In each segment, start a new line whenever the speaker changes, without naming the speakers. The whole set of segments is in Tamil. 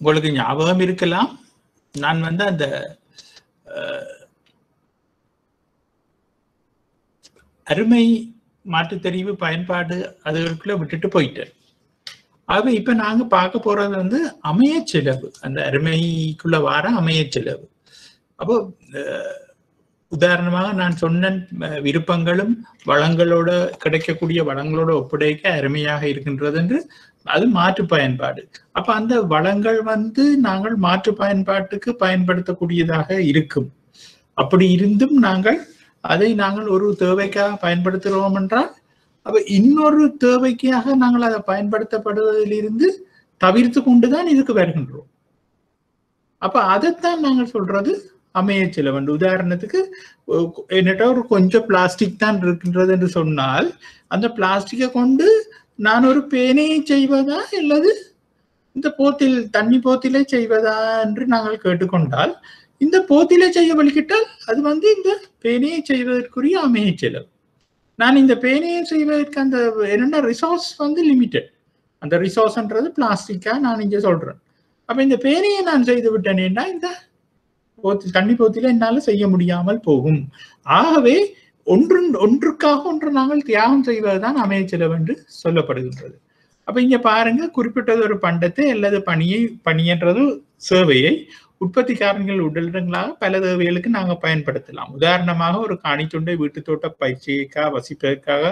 உங்களுக்கு ஞாபகம் இருக்கலாம்? நான் வந்து அந்த அருமை மாற்றுத்தறிவு பயன்பாடு அதுகளுக்குள்ள விட்டுட்டு போயிட்டேன். ஆகவே இப்ப நாங்க பார்க்க போறது வந்து அமைய செலவு. அந்த அருமைக்குள்ள வார அமைய செலவு. அப்போ அஹ், உதாரணமாக நான் சொன்ன விருப்பங்களும் வளங்களோட கிடைக்கக்கூடிய வளங்களோட ஒப்படைக்க அருமையாக இருக்கின்றது என்று அது மாற்று பயன்பாடு. அப்ப அந்த வளங்கள் வந்து நாங்கள் மாற்று பயன்பாட்டுக்கு பயன்படுத்தக்கூடியதாக இருக்கும். அப்படி இருந்தும் நாங்கள் அதை நாங்கள் ஒரு தேவைக்காக பயன்படுத்துகிறோம் என்றால் அப்ப இன்னொரு தேவைக்காக நாங்கள் அதை பயன்படுத்தப்படுவதிலிருந்து தவிர்த்து கொண்டுதான் இதுக்கு வருகின்றோம். அப்ப அதைத்தான் நாங்கள் சொல்றது அமைய செலவண்டு உதாரணத்துக்கு என்னட்டா என்னட்ட ஒரு கொஞ்சம் பிளாஸ்டிக் தான் இருக்கின்றது என்று சொன்னால் அந்த பிளாஸ்டிக்கை கொண்டு நான் ஒரு பேனையை செய்வதா அல்லது இந்த போத்தில் தண்ணி போத்திலே செய்வதா என்று நாங்கள் கேட்டுக்கொண்டால் இந்த போத்திலே செய்ய வழிகிட்டால் அது வந்து இந்த பேனையை செய்வதற்குரிய அமைய செலவு. நான் இந்த பேனையை செய்வதற்கு அந்த என்னென்ன ரிசோர்ஸ் வந்து லிமிட்டட் அந்த ரிசோர்ஸ்ன்றது பிளாஸ்டிக்கா நான் இங்கே சொல்றேன். அப்ப இந்த பேனையை நான் செய்து விட்டேனேன்னா இந்த போத்தி தண்ணி போத்தில என்னால செய்ய முடியாமல் போகும். ஆகவே ஒன்று ஒன்றுக்காக ஒன்று நாங்கள் தியாகம் செய்வதுதான் அமைய என்று சொல்லப்படுகின்றது. அப்ப இங்க பாருங்க குறிப்பிட்டது ஒரு பண்டத்தை அல்லது பணியை பணியன்றது சேவையை உற்பத்தி காரணிகள் உடலிடங்களாக பல தேவைகளுக்கு நாங்கள் பயன்படுத்தலாம். உதாரணமாக ஒரு காணித்துண்டை வீட்டு தோட்ட பயிற்சிக்காக வசிப்பதற்காக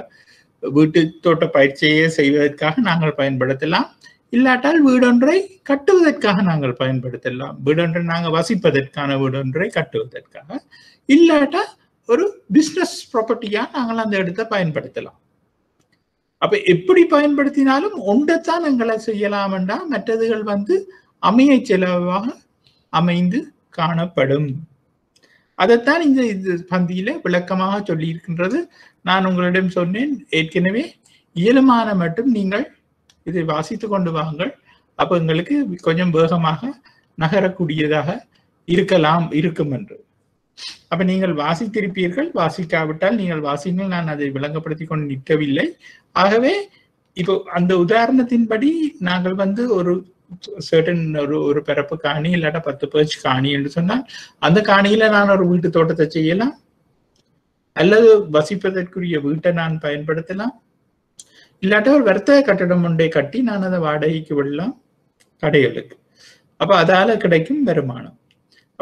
வீட்டு தோட்ட பயிற்சியை செய்வதற்காக நாங்கள் பயன்படுத்தலாம். இல்லாட்டால் வீடொன்றை கட்டுவதற்காக நாங்கள் பயன்படுத்தலாம். வீடொன்றை நாங்கள் வசிப்பதற்கான வீடொன்றை கட்டுவதற்காக. இல்லாட்டால் ஒரு பிஸ்னஸ் ப்ராப்பர்ட்டியாக நாங்கள் அந்த இடத்தை பயன்படுத்தலாம். அப்ப எப்படி பயன்படுத்தினாலும் ஒன்றைத்தான் எங்களை செய்யலாம்டா மற்றதுகள் வந்து அமைய செலவாக அமைந்து காணப்படும். அதைத்தான் இந்த இது பந்தியில விளக்கமாக சொல்லியிருக்கின்றது. நான் உங்களிடம் சொன்னேன் ஏற்கனவே இயலுமான மட்டும் நீங்கள் இதை வாசித்து கொண்டு வாங்கள் அப்போ எங்களுக்கு கொஞ்சம் வேகமாக நகரக்கூடியதாக இருக்கலாம் இருக்கும் என்று அப்ப நீங்கள் வாசித்திருப்பீர்கள் வாசிக்காவிட்டால் நீங்கள் வாசிங்கள் நான் அதை விளங்கப்படுத்தி கொண்டு நிற்கவில்லை. ஆகவே இப்போ அந்த உதாரணத்தின்படி நாங்கள் வந்து ஒரு சர்டன் ஒரு ஒரு பிறப்பு காணி இல்லாட்டா பத்து பேர்ச் காணி என்று சொன்னால் அந்த காணியில நான் ஒரு வீட்டு தோட்டத்தை செய்யலாம். அல்லது வசிப்பதற்குரிய வீட்டை நான் பயன்படுத்தலாம். இல்லாட்டா ஒரு வர்த்தக கட்டடம் ஒன்றை கட்டி நான் அதை வாடகைக்கு விடலாம். கடைகளுக்கு. அப்ப அதால கிடைக்கும் வருமானம்.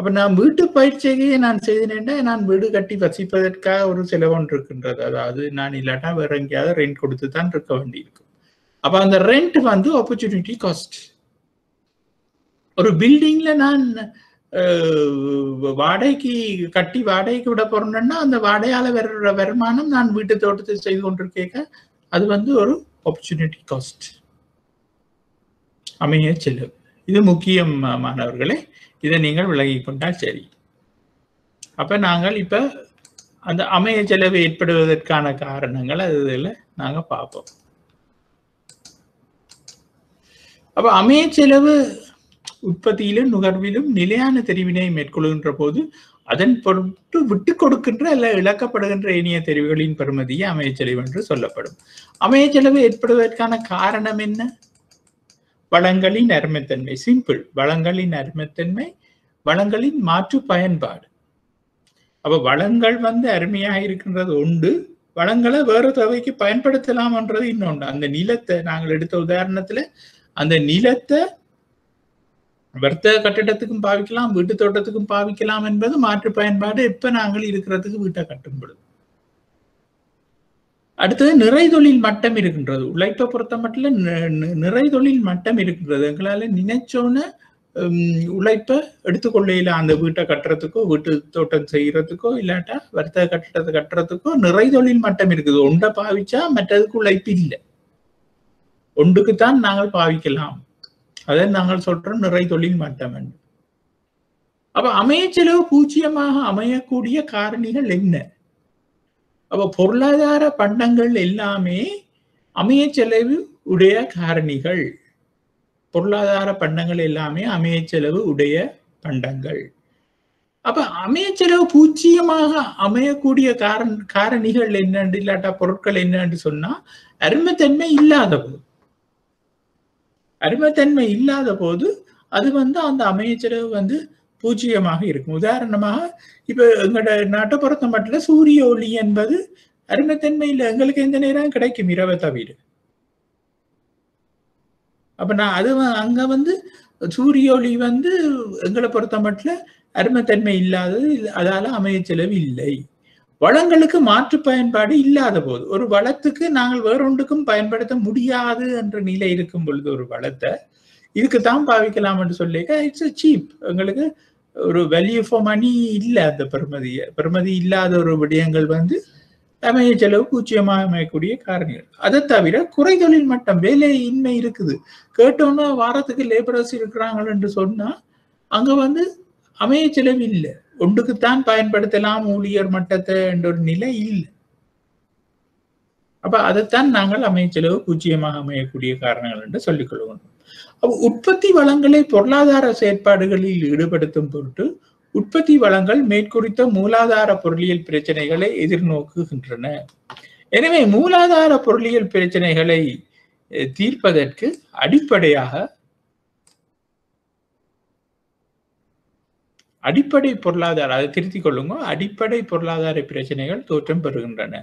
அப்ப நான் வீட்டு பயிற்சியை நான் செய்தேன்னா நான் வீடு கட்டி வசிப்பதற்காக ஒரு செலவன் இருக்கின்றது. அதாவது நான் இல்லாட்டா வேற எங்கேயாவது ரெண்ட் கொடுத்து தான் இருக்க வேண்டியிருக்கும். அப்ப அந்த ரெண்ட் வந்து ஆப்பர்ச்சுனிட்டி காஸ்ட் ஒரு பில்டிங்ல நான் வாடகைக்கு கட்டி வாடகைக்கு விட போறேன்னா அந்த வாடகையால வர்ற வருமானம் நான் வீட்டு தோட்டத்தை செய்து கொண்டிருக்கேன் அது வந்து ஒரு ஆப்பர்ச்சுனிட்டி காஸ்ட் அமைய செல்லும் இது முக்கியம் மாணவர்களே இதை நீங்கள் விலகி கொண்டால் சரி. அப்ப நாங்கள் இப்ப அந்த அமைய செலவு ஏற்படுவதற்கான காரணங்கள் அது இதில் நாங்க பார்ப்போம். அப்ப அமைய செலவு உற்பத்தியிலும் நுகர்விலும் நிலையான தெரிவினை மேற்கொள்கின்ற போது அதன் பொருட்டு விட்டு கொடுக்கின்ற அல்ல இழக்கப்படுகின்ற இனிய தெரிவுகளின் பெறுமதியே அமைய செலவு என்று சொல்லப்படும். அமைய செலவு ஏற்படுவதற்கான காரணம் என்ன? வளங்களின் அருமைத்தன்மை சிம்பிள் வளங்களின் அருமைத்தன்மை வளங்களின் மாற்று பயன்பாடு. அப்ப வளங்கள் வந்து அருமையாக இருக்கின்றது உண்டு. வளங்களை வேறு தேவைக்கு பயன்படுத்தலாம்ன்றது இன்னொன்று. அந்த நிலத்தை நாங்கள் எடுத்த உதாரணத்துல அந்த நிலத்தை வர்த்தக கட்டிடத்துக்கும் பாவிக்கலாம் வீட்டு தோட்டத்துக்கும் பாவிக்கலாம் என்பது மாற்று பயன்பாடு. எப்ப நாங்கள் இருக்கிறதுக்கு வீட்டை கட்டும்படும் அடுத்தது நிறைதொழில் மட்டம் இருக்கின்றது. உழைப்பை பொறுத்த மட்டும் நிறைதொழில் மட்டம் இருக்கின்றது. எங்களால நினைச்சோன்னு உம், உழைப்பை எடுத்துக்கொள்ளையில அந்த வீட்டை கட்டுறதுக்கோ வீட்டு தோட்டம் செய்யறதுக்கோ இல்லாட்டா வர்த்தக கட்டிடத்தை கட்டுறதுக்கோ நிறைதொழில் மட்டம் இருக்குது. ஒன்றை பாவிச்சா மற்றதுக்கு உழைப்பு இல்லை. ஒன்றுக்குத்தான் நாங்கள் பாவிக்கலாம். அதை நாங்கள் சொல்றோம் நிறை தொழில் மட்டம் என்று. அப்ப அமைய செலவு பூஜ்ஜியமாக அமையக்கூடிய காரணிகள் என்ன? அப்ப பொருளாதார பண்டங்கள் எல்லாமே அமைய செலவு உடைய காரணிகள். பொருளாதார பண்டங்கள் எல்லாமே அமைய செலவு உடைய பண்டங்கள். அப்ப அமைய செலவு பூச்சியமாக அமையக்கூடிய காரண காரணிகள் என்னன்னு இல்லாட்டா பொருட்கள் என்னன்னு சொன்னா அருமைத்தன்மை இல்லாத போது. அருமைத்தன்மை இல்லாத போது அது வந்து அந்த அமைய செலவு வந்து பூஜ்ஜியமாக இருக்கும். உதாரணமாக இப்போ எங்களோட நாட்டை பொறுத்த மட்டும் சூரிய ஒளி என்பது அருமைத்தன்மையில் எங்களுக்கு எந்த நேரம் கிடைக்கும்? இரவை தவிர. அப்ப நான் அது அங்கே அங்க வந்து சூரிய ஒளி வந்து எங்களை பொறுத்த மட்டும் அருமைத்தன்மை இல்லாதது அதால அமைய செலவு இல்லை. வளங்களுக்கு மாற்று பயன்பாடு இல்லாத போது ஒரு வளத்துக்கு நாங்கள் வேறொன்றுக்கும் பயன்படுத்த முடியாது என்ற நிலை இருக்கும் பொழுது ஒரு வளத்தை இதுக்கு தான் பாவிக்கலாம் என்று சொல்லிக்க இட்ஸ் சீப் எங்களுக்கு ஒரு வேல்யூ ஃபார் மணி இல்லை அந்த பெருமதியை பெருமதி இல்லாத ஒரு விடயங்கள் வந்து சமய செலவு பூச்சியமாக அமையக்கூடிய காரணிகள். அதை தவிர குறை தொழில் மட்டம் வேலை இன்மை இருக்குது. கேட்டோன்னா வாரத்துக்கு லேபரர்ஸ் இருக்கிறாங்க என்று சொன்னா அங்க வந்து அமைய செலவு இல்லை. ஒன்றுக்குத்தான் பயன்படுத்தலாம் ஊழியர் மட்டத்தை என்ற ஒரு நிலை இல்லை. அப்ப அதைத்தான் நாங்கள் அமைய செலவு பூஜ்ஜியமாக அமையக்கூடிய காரணங்கள் என்று சொல்லிக் கொள்வோம் உற்பத்தி வளங்களை பொருளாதார செயற்பாடுகளில் ஈடுபடுத்தும் பொருட்டு உற்பத்தி வளங்கள் மேற்குறித்த மூலாதார பொருளியல் பிரச்சனைகளை எதிர்நோக்குகின்றன. எனவே மூலாதார பொருளியல் பிரச்சனைகளை தீர்ப்பதற்கு அடிப்படையாக அடிப்படை பொருளாதார அதை திருத்திக் கொள்ளுங்க. அடிப்படை பொருளாதார பிரச்சனைகள் தோற்றம் பெறுகின்றன.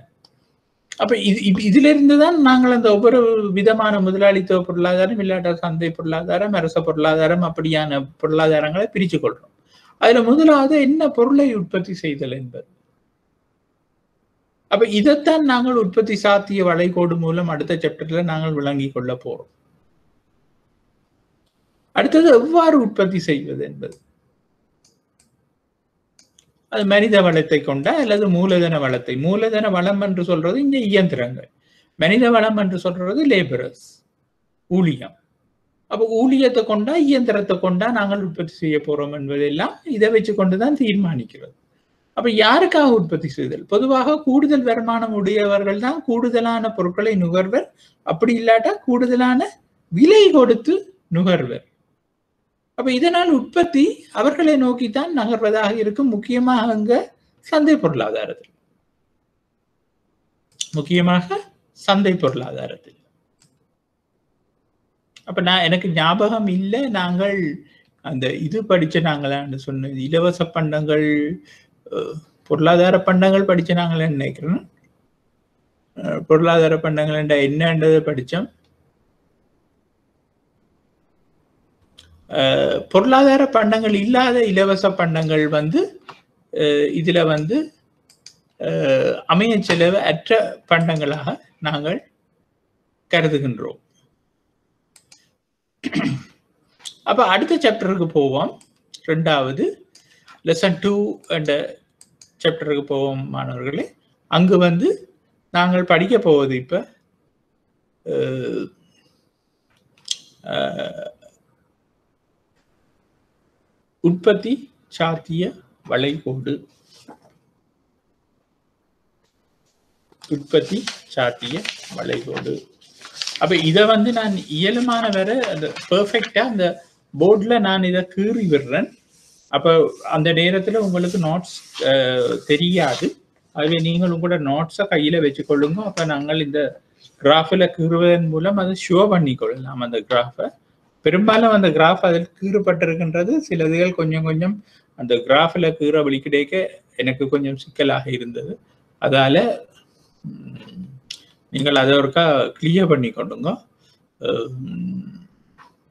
அப்ப இது இப்ப இதுல இருந்து தான் நாங்கள் அந்த ஒவ்வொரு விதமான முதலாளித்துவ பொருளாதாரம் இல்லாட்ட சந்தை பொருளாதாரம் அரச பொருளாதாரம் அப்படியான பொருளாதாரங்களை பிரிச்சு கொள்றோம். அதுல முதலாவது என்ன பொருளை உற்பத்தி செய்தல் என்பது. அப்ப இதைத்தான் நாங்கள் உற்பத்தி சாத்திய வளைகோடு மூலம் அடுத்த சாப்டர்ல நாங்கள் விளங்கிக் கொள்ள போறோம். அடுத்தது எவ்வாறு உற்பத்தி செய்வது என்பது. அது மனித வளத்தை கொண்ட அல்லது மூலதன வளத்தை. மூலதன வளம் என்று சொல்றது இந்த இயந்திரங்கள். மனித வளம் என்று சொல்றது லேபரர்ஸ் ஊழியம். அப்போ ஊழியத்தை கொண்டா இயந்திரத்தை கொண்டா நாங்கள் உற்பத்தி செய்ய போறோம் என்பதெல்லாம் இதை வச்சு கொண்டுதான் தீர்மானிக்கிறது. அப்ப யாருக்காக உற்பத்தி செய்தல்? பொதுவாக கூடுதல் வருமானம் உடையவர்கள் தான் கூடுதலான பொருட்களை நுகர்வர். அப்படி இல்லாட்டா கூடுதலான விலை கொடுத்து நுகர்வர். அப்ப இதனால் உற்பத்தி அவர்களை நோக்கித்தான் நகர்வதாக இருக்கும். முக்கியமாக அங்க சந்தை பொருளாதாரத்தில். முக்கியமாக சந்தை பொருளாதாரத்தில். அப்ப நான் எனக்கு ஞாபகம் இல்லை நாங்கள் அந்த இது படிச்ச நாங்களான்னு சொன்ன இலவச பண்டங்கள் பொருளாதார பண்டங்கள் படிச்ச நாங்களான்னு நினைக்கிறேன். பொருளாதார பண்டங்கள் என்ன என்னன்றதை படித்தோம் பொருளாதார பண்டங்கள் இல்லாத இலவச பண்டங்கள் வந்து இதில் வந்து அமைய செலவு அற்ற பண்டங்களாக நாங்கள் கருதுகின்றோம். அப்போ அடுத்த சாப்டருக்கு போவோம். ரெண்டாவது லெசன் டூ என்ற சாப்டருக்கு போவோம் மாணவர்களே. அங்கு வந்து நாங்கள் படிக்க போவது இப்போ உற்பத்தி சாத்திய வளைகோடு. உற்பத்தி சாத்திய வளைகோடு. அப்ப இத வந்து நான் இயலுமான வரை அந்த பெர்ஃபெக்டா அந்த போர்டில் நான் இதை கீறி விடுறேன். அப்போ அந்த நேரத்தில் உங்களுக்கு நோட்ஸ் தெரியாது. ஆகவே நீங்கள் உங்களோட நோட்ஸை கையில வச்சுக்கொள்ளுங்க. அப்போ நாங்கள் இந்த கிராஃபில் கீறுவதன் மூலம் அதை ஷோ பண்ணிக்கொள்ளலாம் அந்த கிராஃபை பெரும்பாலும் அந்த கிராஃப் அதில் கீறுப்பட்டிருக்கின்றது. சில இதுகள் கொஞ்சம் கொஞ்சம் அந்த கிராஃபில் கீற வழி எனக்கு கொஞ்சம் சிக்கலாக இருந்தது. அதால நீங்கள் அதை ஒருக்கா கிளியர் பண்ணி கொண்டுங்க.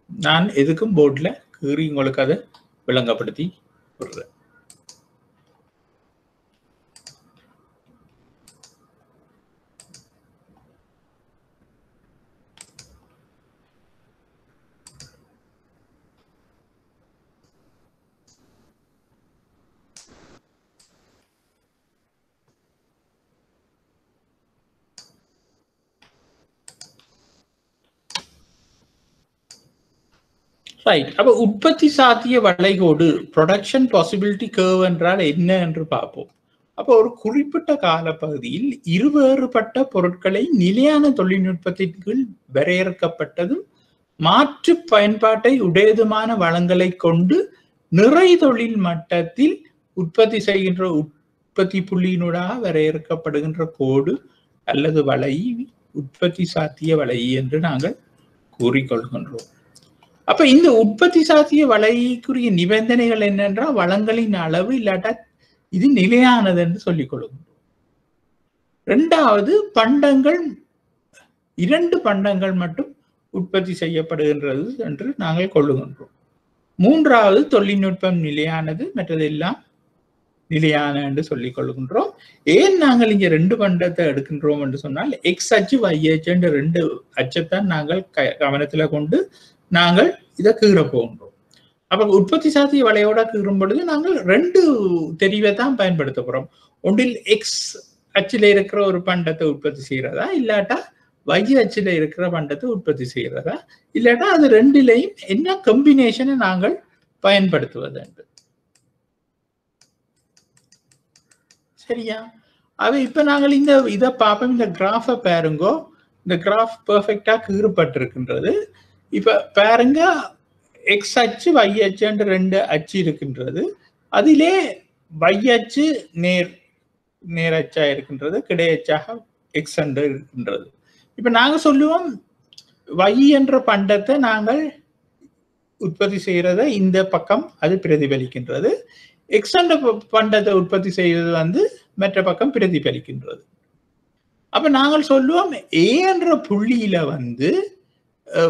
நான் எதுக்கும் போர்டில் கீறி உங்களுக்கு அதை விளங்கப்படுத்தி விடுறேன். ரைட் அப்ப உற்பத்தி சாத்திய வளைகோடு ப்ரொடக்ஷன் பாசிபிலிட்டி கேர்வ் என்றால் என்ன என்று பார்ப்போம். அப்போ ஒரு குறிப்பிட்ட காலப்பகுதியில் இருவேறுபட்ட பொருட்களை நிலையான தொழில்நுட்பத்தின் கீழ் வரையறுக்கப்பட்டதும் மாற்று பயன்பாட்டை உடையதுமான வளங்களை கொண்டு நிறை தொழில் மட்டத்தில் உற்பத்தி செய்கின்ற உற்பத்தி புள்ளியினூடாக வரையறுக்கப்படுகின்ற கோடு அல்லது வலை உற்பத்தி சாத்திய வலை என்று நாங்கள் கூறிக்கொள்கின்றோம். அப்ப இந்த உற்பத்தி சாத்திய வலைக்குரிய நிபந்தனைகள் என்னென்றால் வளங்களின் அளவு இல்லாட்டா இது நிலையானது என்று சொல்லிக் கொள்ளும் ரெண்டாவது பண்டங்கள் இரண்டு பண்டங்கள் மட்டும் உற்பத்தி செய்யப்படுகின்றது என்று நாங்கள் கொள்ளுகின்றோம். மூன்றாவது தொழில்நுட்பம் நிலையானது மற்றதெல்லாம் நிலையான என்று சொல்லிக் கொள்கின்றோம் ஏன் நாங்கள் இங்க ரெண்டு பண்டத்தை எடுக்கின்றோம் என்று சொன்னால் எக்ஸ் அச்சு வை அச்சு என்ற ரெண்டு அச்சத்தான் நாங்கள் க- கவனத்துல கொண்டு நாங்கள் இதை கீற போகின்றோம். அப்ப உற்பத்தி சாத்திய வலையோட கீறும் பொழுது நாங்கள் ரெண்டு தெரிவை தான் பயன்படுத்த போறோம். ஒன்றில் எக்ஸ் அச்சில் இருக்கிற ஒரு பண்டத்தை உற்பத்தி செய்யறதா இல்லாட்டா y அச்சில் இருக்கிற பண்டத்தை உற்பத்தி செய்யறதா இல்லாட்டா அது ரெண்டிலையும் என்ன கம்பினேஷனை நாங்கள் பயன்படுத்துவது என்று. சரியா? அது இப்ப நாங்கள் இந்த இதை பார்ப்போம். இந்த கிராஃபை பாருங்கோ. இந்த கிராஃப் பெர்ஃபெக்டா கீறுபட்டிருக்கின்றது இப்ப பாருங்க எக்ஸ் அச்சு வை அச்சுன்ற ரெண்டு அச்சு இருக்கின்றது. அதிலே வை அச்சு நேர் நேர் அச்சா இருக்கின்றது கிடையச்சாக எக்ஸ் என்று இருக்கின்றது. இப்ப நாங்க சொல்லுவோம் வை என்ற பண்டத்தை நாங்கள் உற்பத்தி செய்யறத இந்த பக்கம் அது பிரதிபலிக்கின்றது. எக்ஸ் என்ற பண்டத்தை உற்பத்தி செய்வது வந்து மற்ற பக்கம் பிரதிபலிக்கின்றது. அப்ப நாங்கள் சொல்லுவோம் ஏ என்ற புள்ளியில வந்து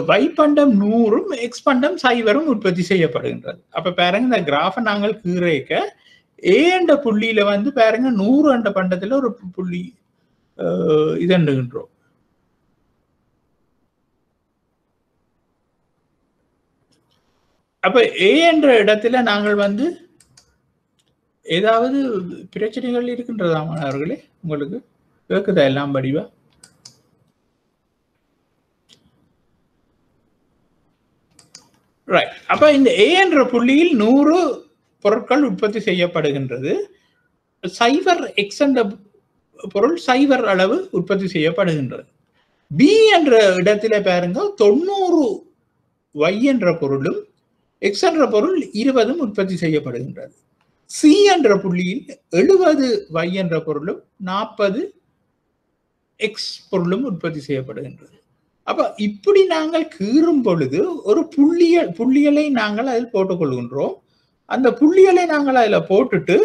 வைப்பண்டம் பண்டம் நூறும் எக்ஸ் பண்டம் சைவரும் உற்பத்தி செய்யப்படுகின்றது. அப்ப பாருங்க இந்த கிராஃபை நாங்கள் கீரைக்க ஏ என்ற புள்ளியில வந்து பாருங்க நூறு என்ற பண்டத்துல ஒரு புள்ளி அஹ், இதண்டுகின்றோம் அப்ப ஏ என்ற இடத்துல நாங்கள் வந்து ஏதாவது பிரச்சனைகள் இருக்கின்றதா மாணவர்களே? உங்களுக்கு கேக்குதா எல்லாம் படிவா? ரைட் அப்போ இந்த ஏ என்ற புள்ளியில் நூறு பொருட்கள் உற்பத்தி செய்யப்படுகின்றது. சைபர் எக்ஸ் என்ற பொருள் சைபர் அளவு உற்பத்தி செய்யப்படுகின்றது. பி என்ற இடத்துல பாருங்க தொண்ணூறு ஒய் என்ற பொருளும் எக்ஸ் என்ற பொருள் இருபதும் உற்பத்தி செய்யப்படுகின்றது. சி என்ற புள்ளியில் எழுபது ஒய் என்ற பொருளும் நாற்பது எக்ஸ் பொருளும் உற்பத்தி செய்யப்படுகின்றது. அப்ப இப்படி நாங்கள் கீறும் பொழுது ஒரு புள்ளியல் புள்ளியலை நாங்கள் அதில் போட்டுக்கொள்கின்றோம். அந்த புள்ளியலை நாங்கள் அதில் போட்டுட்டு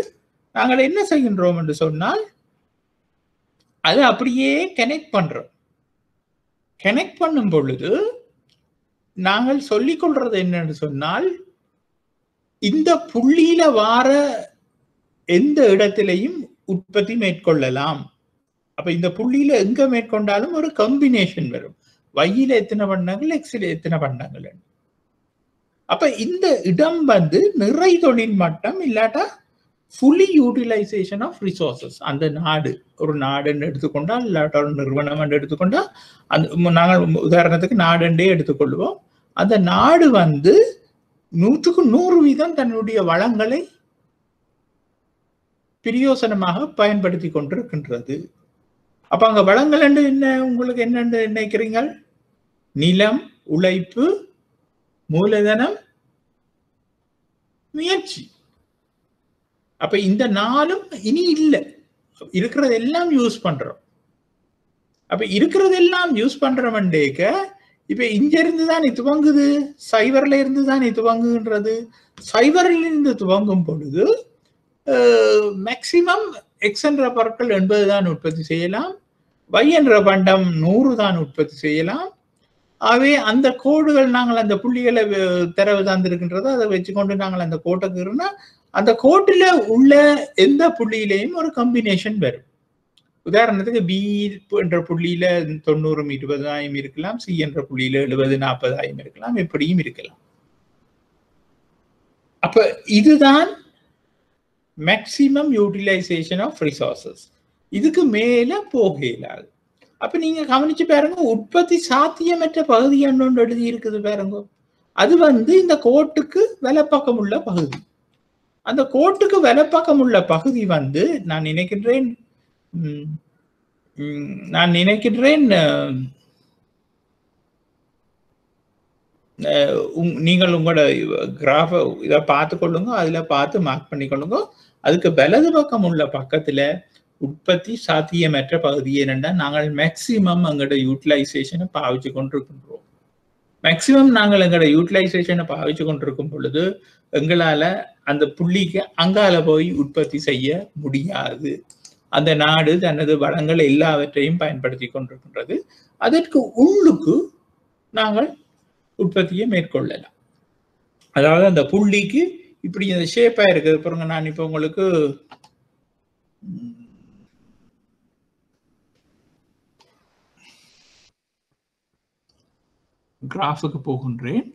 நாங்கள் என்ன செய்கின்றோம் என்று சொன்னால் அது அப்படியே கனெக்ட் பண்றோம். கனெக்ட் பண்ணும் பொழுது நாங்கள் சொல்லிக் கொள்றது என்னன்னு சொன்னால் இந்த புள்ளியில வார எந்த இடத்திலையும் உற்பத்தி மேற்கொள்ளலாம். அப்ப இந்த புள்ளியில எங்க மேற்கொண்டாலும் ஒரு கம்பினேஷன் வரும். வையில எத்தனை பண்ணங்கள் எக்ஸில் எத்தனை பண்ணங்கள் அப்ப இந்த இடம் வந்து நிறை தொழில் மட்டம் இல்லாட்டா ஃபுல்லி யூட்டிலைசேஷன் ஆஃப் ரிசோர்சஸ் அந்த நாடு ஒரு நாடுன்னு எடுத்துக்கொண்டால் இல்லாட்டா ஒரு நிறுவனம் என்று அந்த நாங்கள் உதாரணத்துக்கு நாடுண்டே எடுத்துக்கொள்வோம். அந்த நாடு வந்து நூற்றுக்கு நூறு வீதம் தன்னுடைய வளங்களை பிரயோசனமாக பயன்படுத்தி கொண்டிருக்கின்றது. அப்ப அங்க வளங்கள் என்று என்ன உங்களுக்கு என்னென்று நினைக்கிறீங்கள் நிலம் உழைப்பு மூலதனம் முயற்சி. அப்ப இந்த நாளும் இனி இல்லை. இருக்கிறதெல்லாம் யூஸ் பண்றோம். அப்ப இருக்கிறதெல்லாம் யூஸ் பண்றவன்டேக்க இப்ப இங்க இருந்து தான் துவங்குது? சைவர்ல இருந்து தான் துவங்குகின்றது? சைவரில் இருந்து துவங்கும் பொழுது மேக்சிமம் எக்ஸ் என்ற பொருட்கள் எண்பது தான் உற்பத்தி செய்யலாம். வை என்ற பண்டம் நூறு தான் உற்பத்தி செய்யலாம். ஆகவே அந்த கோடுகள் நாங்கள் அந்த புள்ளிகளை தரவு தந்திருக்கின்றதோ அதை வச்சுக்கொண்டு நாங்கள் அந்த கோட்டை கீறினா அந்த கோட்டில் உள்ள எந்த புள்ளியிலையும் ஒரு கம்பினேஷன் வரும். உதாரணத்துக்கு பி என்ற புள்ளியில தொண்ணூறும் இருபதாயிரம் இருக்கலாம் சி என்ற புள்ளியில எழுபது நாற்பதாயிரம் இருக்கலாம் எப்படியும் இருக்கலாம். அப்ப இதுதான் மேக்சிமம் யூட்டிலைசேஷன் ஆஃப் ரிசோர்சஸ் இதுக்கு மேல போக இயலாது அப்ப நீங்க கவனிச்சு பாருங்க உற்பத்தி சாத்தியமற்ற பகுதி ஒன்று எழுதி இருக்குது பாருங்க. அது வந்து இந்த கோட்டுக்கு வலப்பக்கம் உள்ள பகுதி. அந்த கோட்டுக்கு வலப்பக்கம் உள்ள பகுதி வந்து நான் நினைக்கின்றேன் ம், ம், நான் நினைக்கின்றேன் உங்- நீங்கள் உங்களோட கிராஃப இதை பார்த்து கொள்ளுங்க அதில் பார்த்து மார்க் பண்ணிக்கொள்ளுங்க. அதுக்கு வலது பக்கம் உள்ள பக்கத்தில் உற்பத்தி சாத்தியமற்ற பகுதி என்னென்னா நாங்கள் மேக்சிமம் எங்களோட யூட்டிலைசேஷனை பாவிச்சு கொண்டிருக்கின்றோம். மேக்சிமம் நாங்கள் எங்களோட யூட்டிலைசேஷனை பாவிச்சு கொண்டிருக்கும் பொழுது எங்களால அந்த புள்ளிக்கு அங்கால போய் உற்பத்தி செய்ய முடியாது. அந்த நாடு தனது வளங்கள் எல்லாவற்றையும் பயன்படுத்தி கொண்டிருக்கின்றது. அதற்கு உள்ளுக்கு நாங்கள் உற்பத்தியை மேற்கொள்ளலாம். அதாவது அந்த புள்ளிக்கு இப்படி இந்த ஷேப்பா இருக்குது பாருங்க. நான் இப்போ உங்களுக்கு கிராஃபுக்கு போகின்றேன்.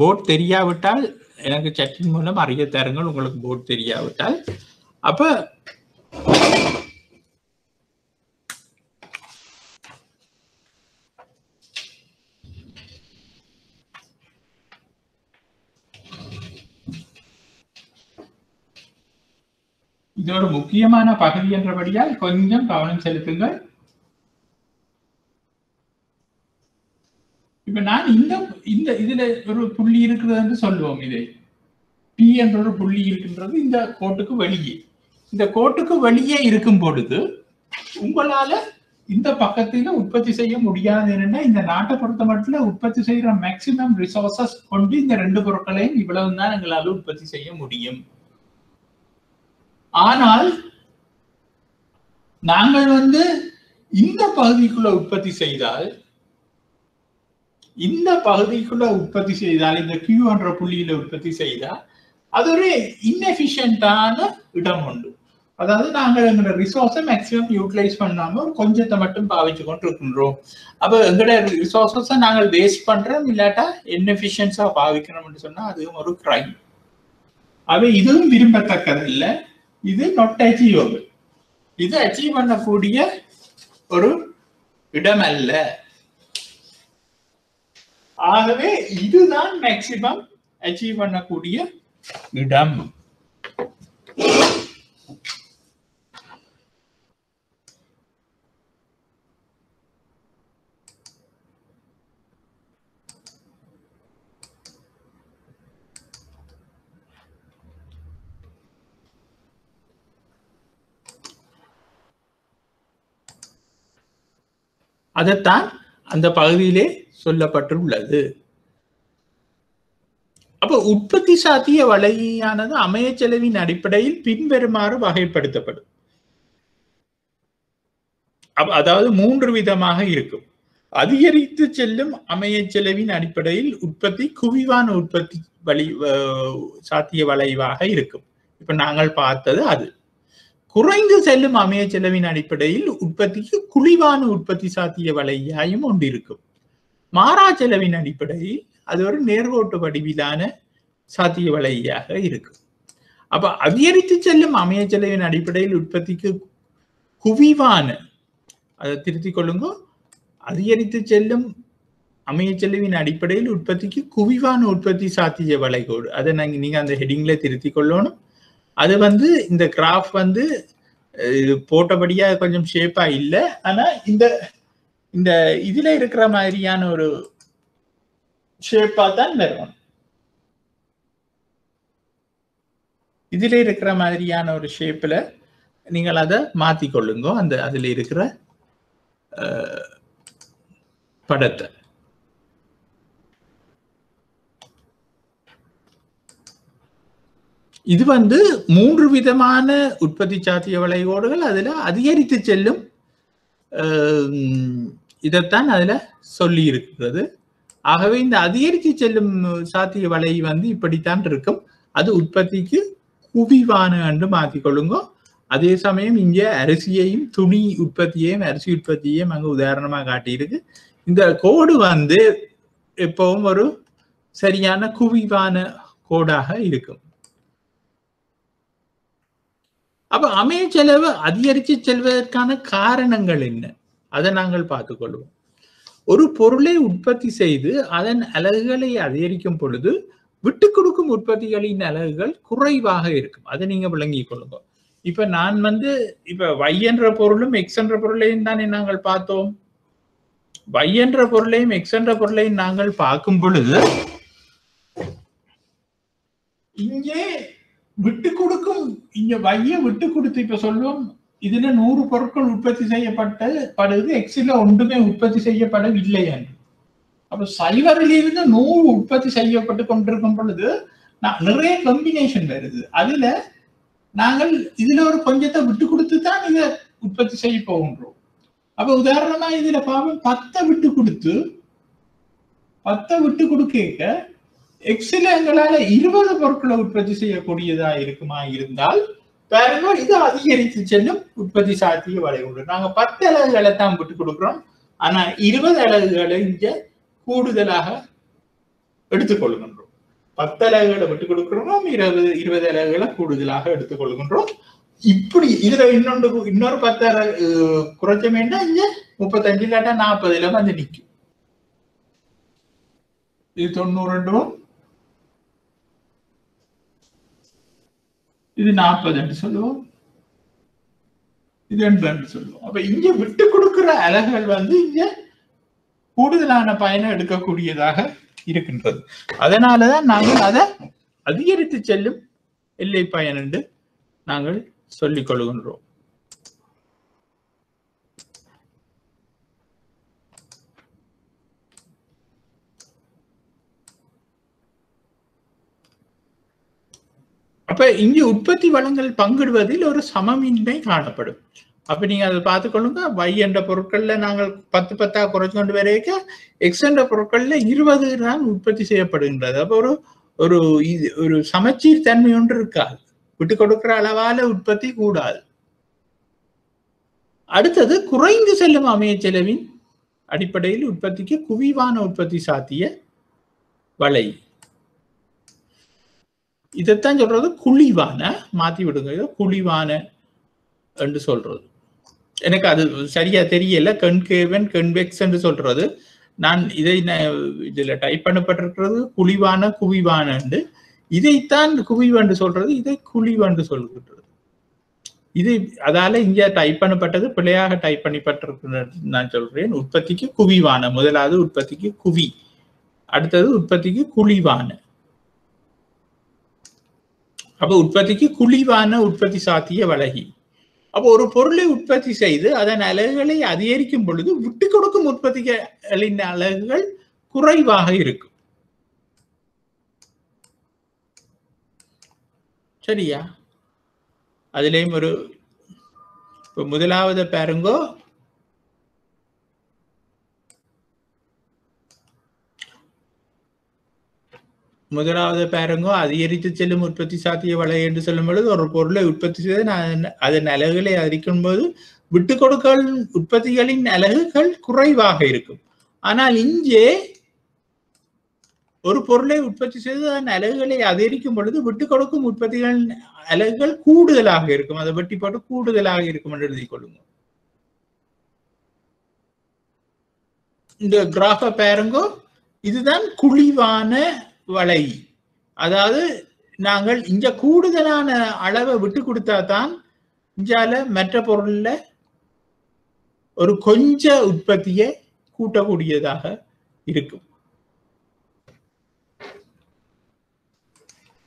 போர்ட் தெரியாவிட்டால் எனக்கு சட்டின் மூலம் அறிய தருங்கள் உங்களுக்கு போர்ட் தெரியாவிட்டால். அப்ப இது ஒரு முக்கியமான பகுதி என்றபடியால் கொஞ்சம் கவனம் செலுத்துங்கள். இப்ப நான் இந்த இந்த இதுல ஒரு புள்ளி இருக்கிறது என்று சொல்லுவோம் இதை. பி என்ற ஒரு புள்ளி இருக்கின்றது இந்த கோட்டுக்கு வெளியே. இந்த கோட்டுக்கு வெளியே இருக்கும் பொழுது உங்களால இந்த பக்கத்தில உற்பத்தி செய்ய முடியாது என்னன்னா இந்த நாட்டை பொறுத்த மட்டும் உற்பத்தி செய்யற மேக்சிமம் ரிசோர்சஸ் கொண்டு இந்த ரெண்டு பொருட்களையும் இவ்வளவு தான் எங்களால உற்பத்தி செய்ய முடியும். ஆனால் நாங்கள் வந்து இந்த பகுதிக்குள்ள உற்பத்தி செய்தால் இந்த பகுதிக்குள்ள உற்பத்தி செய்தால் இந்த கியூ என்ற புள்ளியில உற்பத்தி செய்தால் அது ஒரு இன்எஃபிஷியன்டான இடம் உண்டு. அதாவது நாங்கள் எங்களோட ரிசோர்ஸை மேக்சிமம் யூட்டிலைஸ் பண்ணாம ஒரு கொஞ்சத்தை மட்டும் பாவிச்சு கொண்டு இருக்கின்றோம் அப்போ எங்களோட ரிசோர்ஸஸை நாங்கள் வேஸ்ட் பண்றோம் இல்லாட்டா இன்எஃபிஷியன்ஸா பாவிக்கணும்னு சொன்னா அதுவும் ஒரு கிரைம் அவை இதுவும் விரும்பத்தக்கது இல்லை இது நாட் அச்சீவபிள் இது அச்சீவ் பண்ணக்கூடிய ஒரு இடம் அல்ல ஆகவே இதுதான் மேக்சிமம் அச்சீவ் பண்ணக்கூடிய இடம். அதைத்தான் அந்த பகுதியிலே சொல்லப்பட்டுள்ளது. அப்ப உற்பத்தி சாத்திய வலையானது அமைய செலவின் அடிப்படையில் பின்வருமாறு வகைப்படுத்தப்படும். அதாவது மூன்று விதமாக இருக்கும். அதிகரித்து செல்லும் அமைய செலவின் அடிப்படையில் உற்பத்தி குவிவான உற்பத்தி வழி சாத்திய வளைவாக இருக்கும். இப்ப நாங்கள் பார்த்தது அது. குறைந்து செல்லும் அமைய செலவின் அடிப்படையில் உற்பத்திக்கு குழிவான உற்பத்தி சாத்திய வலையாயும் ஒன்று இருக்கும். மாறா செலவின் அடிப்படையில் அது ஒரு நேர்கோட்டு வடிவிலான சாத்திய வலையாக இருக்கும். அப்ப அதிகரித்து செல்லும் அமைய செலவின் அடிப்படையில் உற்பத்திக்கு குவிவான அதை திருத்திக் கொள்ளுங்க அதிகரித்து செல்லும் அமைய செலவின் அடிப்படையில் உற்பத்திக்கு குவிவான உற்பத்தி சாத்திய வளைகோடு அதை நாங்க நீங்க அந்த ஹெடிங்ல திருத்திக் கொள்ளணும். அது வந்து இந்த கிராஃப் வந்து போட்டபடியா கொஞ்சம் ஷேப்பா இல்லை. ஆனா இந்த இந்த இதுல இருக்கிற மாதிரியான ஒரு ஷேப்பா தான் வரும். இதுல இருக்கிற மாதிரியான ஒரு ஷேப்ல நீங்கள் அதை மாத்தி கொள்ளுங்க. அந்த அதுல இருக்கிற படத்தை. இது வந்து மூன்று விதமான உற்பத்தி சாத்திய வளைகோடுகள் அதுல அதிகரித்து செல்லும் இதைத்தான் அதுல சொல்லி இருக்கிறது. ஆகவே இந்த அதிகரித்து செல்லும் சாத்திய வலை வந்து இப்படித்தான் இருக்கும். அது உற்பத்திக்கு குவிவான என்று மாத்திக்கொள்ளுங்க அதே சமயம் இங்கே அரிசியையும் துணி உற்பத்தியையும் அரிசி உற்பத்தியையும் அங்கே உதாரணமாக காட்டியிருக்கு. இந்த கோடு வந்து எப்பவும் ஒரு சரியான குவிவான கோடாக இருக்கும். அப்ப அமைய செலவு அதிகரித்து செல்வதற்கான காரணங்கள் என்ன? அதை நாங்கள் பார்த்துக்கொள்வோம். ஒரு பொருளை உற்பத்தி செய்து அதன் அலகுகளை அதிகரிக்கும் பொழுது விட்டு கொடுக்கும் உற்பத்திகளின் அலகுகள் குறைவாக இருக்கும். அதை நீங்க விளங்கிக் கொள்ளுங்க. இப்ப நான் வந்து இப்ப வை என்ற பொருளும் எக்ஸ் என்ற பொருளையும் தானே நாங்கள் பார்த்தோம். வை என்ற பொருளையும் எக்ஸ் என்ற பொருளையும் நாங்கள் பார்க்கும் பொழுது இங்கே விட்டு கொடுக்கும் இங்க வைய விட்டு கொடுத்து இப்ப சொல்லுவோம் இதுல நூறு பொருட்கள் உற்பத்தி செய்யப்பட்டு படுது எக்ஸில ஒன்றுமே உற்பத்தி செய்யப்படவில்லை என்று. அப்ப சைவரிலிருந்து நூறு உற்பத்தி செய்யப்பட்டு கொண்டிருக்கும் பொழுது நான் நிறைய கம்பினேஷன் வருது. அதுல நாங்கள் இதுல ஒரு கொஞ்சத்தை விட்டு கொடுத்து தான் இதை உற்பத்தி செய்ய போகின்றோம். அப்ப உதாரணமா இதுல பாவம் பத்தை விட்டு கொடுத்து பத்தை விட்டு கொடுக்க எக்ஸில் எங்களால இருபது பொருட்களை உற்பத்தி செய்யக்கூடியதா இருக்குமா இருந்தால் பாருங்க இது அதிகரித்து செல்லும் உற்பத்தி சாத்திய வரை நாங்க பத்து அலகுகளை தான் விட்டு கொடுக்கிறோம். ஆனா இருபது அலகுகளை இங்க கூடுதலாக எடுத்துக்கொள்கின்றோம் பத்து அலகுகளை விட்டு கொடுக்கிறோம் இருபது இருபது அலகுகளை கூடுதலாக எடுத்துக்கொள்கின்றோம் இப்படி இதுல இன்னொன்று இன்னொரு பத்து அலகு குறைச்ச வேண்டாம் இங்க முப்பத்தஞ்சு இல்லாட்டா நாற்பதுல வந்து நிற்கும் இது தொண்ணூறு ரெண்டும் இது நாற்பது என்று சொல்லுவோம். இது எண்பது என்று சொல்லுவோம். அப்ப இங்க விட்டு கொடுக்கிற அலகுகள் வந்து இங்க கூடுதலான பயனை எடுக்கக்கூடியதாக இருக்கின்றது. அதனாலதான் நாங்கள் அதை அதிகரித்து செல்லும் எல்லை பயன் என்று நாங்கள் சொல்லிக் கொள்கின்றோம். அப்ப இங்கே உற்பத்தி வளங்கள் பங்கிடுவதில் ஒரு சமமின்மை காணப்படும். அப்ப நீங்க அதை பார்த்துக்கொள்ளுங்க வை என்ற பொருட்கள்ல நாங்கள் பத்து பத்தா குறைச்சு கொண்டு வரைக்க எக்ஸ் என்ற பொருட்கள்ல இருபது தான் உற்பத்தி செய்யப்படுகின்றது. அப்ப ஒரு ஒரு இது ஒரு சமச்சீர் தன்மை ஒன்று இருக்காது. விட்டு கொடுக்கிற அளவால உற்பத்தி கூடாது. அடுத்தது குறைந்து செல்லும் அமைய செலவின் அடிப்படையில் உற்பத்திக்கு குவிவான உற்பத்தி சாத்திய வலை இதைத்தான் சொல்றது குழிவான மாத்தி விடுங்க. இதை குழிவான என்று சொல்றது. எனக்கு அது சரியா தெரியல. கண்கேவன் கன்வெக்ஸ் என்று சொல்றது. நான் இதை இதுல டைப் பண்ணப்பட்டிருக்கிறது குழிவான குவிவான என்று. இதைத்தான் குவிவன்று சொல்றது இதை குழிவன்று சொல்கின்றது. இது அதால இங்க டைப் பண்ணப்பட்டது பிழையாக டைப் பண்ணப்பட்டிருக்கு நான் சொல்றேன். உற்பத்திக்கு குவிவான முதலாவது உற்பத்திக்கு குவி அடுத்தது உற்பத்திக்கு குழிவான. அப்போ உற்பத்திக்கு குழிவான உற்பத்தி சாத்திய வலகி அப்போ ஒரு பொருளை உற்பத்தி செய்து அதன் அலகுகளை அதிகரிக்கும் பொழுது விட்டு கொடுக்கும் உற்பத்திகளின் அலகுகள் குறைவாக இருக்கும். சரியா? அதுலேயும் ஒரு இப்போ முதலாவது பாருங்கோ முதலாவது பாருங்க அதிகரித்து செல்லும் உற்பத்தி சாத்திய வலை என்று சொல்லும் பொழுது ஒரு பொருளை உற்பத்தி செய்து அதன் அலகுகளை அதிகரிக்கும் போது விட்டு கொடுக்கல் உற்பத்திகளின் அலகுகள் குறைவாக இருக்கும். ஆனால் இங்கே ஒரு பொருளை உற்பத்தி செய்து அதன் அலகுகளை அதிகரிக்கும் பொழுது விட்டு கொடுக்கும் உற்பத்திகளின் அலகுகள் கூடுதலாக இருக்கும். அதை வெட்டி போட்டு கூடுதலாக இருக்கும் என்று எழுதி கொள்ளுங்க. இந்த கிராஃப பாருங்கோ இதுதான் குழிவான வலை. அதாவது நாங்கள் இங்க கூடுதலான அளவை விட்டு கொடுத்தா தான் இஞ்சால மற்ற பொருள்ல ஒரு கொஞ்ச உற்பத்தியை கூட்டக்கூடியதாக இருக்கும்.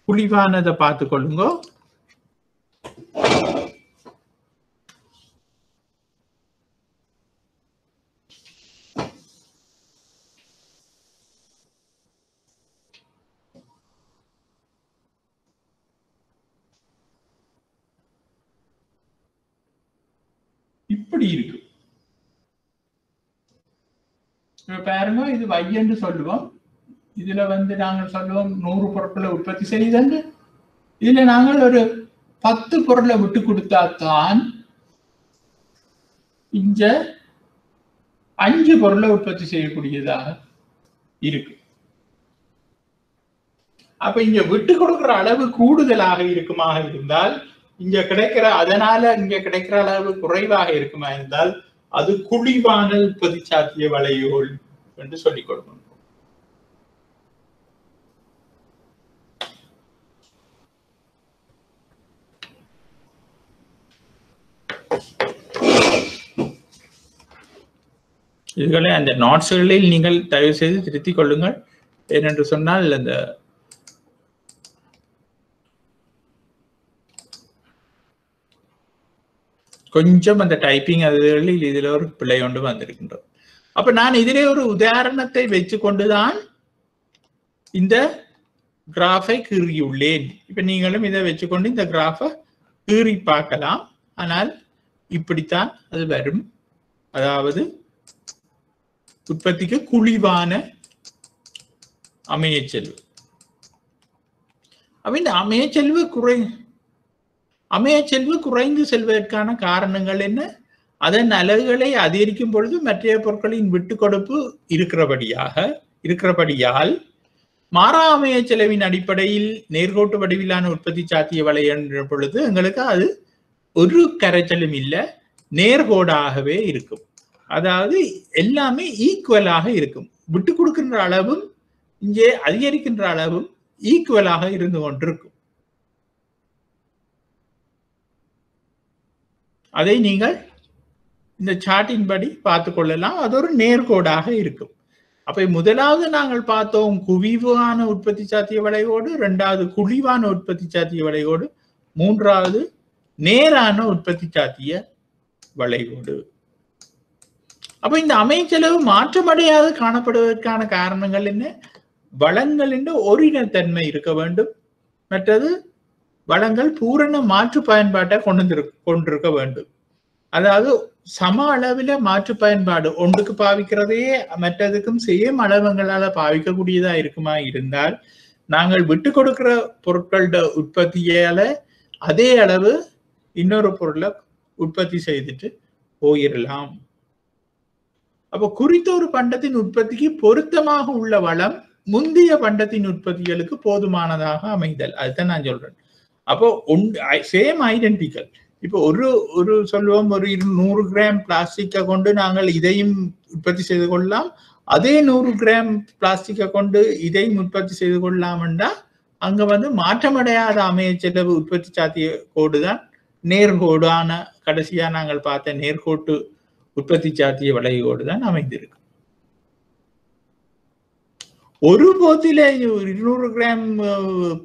குழிவானதை பார்த்து கொள்ளுங்க இப்படி இருக்கு. பாருங்க இது வை என்று சொல்லுவோம். இதுல வந்து நாங்கள் சொல்லுவோம் நூறு பொருட்களை உற்பத்தி செய்தன்னு இதுல நாங்கள் ஒரு பத்து பொருளை விட்டு கொடுத்தா தான் இங்க அஞ்சு பொருளை உற்பத்தி செய்யக்கூடியதாக இருக்கு. அப்ப இங்க விட்டு கொடுக்கிற அளவு கூடுதலாக இருக்குமாக இருந்தால் இங்க கிடைக்கிற அதனால இங்க கிடைக்கிற அளவு குறைவாக இருக்குமா இருந்தால் அது குழிவானல் உற்பத்தி சாத்திய வளையோல் என்று சொல்லிக் கொடுக்கணும் இதுகளை அந்த நோட்ஸ்களில் நீங்கள் தயவு செய்து திருத்திக் கொள்ளுங்கள். ஏனென்று சொன்னால் அந்த கொஞ்சம் அந்த டைப்பிங் அதுகளில் இதில் ஒரு பிழை கொண்டு வந்திருக்கின்றோம். அப்ப நான் இதிலே ஒரு உதாரணத்தை வச்சு கொண்டுதான் இந்த கிராஃபை கீறியுள்ளேன். இப்ப நீங்களும் இதை வச்சுக்கொண்டு இந்த கிராஃபை கீறி பார்க்கலாம். ஆனால் இப்படித்தான் அது வரும். அதாவது உற்பத்திக்கு குழிவான அமையச்செல்வு அப்ப இந்த அமையச்செல்வு குறை அமையச்செல்வு குறைந்து செல்வதற்கான காரணங்கள் என்ன? அதன் அலகுகளை அதிகரிக்கும் பொழுது மற்ற பொருட்களின் விட்டு கொடுப்பு இருக்கிறபடியாக இருக்கிறபடியால் மாறா அமைய செலவின் அடிப்படையில் நேர்கோட்டு வடிவிலான உற்பத்தி சாத்திய வலையன்ற பொழுது எங்களுக்கு அது ஒரு கரைச்சலும் இல்லை நேர்கோடாகவே இருக்கும். அதாவது எல்லாமே ஈக்குவலாக இருக்கும். விட்டு கொடுக்கின்ற அளவும் இங்கே அதிகரிக்கின்ற அளவும் ஈக்குவலாக இருந்து கொண்டிருக்கும். அதை நீங்கள் இந்த சார்ட்டின் படி பார்த்து கொள்ளலாம் அது ஒரு நேர்கோடாக இருக்கும். அப்ப முதலாவது நாங்கள் பார்த்தோம் குவிவான உற்பத்தி சாத்திய வளைவோடு இரண்டாவது குழிவான உற்பத்தி சாத்திய வளைவோடு மூன்றாவது நேரான உற்பத்தி சாத்திய வளைவோடு. அப்ப இந்த அமைச்செலவு மாற்றமடையாது. காணப்படுவதற்கான காரணங்கள் என்ன? வளங்களின் ஒரினத்தன்மை இருக்க வேண்டும். மற்றது வளங்கள் பூரண மாற்று பயன்பாட்டை கொண்டு கொண்டிருக்க வேண்டும். அதாவது சம அளவில் மாற்று பயன்பாடு ஒன்றுக்கு பாவிக்கிறதையே மற்றதுக்கும் சேம் அளவங்களால பாவிக்கக்கூடியதா இருக்குமா இருந்தால் நாங்கள் விட்டு கொடுக்கிற பொருட்களோட உற்பத்தியால அதே அளவு இன்னொரு பொருளை உற்பத்தி செய்துட்டு போயிடலாம் அப்போ குறித்த ஒரு பண்டத்தின் உற்பத்திக்கு பொருத்தமாக உள்ள வளம் முந்தைய பண்டத்தின் உற்பத்திகளுக்கு போதுமானதாக அமைதல். அதுதான் நான் சொல்றேன். அப்போ சேம் ஐடென்டிக்கல் இப்போ ஒரு ஒரு சொல்லுவோம் ஒரு நூறு கிராம் பிளாஸ்டிக்கை கொண்டு நாங்கள் இதையும் உற்பத்தி செய்து கொள்ளலாம். அதே நூறு கிராம் பிளாஸ்டிக்கை கொண்டு இதையும் உற்பத்தி செய்து கொள்ளலாம்டா அங்க வந்து மாற்றமடையாத அமைய செலவு உற்பத்தி சாத்திய கோடு தான். நேர்கோடான கடைசியா நாங்கள் பார்த்த நேர்கோட்டு உற்பத்தி சாத்திய வளைகோடு தான் அமைந்திருக்கு. ஒரு போத்தில இருநூறு கிராம்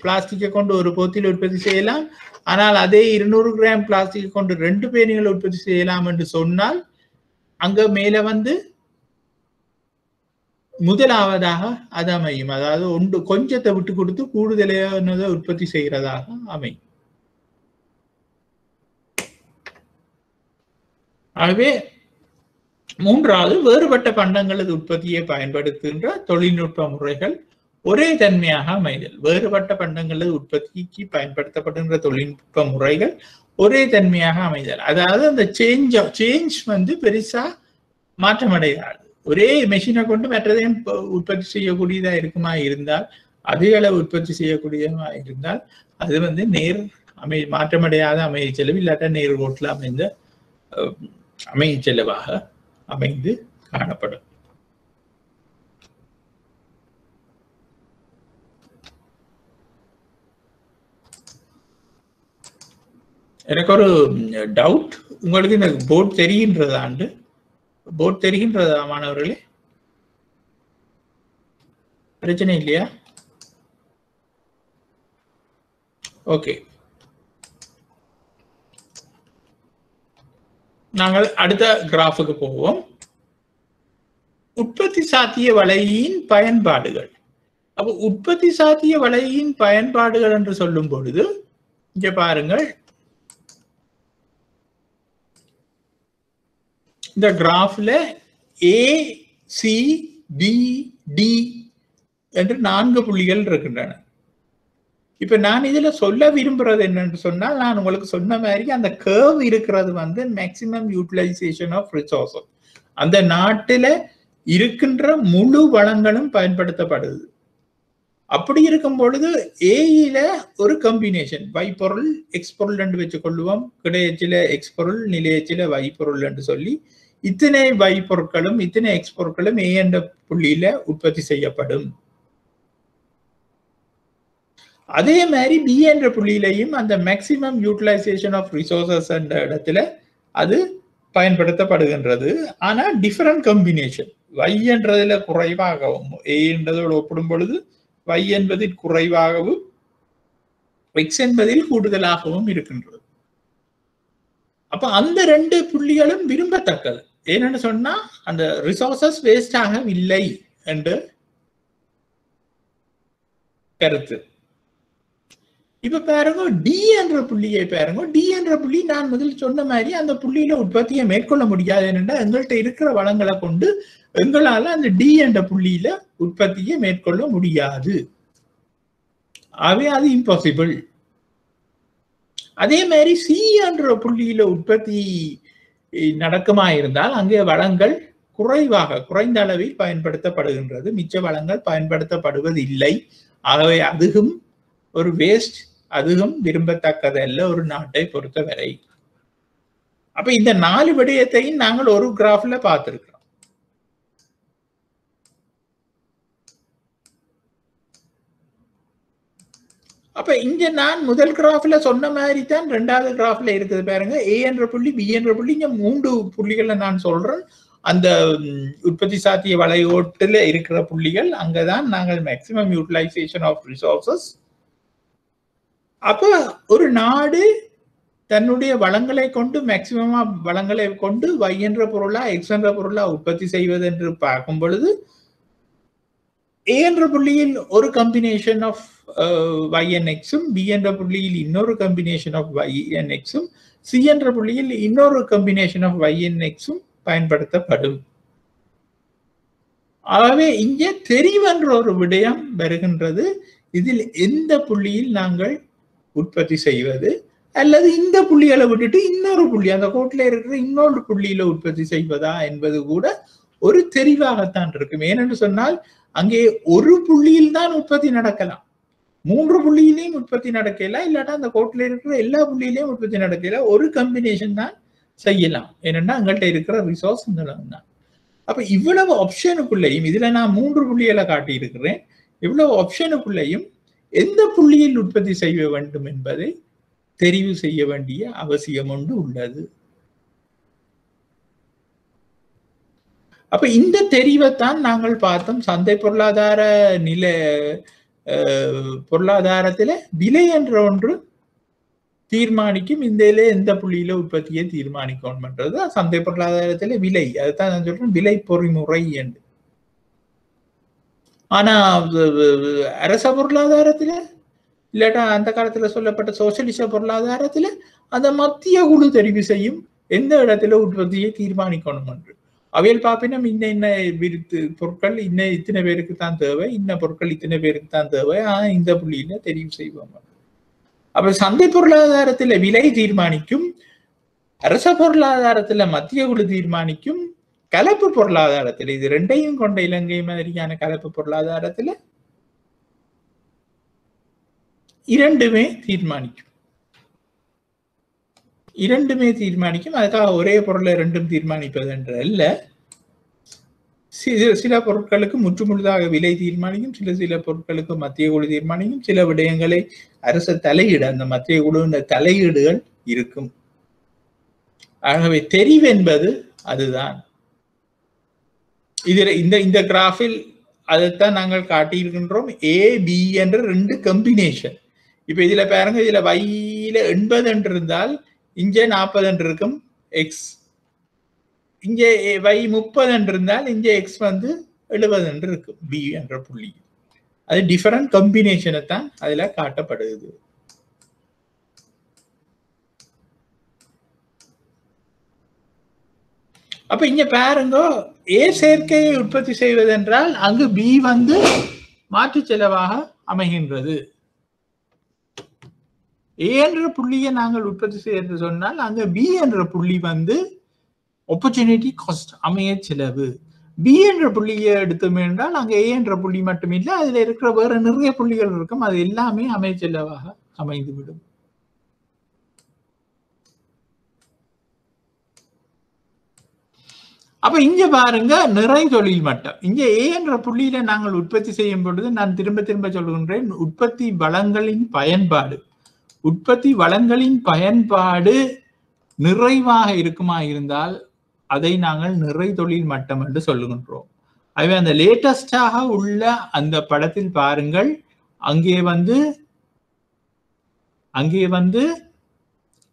பிளாஸ்டிக்கை கொண்டு ஒரு போத்தில உற்பத்தி செய்யலாம் ஆனால் அதே இருநூறு கிராம் பிளாஸ்டிக் கொண்டு ரெண்டு பேணிகளை உற்பத்தி செய்யலாம் என்று சொன்னால் அங்க மேல வந்து முதலாவதாக அது அமையும் அதாவது ஒன்று கொஞ்சத்தை விட்டு கொடுத்து கூடுதலானதை உற்பத்தி செய்கிறதாக அமையும் ஆகவே மூன்றாவது வேறுபட்ட பண்டங்களது உற்பத்தியை பயன்படுத்துகின்ற தொழில்நுட்ப முறைகள் ஒரே தன்மையாக அமைதல். வேறுபட்ட பண்டங்களது உற்பத்திக்கு பயன்படுத்தப்படுகின்ற தொழில்நுட்ப முறைகள் ஒரே தன்மையாக அமைதல். அதாவது அந்த சேஞ்ச் சேஞ்ச் வந்து பெருசா மாற்றமடையாது. ஒரே மெஷினை கொண்டு மற்றதையும் உற்பத்தி செய்யக்கூடியதா இருக்குமா இருந்தால் அதிக அளவு உற்பத்தி செய்யக்கூடியதா இருந்தால் அது வந்து நேர் அமை மாற்றமடையாத அமைய செலவு இல்லாட்டா நேர் ரோட்டில் அமைந்த அமைய செலவாக அமைந்து காணப்படும். எனக்கு ஒரு டவுட் உங்களுக்கு இந்த போர்ட் தெரிகின்றதாண்டு போர்ட் தெரிகின்றதா மாணவர்களே? பிரச்சனை இல்லையா? ஓகே நாங்கள் அடுத்த கிராஃபுக்கு போவோம். உற்பத்தி சாத்திய வலையின் பயன்பாடுகள். அப்போ உற்பத்தி சாத்திய வலையின் பயன்பாடுகள் என்று சொல்லும் பொழுது இங்க பாருங்கள். இந்த கிராஃப்ல ஏ சி பி டி என்று நான்கு புள்ளிகள் இருக்கின்றன. இப்ப நான் இதுல சொல்ல விரும்புறது என்னன்னு சொன்னால் நான் உங்களுக்கு சொன்ன மாதிரி அந்த கேர்வ் இருக்கிறது வந்து மேக்சிமம் யூட்டிலைசேஷன் ஆஃப் ரிசோர்ஸஸ் அந்த நாட்டுல இருக்கின்ற முழு வளங்களும் பயன்படுத்தப்படுது. அப்படி இருக்கும் பொழுது ஏயில ஒரு கம்பினேஷன் வைப்பொருள் எக்ஸ்பொருள் என்று வச்சு கொள்ளுவோம் கிடையச்சில எக்ஸ்பொருள் நிலையச்சில வைப்பொருள் என்று சொல்லி இத்தனை வைப்பொருட்களும் இத்தனை எக்ஸ்பொருட்களும் ஏ என்ற புள்ளியில உற்பத்தி செய்யப்படும். அதே மாதிரி பி என்ற புள்ளியிலையும் அந்த மேக்சிமம் யூட்டிலைசேஷன் ஆஃப் ரிசோர்சஸ் என்ற இடத்துல அது பயன்படுத்தப்படுகின்றது. ஆனால் டிஃப்ரெண்ட் கம்பினேஷன் வை என்றதுல குறைவாகவும் ஏ என்றதோடு ஒப்பிடும் பொழுது வை என்பதில் குறைவாகவும் எக்ஸ் என்பதில் கூடுதலாகவும் இருக்கின்றது. அப்ப அந்த ரெண்டு புள்ளிகளும் விரும்பத்தக்கது. ஏன்னு சொன்னா அந்த ரிசோர்சஸ் வேஸ்ட் ஆகவில்லை என்று கருத்து. இப்ப பாருங்க டி என்ற புள்ளியை பாருங்க. டி என்ற புள்ளி நான் முதல் சொன்ன மாதிரி அந்த புள்ளியில உற்பத்தியை மேற்கொள்ள முடியாது. என்னென்னா எங்கள்கிட்ட இருக்கிற வளங்களை கொண்டு எங்களால அந்த டி என்ற புள்ளியில உற்பத்தியை மேற்கொள்ள முடியாது. ஆகவே அது இம்பாசிபிள் அதே மாதிரி சி என்ற புள்ளியில உற்பத்தி நடக்குமா இருந்தால் அங்கே வளங்கள் குறைவாக குறைந்த அளவில் பயன்படுத்தப்படுகின்றது. மிச்ச வளங்கள் பயன்படுத்தப்படுவதில்லை. ஆகவே அதுவும் ஒரு வேஸ்ட் அதுவும் விரும்பத்தக்கதல்ல ஒரு நாட்டை பொறுத்தவரை. அப்ப இந்த நாலு விடயத்தையும் நாங்கள் ஒரு கிராஃப்ல பார்த்திருக்கிறோம். அப்ப இங்க நான் முதல் கிராஃப்ல சொன்ன மாதிரி தான் ரெண்டாவது கிராஃப்ல இருக்குது பாருங்க. ஏ என்ற புள்ளி பி என்ற புள்ளி இங்க மூன்று புள்ளிகளை நான் சொல்றேன். அந்த உற்பத்தி சாத்திய வளையோட்டில் இருக்கிற புள்ளிகள் அங்கதான் நாங்கள் மேக்சிமம் யூட்டிலைசேஷன் ஆஃப் ரிசோர்சஸ் அப்ப ஒரு நாடு தன்னுடைய வளங்களை கொண்டு மேக்சிமமா வளங்களை கொண்டு வை என்ற பொருளா எக்ஸ் என்ற பொருளா உற்பத்தி செய்வது என்று பார்க்கும் பொழுது ஏ என்ற புள்ளியில் ஒரு கம்பினேஷன் ஆஃப் வை என் எக்ஸும் பி என்ற புள்ளியில் இன்னொரு கம்பினேஷன் ஆஃப் வை என் எக்ஸும் சி என்ற புள்ளியில் இன்னொரு கம்பினேஷன் ஆஃப் வை என் எக்ஸும் பயன்படுத்தப்படும். ஆகவே இங்கே தெரிவென்ற ஒரு விடயம் வருகின்றது. இதில் எந்த புள்ளியில் நாங்கள் உற்பத்தி செய்வது அல்லது இந்த புள்ளிகளை விட்டுட்டு இன்னொரு புள்ளி அந்த கோட்டில் இருக்கிற இன்னொரு புள்ளியில உற்பத்தி செய்வதா என்பது கூட ஒரு தெரிவாகத்தான் இருக்கும். ஏனென்று சொன்னால் அங்கே ஒரு புள்ளியில் தான் உற்பத்தி நடக்கலாம். மூன்று புள்ளியிலையும் உற்பத்தி நடக்கல இல்லாட்டா அந்த கோட்டில இருக்கிற எல்லா புள்ளியிலையும் உற்பத்தி நடக்கல. ஒரு கம்பினேஷன் தான் செய்யலாம். ஏனென்னா அங்கள்கிட்ட இருக்கிற ரிசோர்ஸ் தான் அப்ப இவ்வளவு ஆப்ஷனுக்குள்ளேயும் இதுல நான் மூன்று புள்ளிகளை காட்டி இருக்கிறேன் இவ்வளவு ஆப்ஷனுக்குள்ளேயும் எந்த புள்ளியில் உற்பத்தி செய்ய வேண்டும் என்பதை தெரிவு செய்ய வேண்டிய அவசியம் ஒன்று உள்ளது. அப்ப இந்த தெரிவைத்தான் நாங்கள் பார்த்தோம். சந்தை பொருளாதார நில பொருளாதாரத்துல விலை என்ற ஒன்று தீர்மானிக்கும். இந்த எந்த புள்ளியில உற்பத்தியை தீர்மானிக்கணும்ன்றது சந்தை பொருளாதாரத்துல விலை. அதுதான் நான் சொல்றேன் விலை பொறிமுறை என்று. ஆனா அரச பொருளாதாரத்துல இல்லாட்டா அந்த காலத்துல சொல்லப்பட்ட சோசியலிச பொருளாதாரத்துல அந்த மத்திய குழு தெரிவு செய்யும் எந்த இடத்துல உற்பத்தியை தீர்மானிக்கணும் என்று. அவையல் பாப்பினம் இன்ன இன்ன விருத்து பொருட்கள் இன்ன இத்தனை பேருக்கு தான் தேவை இன்ன பொருட்கள் இத்தனை பேருக்கு தான் தேவை ஆனா இந்த புள்ளியில தெரிவு செய்வாங்க அப்ப சந்தை பொருளாதாரத்துல விலை தீர்மானிக்கும் அரச பொருளாதாரத்துல மத்திய குழு தீர்மானிக்கும் கலப்பு பொருளாதாரத்தில் இது ரெண்டையும் கொண்ட இலங்கை மாதிரியான கலப்பு பொருளாதாரத்தில் இரண்டுமே தீர்மானிக்கும். இரண்டுமே தீர்மானிக்கும். அதுக்காக ஒரே பொருளை ரெண்டும் தீர்மானிப்பது என்ற அல்ல. சில பொருட்களுக்கு முற்றுமுழுதாக விலை தீர்மானிக்கும் சில சில பொருட்களுக்கு மத்திய குழு தீர்மானிக்கும் சில விடயங்களை அரச தலையீடு அந்த மத்திய குழு தலையீடுகள் இருக்கும். ஆகவே தெரிவென்பது அதுதான். இதுல இந்த இந்த கிராஃபில் அதைத்தான் நாங்கள் காட்டியிருக்கின்றோம். ஏ பி என்ற ரெண்டு கம்பினேஷன் இப்போ இதுல பாருங்க இதுல வையில எண்பது என்று இருந்தால் இங்கே நாற்பது என்று இருக்கும் எக்ஸ் இங்கே வை முப்பது என்று இருந்தால் இங்கே எக்ஸ் வந்து எழுபது என்று இருக்கும் பி என்ற புள்ளி. அது டிஃபரண்ட் கம்பினேஷனை தான் அதுல காட்டப்படுது. அப்ப இங்க பாருங்க ஏ சேர்க்கையை உற்பத்தி செய்வதென்றால் அங்கு பி வந்து மாற்று செலவாக அமைகின்றது. ஏ என்ற புள்ளியை நாங்கள் உற்பத்தி செய்ய சொன்னால் அங்க பி என்ற புள்ளி வந்து ஆப்பர்ச்சுனிட்டி காஸ்ட் அமைய செலவு. பி என்ற புள்ளியை எடுத்தோம் என்றால் அங்க ஏ என்ற புள்ளி மட்டும் இல்லை அதுல இருக்கிற வேற நிறைய புள்ளிகள் இருக்கும். அது எல்லாமே அமைய செலவாக அமைந்துவிடும். அப்ப இங்க பாருங்க நிறை தொழில் மட்டம். இங்க ஏ என்ற புள்ளியில நாங்கள் உற்பத்தி செய்யும் பொழுது நான் திரும்ப திரும்ப சொல்கின்றேன் உற்பத்தி வளங்களின் பயன்பாடு. உற்பத்தி வளங்களின் பயன்பாடு நிறைவாக இருக்குமா இருந்தால் அதை நாங்கள் நிறை தொழில் மட்டம் என்று சொல்லுகின்றோம் அதுவே அந்த லேட்டஸ்டாக உள்ள அந்த படத்தில் பாருங்கள் அங்கே வந்து அங்கே வந்து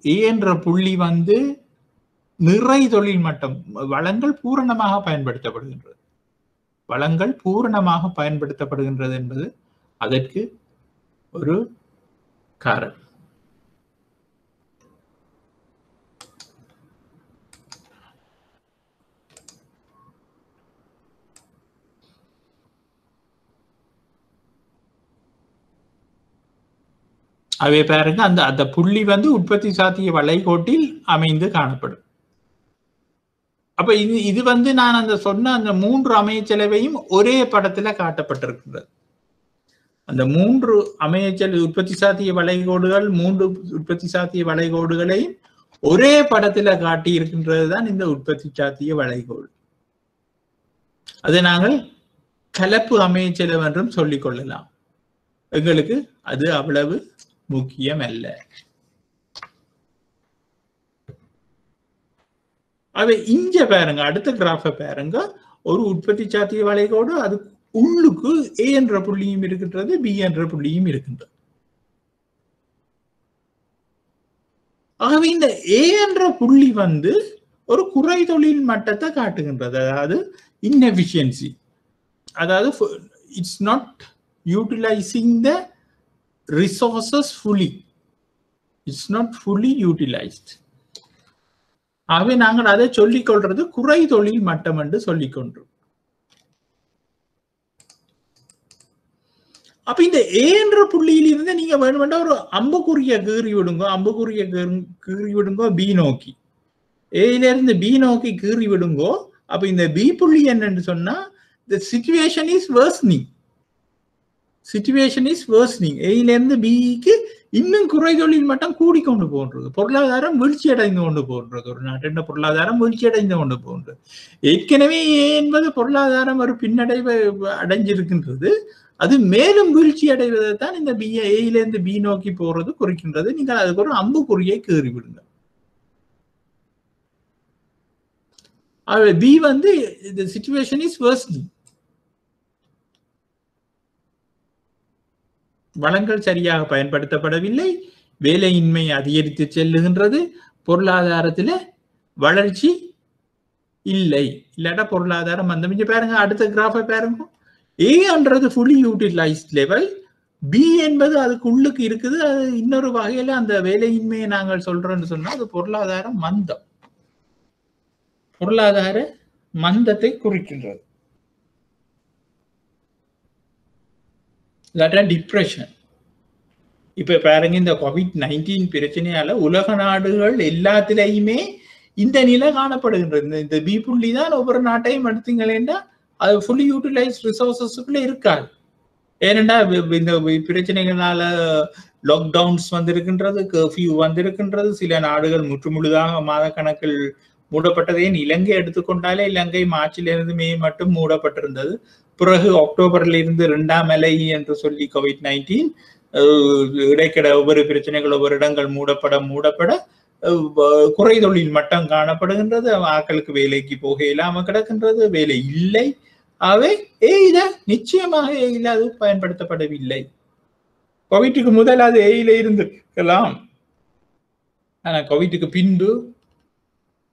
ஏ என்ற புள்ளி வந்து நிறை தொழில் மட்டம் வளங்கள் பூரணமாக பயன்படுத்தப்படுகின்றது. வளங்கள் பூரணமாக பயன்படுத்தப்படுகின்றது என்பது அதற்கு ஒரு காரணம். அவை பாருங்க அந்த அந்த புள்ளி வந்து உற்பத்தி சாத்திய வளைகோட்டில் அமைந்து காணப்படும். அப்ப இது இது வந்து நான் அந்த சொன்ன அந்த மூன்று அமையச்செலவையும் ஒரே படத்துல காட்டப்பட்டிருக்கின்றது அந்த மூன்று அமையச்சல் உற்பத்தி சாத்திய வளைகோடுகள் மூன்று உற்பத்தி சாத்திய வளைகோடுகளையும் ஒரே படத்துல காட்டி இருக்கின்றது தான் இந்த உற்பத்தி சாத்திய வளைகோடு. அதை நாங்கள் கலப்பு அமையச்செலவு என்றும் சொல்லிக் கொள்ளலாம். எங்களுக்கு அது அவ்வளவு முக்கியம் அல்ல அவை இங்க பாருங்க அடுத்த கிராஃபை பாருங்க. ஒரு உற்பத்தி சாத்திய வளைகோடு அது உள்ளுக்கு ஏ என்ற புள்ளியும் இருக்கின்றது பி என்ற புள்ளியும் இருக்கின்றது. ஆகவே இந்த ஏ என்ற புள்ளி வந்து ஒரு குறை தொழில் மட்டத்தை காட்டுகின்றது. அதாவது இன்எஃபிஷியன்சி அதாவது it's not utilising the resources fully it's not fully utilised ஆகவே நாங்கள் அதை சொல்லிக் கொள்றது குறை தொழில் மட்டம் என்று சொல்லிக் கொண்டோம் அப்ப இந்த ஏன்ற புள்ளியிலிருந்து நீங்க வேணுமெண்டா ஒரு அம்புக்குரிய கீறி விடுங்க. அம்புக்குரிய கீறி விடுங்கோ பி நோக்கி. ஏல இருந்து பி நோக்கி கீறி விடுங்கோ. அப்ப இந்த பி புள்ளி என்னன்னு சொன்னா the situation is worsening. Situation is worsening ஏல பிஇக்கு பிக்கு இன்னும் குறை தொழில் மட்டம் கூடிக்கொண்டு போன்றது. பொருளாதாரம் வீழ்ச்சி அடைந்து கொண்டு போன்றது. ஒரு நாட்டின் பொருளாதாரம் வீழ்ச்சி அடைந்து கொண்டு போன்றது. ஏற்கனவே ஏ என்பது பொருளாதாரம் ஒரு பின்னடைவை அடைஞ்சிருக்கின்றது. அது மேலும் வீழ்ச்சி அடைவதை தான் இந்த பி ஏயிலேருந்து பி நோக்கி போறது குறிக்கின்றது. நீங்கள் அதுக்கு ஒரு அம்புக்குறியை கீறி விடுங்க பி வந்து இந்த சிச்சுவேஷன் இஸ் வேர்ஸ்னிங் வளங்கள் சரியாக பயன்படுத்தப்படவில்லை. வேலையின்மை அதிகரித்து செல்லுகின்றது. பொருளாதாரத்தில் வளர்ச்சி இல்லை. இல்லாட்டா பொருளாதாரம் மந்தம் இங்கே பாருங்க அடுத்த கிராஃபை பாருங்க. ஏன்றது ஃபுல்லி யூட்டிலைஸ்ட் லெவல் பி என்பது அதுக்கு உள்ளுக்கு இருக்குது. அது இன்னொரு வகையில அந்த வேலையின்மையை நாங்கள் சொல்றோம்னு சொன்னா அது பொருளாதார மந்தம். பொருளாதார மந்தத்தை குறிக்கின்றது. இல்லாட்டா டிப்ரெஷன் இப்ப பாருங்க இந்த கோவிட் நைன்டீன் பிரச்சனையால உலக நாடுகள் எல்லாத்திலையுமே இந்த நிலை காணப்படுகின்றது. இந்த பி புள்ளி தான் ஒவ்வொரு நாட்டையும் எடுத்தீங்களேன்னா அது ஃபுல்லி யூட்டிலைஸ் ரிசோர்சஸ்க்குள்ள இருக்காது. ஏனெண்டா இந்த பிரச்சனைகளால லாக்டவுன்ஸ் வந்திருக்கின்றது கர்ஃபியூ வந்திருக்கின்றது சில நாடுகள் முற்றுமுழுதாக மாத கணக்கில் மூடப்பட்டதே இலங்கை எடுத்துக்கொண்டாலே இலங்கை மார்ச்சிலிருந்து மே மட்டும் மூடப்பட்டிருந்தது. பிறகு அக்டோபர்ல இருந்து அலை என்று சொல்லி கோவிட் நைன்டீன் இடைக்கிட ஒவ்வொரு பிரச்சனைகள் ஒவ்வொரு இடங்கள் மூடப்பட மூடப்பட குறை தொழில் மட்டம் காணப்படுகின்றது. ஆக்களுக்கு வேலைக்கு போக இல்லாம கிடக்கின்றது. வேலை இல்லை. அவை ஏயில நிச்சயமாக ஏயில அது பயன்படுத்தப்படவில்லை. கோவிட்டுக்கு முதல் அது ஏயில இருந்திருக்கலாம். ஆனா கோவிட்டுக்கு பின்பு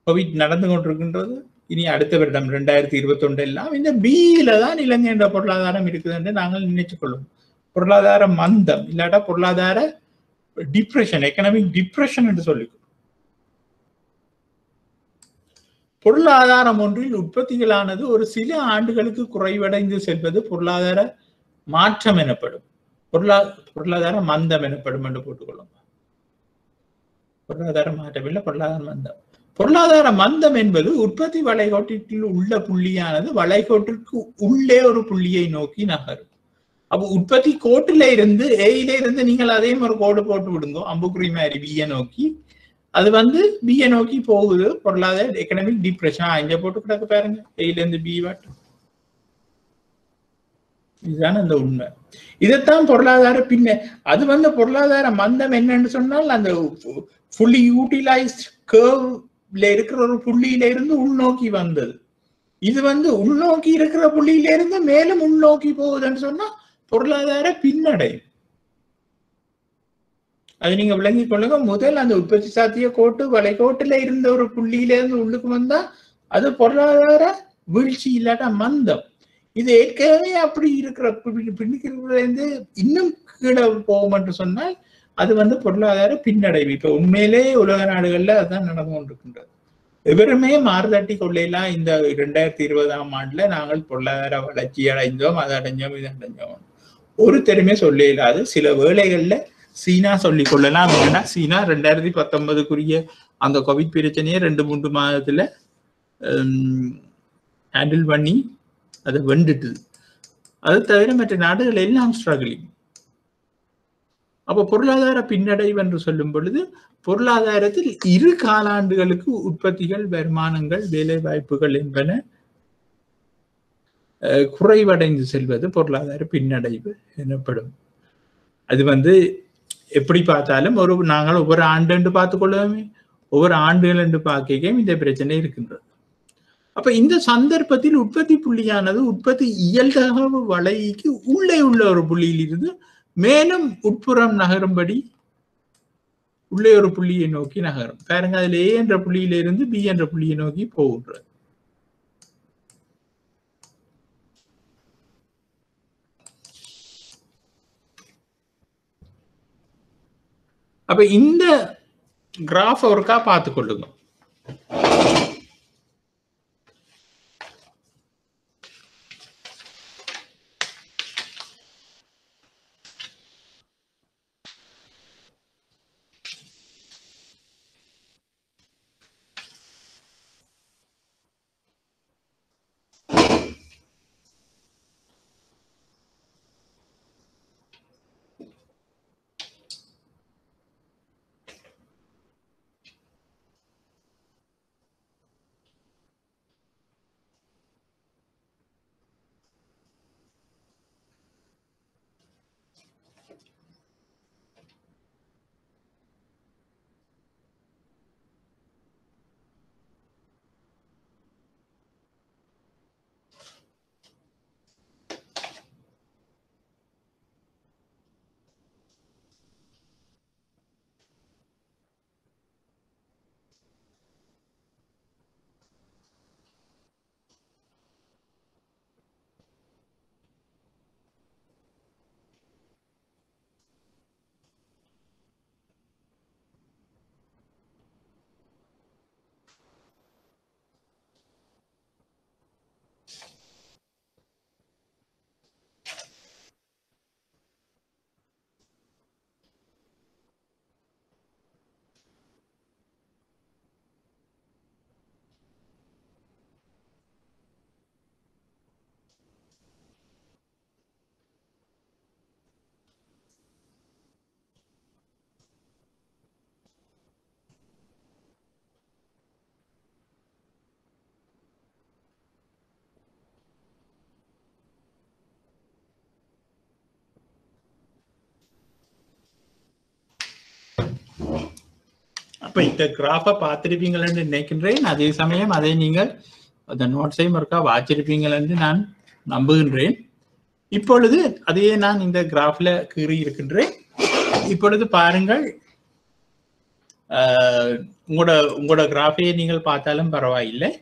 கோவிட் நடந்து கொண்டிருக்கின்றது. இனி அடுத்த வருடம் ரெண்டாயிரத்தி இருபத்தி ஒன்று எல்லாம் இந்த பியில தான் இலங்கை என்ற பொருளாதாரம் இருக்குது என்று நாங்கள் நினைச்சு கொள்ளும் பொருளாதார மந்தம் இல்லாட்டா பொருளாதார டிப்ரெஷன் எக்கனாமிக் டிப்ரெஷன் என்று சொல்லிக்கும் பொருளாதாரம் ஒன்றில் உற்பத்திகளானது ஒரு சில ஆண்டுகளுக்கு குறைவடைந்து செல்வது பொருளாதார மாற்றம் எனப்படும் பொருளா பொருளாதார மந்தம் எனப்படும் என்று போட்டுக்கொள்ளும் பொருளாதார மாற்றம் இல்லை பொருளாதார மந்தம் பொருளாதார மந்தம் என்பது உற்பத்தி வளைகோட்டில் உள்ள புள்ளியானது வளைகோட்டிற்கு உள்ளே ஒரு புள்ளியை நோக்கி நகரும். அப்போ உற்பத்தி கோட்டில இருந்து ஏயில இருந்து நீங்கள் அதையும் ஒரு கோடு போட்டு விடுங்க அம்புக்குறி மாதிரி பிஏ நோக்கி. அது வந்து பிஏ நோக்கி போகுது பொருளாதார எக்கனாமிக் டிப்ரெஷன் இங்க போட்டு கிடக்கு பாருங்க ஏயில இருந்து பி வாட்டு. இதுதான் அந்த உண்மை. இதைத்தான் பொருளாதார பின்ன அது வந்து பொருளாதார மந்தம் என்னன்னு சொன்னால் அந்த ஃபுல்லி யூட்டிலைஸ்ட் கேர்வ் இருக்கிற ஒரு புள்ளியில இருந்து உள்நோக்கி வந்தது. இது வந்து உள்நோக்கி இருக்கிற புள்ளியில இருந்து மேலும் உள்நோக்கி போகுதுன்னு சொன்னா பொருளாதார பின்னடை. அது நீங்க விளங்கிக் கொள்ளுங்க. முதல் அந்த உற்பத்தி சாத்திய கோட்டு வளைகோட்டுல இருந்த ஒரு புள்ளியில இருந்து உள்ளுக்கு வந்தா அது பொருளாதார வீழ்ச்சி இல்லாட்ட மந்தம். இது ஏற்கனவே அப்படி இருக்கிற பின்னிக்கிறதுல இருந்து இன்னும் கீழே போகும் என்று சொன்னால் அது வந்து பொருளாதார பின்னடைவு. இப்ப உண்மையிலே உலக நாடுகள்ல அதுதான் நடந்து கொண்டிருக்கின்றது. எவருமே மாறுதட்டி கொள்ளையெல்லாம் இந்த இரண்டாயிரத்தி இருபதாம் ஆண்டுல நாங்கள் பொருளாதார வளர்ச்சி அடைந்தோம் அதை அடைஞ்சோம் இது அடைஞ்சோம். ஒரு தெருமே சொல்ல இல்லாது சில வேளைகள்ல சீனா சொல்லிக் கொள்ளலாம். ஏன்னா சீனா ரெண்டாயிரத்தி பத்தொன்பதுக்குரிய அந்த கோவிட் பிரச்சனையை ரெண்டு மூன்று மாதத்துல ஹேண்டில் பண்ணி அதை வெண்டுட்டு அது தவிர மற்ற நாடுகள் எல்லாம் ஸ்ட்ரகிளிங் அப்ப பொருளாதார பின்னடைவு என்று சொல்லும் பொழுது பொருளாதாரத்தில் இரு காலாண்டுகளுக்கு உற்பத்திகள் வருமானங்கள் வேலை வாய்ப்புகள் என்பன குறைவடைந்து செல்வது பொருளாதார பின்னடைவு எனப்படும். அது வந்து எப்படி பார்த்தாலும் ஒரு நாங்கள் ஒவ்வொரு ஆண்டு என்று பார்த்துக்கொள்ளவே ஒவ்வொரு ஆண்டுகள் என்று பார்க்கையும் இந்த பிரச்சனை இருக்கின்றது. அப்ப இந்த சந்தர்ப்பத்தில் உற்பத்தி புள்ளியானது உற்பத்தி இயல்தகவு வலைக்கு உள்ளே உள்ள ஒரு புள்ளியில் இருந்து மேலும் உட்புறம் நகரும்படி உள்ளே ஒரு புள்ளியை நோக்கி நகரும். பாருங்க அதுல ஏ என்ற புள்ளியிலிருந்து பி என்ற புள்ளியை நோக்கி போகின்றது. அப்ப இந்த கிராஃப் ஒருக்கா பார்த்து கொள்ளுங்க. அப்ப இந்த கிராஃபை பார்த்திருப்பீங்கள் நினைக்கின்றேன். அதே சமயம் அதை நீங்கள் அந்த நோட்ஸையும் ஒருக்கா வாச்சிருப்பீங்கள் என்று நான் நம்புகின்றேன். இப்பொழுது அதையே நான் இந்த கிராஃப்ல கீறி இருக்கின்றேன். இப்பொழுது பாருங்கள். உங்களோட உங்களோட கிராஃபையை நீங்கள் பார்த்தாலும் பரவாயில்லை.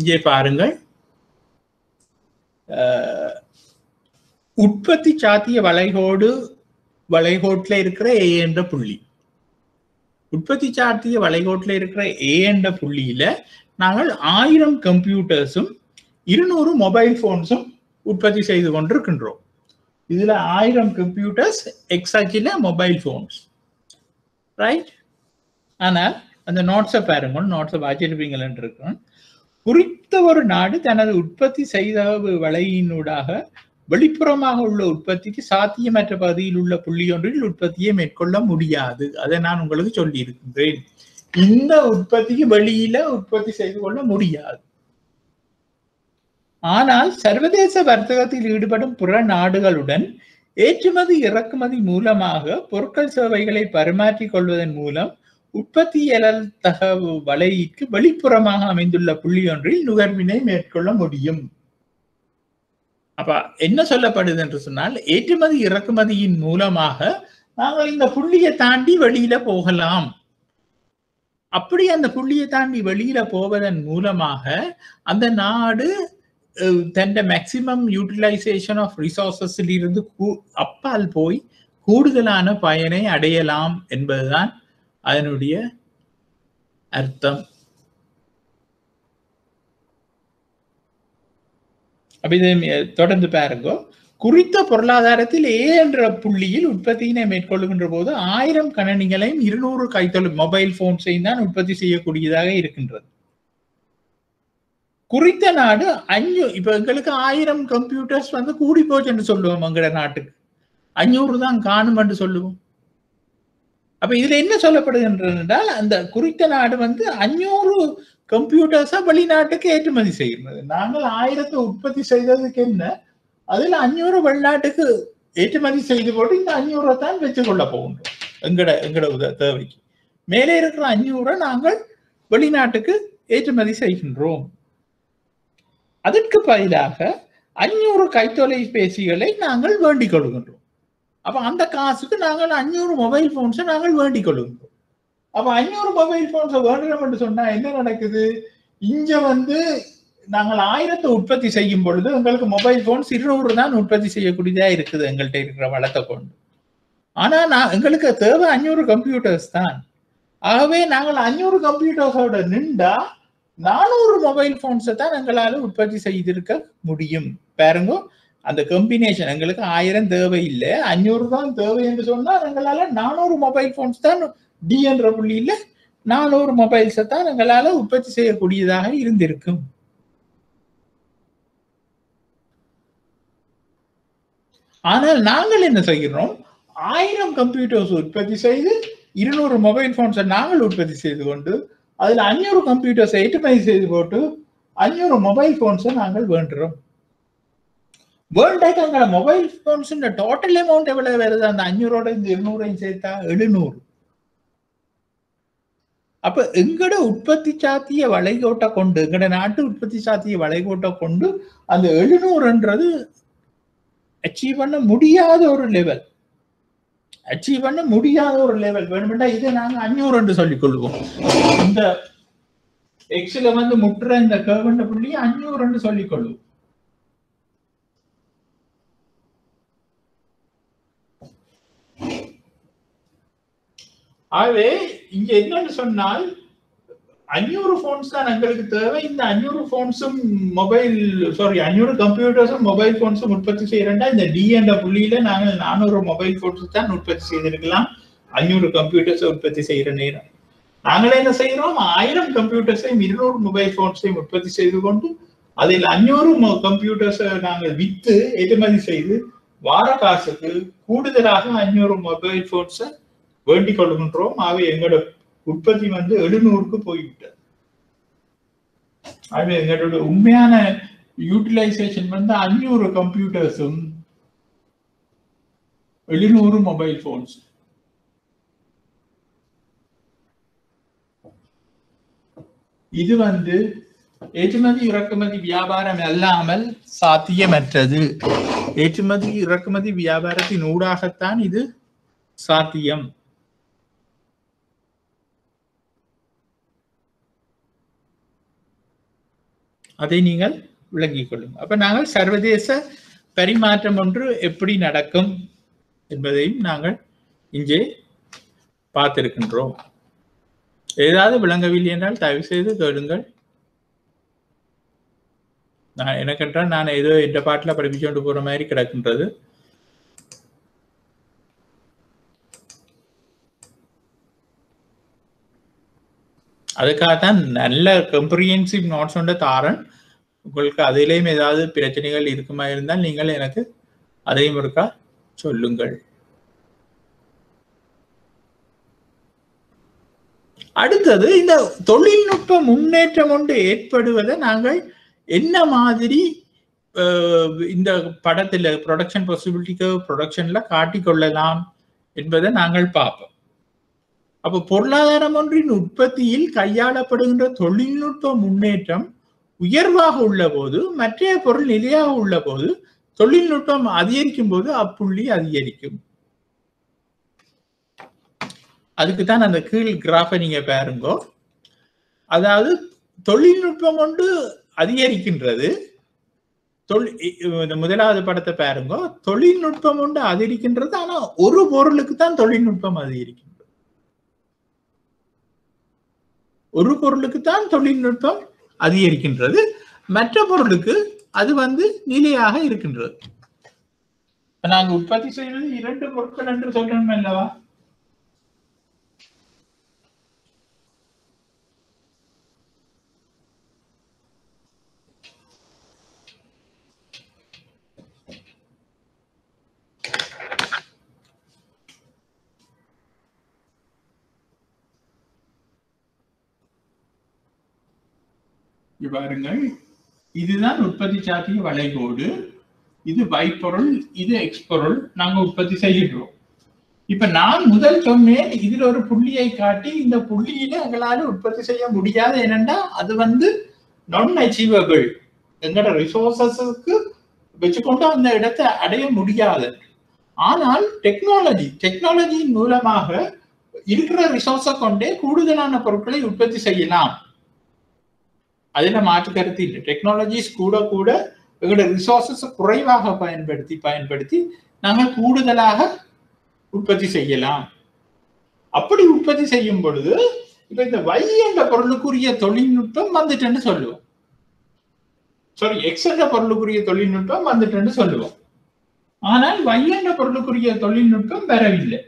இங்கே பாருங்கள். உற்பத்தி சாத்திய வளைகோடு வளைகோட்டில் இருக்கிற ஏ என்ற புள்ளி. உற்பத்தி சாத்திய வளைகோட்டில் இருக்கிற ஏ என்ற புள்ளியில நாங்கள் ஆயிரம் கம்ப்யூட்டர்ஸும் இருநூறு மொபைல் போன்ஸும் உற்பத்தி செய்து கொண்டிருக்கின்றோம். இதுல ஆயிரம் கம்ப்யூட்டர்ஸ் எக்ஸாச்சில மொபைல் போன்ஸ் ரைட் ஆனால் அந்த நோட்ஸை பாருங்க நோட்ஸை வாச்சிருப்பீங்களன்னு இருக்கிறோம் குறித்த ஒரு நாடு தனது உற்பத்தி செய்த வலையினூடாக வெளிப்புறமாக உள்ள உற்பத்திக்கு சாத்தியமற்ற பகுதியில் உள்ள புள்ளி ஒன்றில் உற்பத்தியை மேற்கொள்ள முடியாது. அதை நான் உங்களுக்கு சொல்லியிருக்கின்றேன் இந்த உற்பத்திக்கு வெளியில உற்பத்தி செய்து கொள்ள முடியாது. ஆனால் சர்வதேச வர்த்தகத்தில் ஈடுபடும் புற நாடுகளுடன் ஏற்றுமதி இறக்குமதி மூலமாக பொருட்கள் சேவைகளை பரிமாற்றிக் கொள்வதன் மூலம் உற்பத்தி தகவு வலையிற்கு வெளிப்புறமாக அமைந்துள்ள புள்ளி ஒன்றில் நுகர்வினை மேற்கொள்ள முடியும். அப்ப என்ன சொல்லப்படுது என்று சொன்னால் ஏற்றுமதி இறக்குமதியின் மூலமாக நாங்கள் இந்த புள்ளியை தாண்டி வெளியில போகலாம். அப்படி அந்த புள்ளியை தாண்டி வெளியில போவதன் மூலமாக அந்த நாடு தன் மேக்சிமம் யூட்டிலைசேஷன் ஆஃப் ரிசோர்சஸில் இருந்து அப்பால் போய் கூடுதலான பயனை அடையலாம் என்பதுதான் அதனுடைய அர்த்தம். அப்ப தொடர்ந்து பாருங்க. குறித்த பொருளாதாரத்தில் ஏ என்ற புள்ளியில் உற்பத்தியினை மேற்கொள்ளுகின்ற போது ஆயிரம் கணனிகளையும் இருநூறு கைத்தொழில் மொபைல் போன்ஸையும் தான் உற்பத்தி செய்யக்கூடியதாக இருக்கின்றது. குறித்த நாடு அஞ்சு இப்ப எங்களுக்கு ஆயிரம் கம்ப்யூட்டர்ஸ் வந்து கூடி போச்சுன்னு சொல்லுவோம் எங்கட நாட்டுக்கு. அஞ்சூறு தான் காணும் என்று சொல்லுவோம். அப்ப இதுல என்ன சொல்லப்படுகின்றால் அந்த குறித்த நாடு வந்து அஞ்சூறு கம்ப்யூட்டர்ஸா வெளிநாட்டுக்கு ஏற்றுமதி செய்கிறது நாங்கள் ஆயிரத்தை உற்பத்தி செய்ததுக்கு என்ன? அதில் அஞ்சூறு வெளிநாட்டுக்கு ஏற்றுமதி செய்து போட்டு இந்த அஞ்சூரை தான் வச்சு கொள்ள போகின்றோம். எங்கட எங்கட உத தேவைக்கு. மேலே இருக்கிற அஞ்சூரை நாங்கள் வெளிநாட்டுக்கு ஏற்றுமதி செய்கின்றோம். அதற்கு பதிலாக அஞ்சூறு கைத்தொலைபேசிகளை நாங்கள் வேண்டிக் கொள்கின்றோம். அப்ப அந்த காசுக்கு நாங்கள் அஞ்சூறு மொபைல் போன்ஸை நாங்கள் வேண்டிக் கொள்கின்றோம். அப்ப அஞ்சூறு மொபைல் போன்ஸை வேண்டணும் என்று சொன்னா என்ன நடக்குது? இங்க வந்து நாங்கள் ஆயிரத்தை உற்பத்தி செய்யும் பொழுது உங்களுக்கு மொபைல் போன்ஸ் இருநூறு தான் உற்பத்தி செய்யக்கூடியதா இருக்குது எங்கள்கிட்ட இருக்கிற வளத்தை கொண்டு. ஆனா நான் எங்களுக்கு தேவை அஞ்சூறு கம்ப்யூட்டர்ஸ் தான். ஆகவே நாங்கள் அஞ்சூறு கம்ப்யூட்டர்ஸோட நின்றா நானூறு மொபைல் போன்ஸை தான் எங்களால் உற்பத்தி செய்திருக்க முடியும். பாருங்க அந்த கம்பினேஷன் எங்களுக்கு ஆயிரம் தேவை இல்லை அஞ்சூறு தான் தேவை என்று சொன்னால் எங்களால் நானூறு மொபைல் போன்ஸ் தான் டி என்ற புள்ளியில நானூறு மொபைல்ஸை தான் எங்களால் உற்பத்தி செய்யக்கூடியதாக இருந்திருக்கும். ஆனால் நாங்கள் என்ன செய்கிறோம்? ஆயிரம் கம்ப்யூட்டர்ஸ் உற்பத்தி செய்து இருநூறு மொபைல் போன்ஸை நாங்கள் உற்பத்தி செய்து கொண்டு அதில் அஞ்சூறு கம்ப்யூட்டர்ஸ் ஏற்றுமதி செய்து போட்டு அஞ்சூறு மொபைல் போன்ஸை நாங்கள் வேண்டுறோம். வேண்டாக்கு எங்களை மொபைல் போன்ஸ் டோட்டல் அமௌண்ட் எவ்வளவு வருது? அந்த அஞ்சூறோட இந்த இருநூறையும் சேர்த்தா எழுநூறு. அப்ப எங்கட உற்பத்தி சாத்திய வளைகோட்டை கொண்டு எங்கட நாட்டு உற்பத்தி சாத்திய வளைகோட்டை கொண்டு அந்த எழுநூறுன்றது அச்சீவ் பண்ண முடியாத ஒரு லெவல் அச்சீவ் பண்ண முடியாத ஒரு லெவல் வேணுமெண்டா இதை நாங்க அஞ்சூறு என்று சொல்லிக் கொள்வோம். இந்த எக்ஸ்ல வந்து முட்டுற இந்த கர்வண்ட புள்ளி அஞ்சூறு என்று சொல்லிக் கொள்வோம். ஆகவே இங்க என்னன்னு சொன்னால் அஞ்சூறு போன்ஸ் தான் எங்களுக்கு தேவை. இந்த அஞ்சூறு போன்ஸும் மொபைல் சாரி அஞ்சூறு கம்ப்யூட்டர்ஸும் மொபைல் போன்ஸும் உற்பத்தி செய்யறேன்டா. இந்த டி என்ற புள்ளியில நாங்கள் நானூறு மொபைல் போன்ஸ் தான் உற்பத்தி செய்திருக்கலாம். அஞ்சூறு கம்ப்யூட்டர்ஸை உற்பத்தி செய்யற நேரம். நாங்களே என்ன செய்யறோம் ஆயிரம் கம்ப்யூட்டர்ஸையும் இருநூறு மொபைல் போன்ஸையும் உற்பத்தி செய்து கொண்டு அதில் அஞ்சூறு கம்ப்யூட்டர்ஸை நாங்கள் வித்து ஏற்றுமதி செய்து வார காசுக்கு கூடுதலாக அஞ்சூறு மொபைல் போன்ஸை வேண்டிக் கொள்கின்றோம் ஆகவே எங்களோட உற்பத்தி வந்து எழுநூறுக்கு போய்விட்டது. ஆகவே எங்களோட உண்மையான யூட்டிலைசேஷன் வந்து அஞ்சூறு கம்ப்யூட்டர்ஸும் எழுநூறு மொபைல் போன்ஸ் இது வந்து ஏற்றுமதி இறக்குமதி வியாபாரம் அல்லாமல் சாத்தியமற்றது. ஏற்றுமதி இறக்குமதி வியாபாரத்தின் ஊடாகத்தான் இது சாத்தியம். அதை நீங்கள் விளங்கிக் கொள்ளுங்கள். அப்போ நாங்கள் சர்வதேச பரிமாற்றம் ஒன்று எப்படி நடக்கும் என்பதையும் நாங்கள் இங்கே பார்த்திருக்கின்றோம். ஏதாவது விளங்கவில்லை என்றால் தயவு செய்து கேளுங்கள். நான் எனக்கென்றால் நான் ஏதோ இந்த பாட்டில் படிப்பிச்சு கொண்டு போகிற மாதிரி கிடக்கின்றது. அதுக்காகத்தான் நல்ல கம்ப்ரிஹென்சிவ் நோட்ஸ் ஒன்று தாரன். உங்களுக்கு அதிலேயும் ஏதாவது பிரச்சனைகள் இருக்குமா இருந்தால் நீங்கள் எனக்கு அதையும் இருக்கா சொல்லுங்கள். அடுத்தது இந்த தொழில்நுட்ப முன்னேற்றம் ஒன்று ஏற்படுவதை நாங்கள் என்ன மாதிரி இந்த படத்தில் ப்ரொடக்ஷன் பாசிபிலிட்டிக்கு ப்ரொடக்ஷனில் காட்டிக்கொள்ளலாம் என்பதை நாங்கள் பார்ப்போம். அப்ப பொருளாதாரம் ஒன்றின் உற்பத்தியில் கையாளப்படுகின்ற தொழில்நுட்ப முன்னேற்றம் உயர்வாக உள்ள போது மற்ற பொருள் நிலையாக உள்ள போது தொழில்நுட்பம் அதிகரிக்கும் போது அப்புள்ளி அதிகரிக்கும். அதுக்கு தான் அந்த கீழ் கிராஃபை நீங்க பாருங்க. அதாவது தொழில்நுட்பம் கொண்டு அதிகரிக்கின்றது. தொழில் முதலாவது படத்தை பாருங்க. தொழில்நுட்பம் கொண்டு அதிகரிக்கின்றது ஆனா ஒரு பொருளுக்கு தான் தொழில்நுட்பம் அதிகரிக்கும். ஒரு பொருளுக்குத்தான் தொழில்நுட்பம் அதிகரிக்கின்றது. மற்ற பொருளுக்கு அது வந்து நிலையாக இருக்கின்றது. நாங்க உற்பத்தி செய்வது இரண்டு பொருட்கள் என்று சொல்லணும் அல்லவா? பாருங்கள். இதுதான் உற்பத்தி சாத்திய வளைகோடு. இது வைப்பொருள் இது எக்ஸ்பொருள். நாங்க உற்பத்தி செய்கின்றோம். இப்ப நான் முதல் சொன்னேன் இதுல ஒரு புள்ளியை காட்டி இந்த புள்ளியில எங்களால உற்பத்தி செய்ய முடியாது என்னன்னா அது வந்து நான் அச்சீவபிள் எங்களோட ரிசோர்சஸுக்கு வச்சுக்கொண்டு அந்த இடத்தை அடைய முடியாது. ஆனால் டெக்னாலஜி டெக்னாலஜியின் மூலமாக இருக்கிற ரிசோர்ஸை கொண்டே கூடுதலான பொருட்களை உற்பத்தி செய்யலாம். அதில் மாற்று கருத்து இல்லை டெக்னாலஜிஸ் கூட கூட எங்களோட ரிசோர்சஸ் குறைவாக பயன்படுத்தி பயன்படுத்தி நாங்கள் கூடுதலாக உற்பத்தி செய்யலாம் அப்படி உற்பத்தி செய்யும் பொழுது இப்ப இந்த வை என்ற பொருளுக்குரிய தொழில்நுட்பம் வந்துட்டுன்னு சொல்லுவோம் சாரி எக்ஸ் என்ற பொருளுக்குரிய தொழில்நுட்பம் வந்துட்டுன்னு சொல்லுவோம் ஆனால் வை என்ற பொருளுக்குரிய தொழில்நுட்பம் வரவில்லை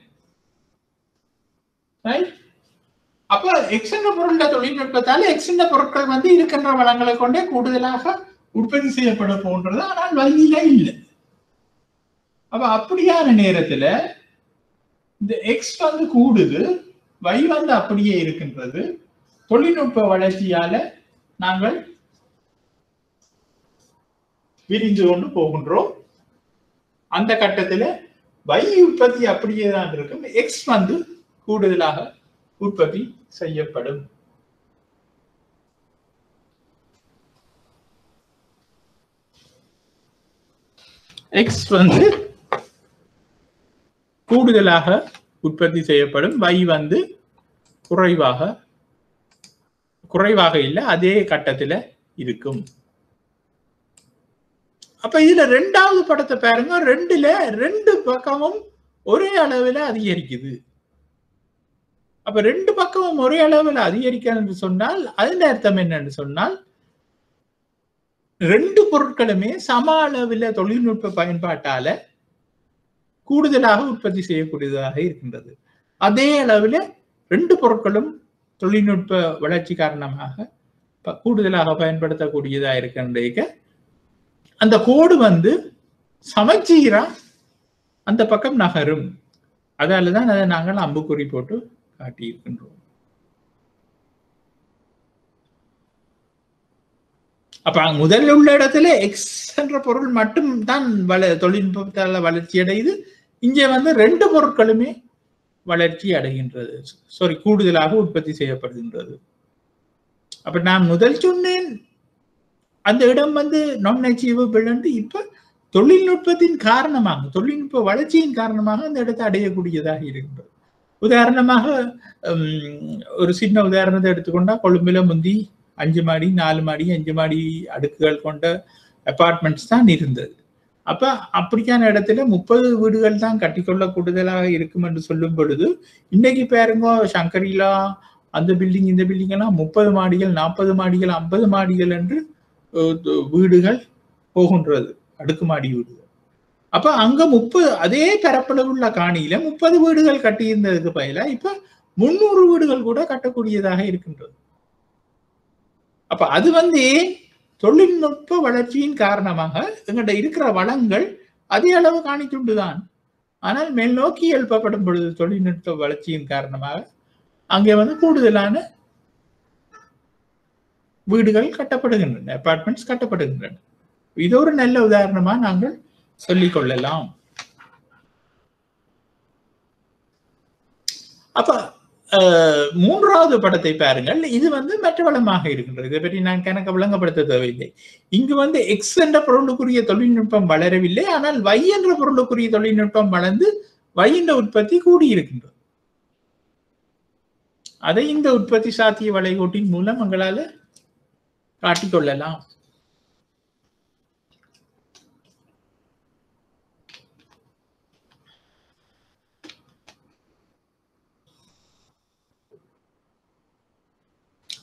ரைட் அப்ப எக்ஸ் என்ற தொழில்நுட்பத்தால தொழில்நுட்பத்தால் எக்ஸ் பொருட்கள் வந்து இருக்கின்ற வளங்களை கொண்டே கூடுதலாக உற்பத்தி செய்யப்பட போன்றது. ஆனால் வங்கியில இல்லை. அப்ப அப்படியான நேரத்துல இந்த எக்ஸ் வந்து கூடுது வை வந்து அப்படியே இருக்கின்றது. தொழில்நுட்ப வளர்ச்சியால நாங்கள் விரிஞ்சு கொண்டு போகின்றோம். அந்த கட்டத்துல வை உற்பத்தி அப்படியே தான் இருக்கும். எக்ஸ் வந்து கூடுதலாக உற்பத்தி செய்யப்படும். எக்ஸ் வந்து கூடுதலாக உற்பத்தி செய்யப்படும். வை வந்து குறைவாக குறைவாக இல்லை அதே கட்டத்தில் இருக்கும். அப்ப இதுல ரெண்டாவது படத்தை பாருங்க. ரெண்டுல ரெண்டு பக்கமும் ஒரே அளவில் அதிகரிக்குது. அப்ப ரெண்டு பக்கமும் ஒரே அளவில் அதிகரிக்கிறது என்று சொன்னால் அதன் அர்த்தம் என்னன்னு சொன்னால் ரெண்டு பொருட்களுமே சம அளவில் தொழில்நுட்ப பயன்பாட்டால கூடுதலாக உற்பத்தி செய்யக்கூடியதாக இருக்கின்றது. அதே அளவில் ரெண்டு பொருட்களும் தொழில்நுட்ப வளர்ச்சி காரணமாக கூடுதலாக பயன்படுத்தக்கூடியதா இருக்கின்ற அந்த கோடு வந்து சமச்சீரா அந்த பக்கம் நகரும். அதால தான் அதை நாங்கள் அம்புக்குறி போட்டு காட்டியிருக்கின்றோம் அப்ப முதல் உள்ள இடத்துல எக்ஸ் என்ற பொருள் மட்டும் தான் வள தொழில்நுட்பத்தால வளர்ச்சி அடையுது. இங்கே வந்து ரெண்டு பொருட்களுமே வளர்ச்சி அடைகின்றது. சாரி கூடுதலாக உற்பத்தி செய்யப்படுகின்றது. அப்ப நான் முதல் சொன்னேன் அந்த இடம் வந்து நான் அச்சீவபிள் இப்ப தொழில்நுட்பத்தின் காரணமாக தொழில்நுட்ப வளர்ச்சியின் காரணமாக அந்த இடத்தை அடையக்கூடியதாக இருக்கின்றது. உதாரணமாக ஒரு சின்ன உதாரணத்தை எடுத்துக்கொண்டா கொழும்புல முந்தி அஞ்சு மாடி நாலு மாடி அஞ்சு மாடி அடுக்குகள் கொண்ட அப்பார்ட்மெண்ட்ஸ் தான் இருந்தது. அப்ப அப்படியான இடத்துல முப்பது வீடுகள் தான் கட்டிக்கொள்ள கூடுதலாக இருக்கும் என்று சொல்லும் பொழுது இன்னைக்கு பாருங்க சங்கரிலா அந்த பில்டிங் இந்த பில்டிங் எல்லாம் முப்பது மாடிகள் நாற்பது மாடிகள் ஐம்பது மாடிகள் என்று வீடுகள் போகின்றது. அடுக்குமாடி வீடுகள். அப்ப அங்க முப்பது அதே பரப்பளவுள்ள காணியில முப்பது வீடுகள் கட்டியிருந்ததுக்கு பயில இப்ப முன்னூறு வீடுகள் கூட கட்டக்கூடியதாக இருக்கின்றது. அப்ப அது வந்து தொழில்நுட்ப வளர்ச்சியின் காரணமாக எங்கள்கிட்ட இருக்கிற வளங்கள் அதே அளவு காணித்துண்டுதான் ஆனால் மேல் நோக்கி எழுப்பப்படும் பொழுது தொழில்நுட்ப வளர்ச்சியின் காரணமாக அங்கே வந்து கூடுதலான வீடுகள் கட்டப்படுகின்றன அபார்ட்மெண்ட்ஸ் கட்டப்படுகின்றன. இது ஒரு நல்ல உதாரணமா நாங்கள் சொல்லிக் கொள்ளலாம் அப்ப மூன்றாவது படத்தை பாருங்கள். இது வந்து மற்றவளமாக இருக்கின்றது. இதை பற்றி நான் கணக்கு விளங்கப்படுத்த தேவையில்லை. இங்கு வந்து எக்ஸ் என்ற பொருளுக்குரிய தொழில்நுட்பம் வளரவில்லை. ஆனால் வை என்ற பொருளுக்குரிய தொழில்நுட்பம் வளர்ந்து வை என்ற உற்பத்தி கூடியிருக்கின்றது. அதை இந்த உற்பத்தி சாத்திய வளைகோட்டின் மூலம் எங்களால் காட்டிக்கொள்ளலாம்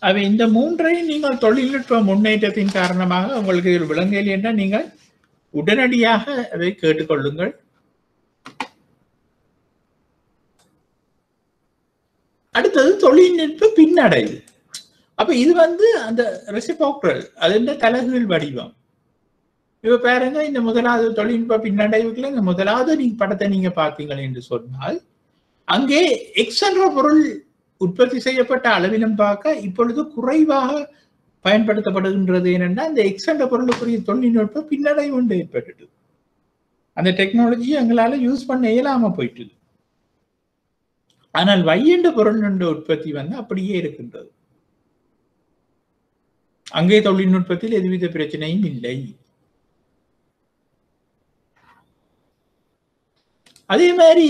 அவை இந்த மூன்றையும் நீங்கள் தொழில்நுட்ப முன்னேற்றத்தின் காரணமாக உங்களுக்கு இதில் விளங்கவில்லை என்றால் நீங்கள் உடனடியாக அதை கேட்டுக்கொள்ளுங்கள். அடுத்தது தொழில்நுட்ப பின்னடைவு அப்ப இது வந்து அந்த ரெசிபோக்ரல் அது தலைகீழ் வடிவம். இப்ப பாருங்க இந்த முதலாவது தொழில்நுட்ப பின்னடைவுக்குள்ள இந்த முதலாவது நீங்க படத்தை நீங்க பார்த்தீங்கள் என்று சொன்னால் அங்கே எக்ஸ் என்ற பொருள் உற்பத்தி செய்யப்பட்ட அளவிலும் பார்க்க இப்பொழுது குறைவாக பயன்படுத்தப்படுகின்றது ஏனென்றால் இந்த எக்ஸ் பொருளுக்குரிய தொழில்நுட்ப பின்னடைவு ஒன்று ஏற்பட்டுது அந்த டெக்னாலஜி எங்களால யூஸ் பண்ண இயலாம போயிட்டு ஆனால் y பொருள் உற்பத்தி வந்து அப்படியே இருக்கின்றது. அங்கே தொழில்நுட்பத்தில் எதுவித பிரச்சனையும் இல்லை. அதே மாதிரி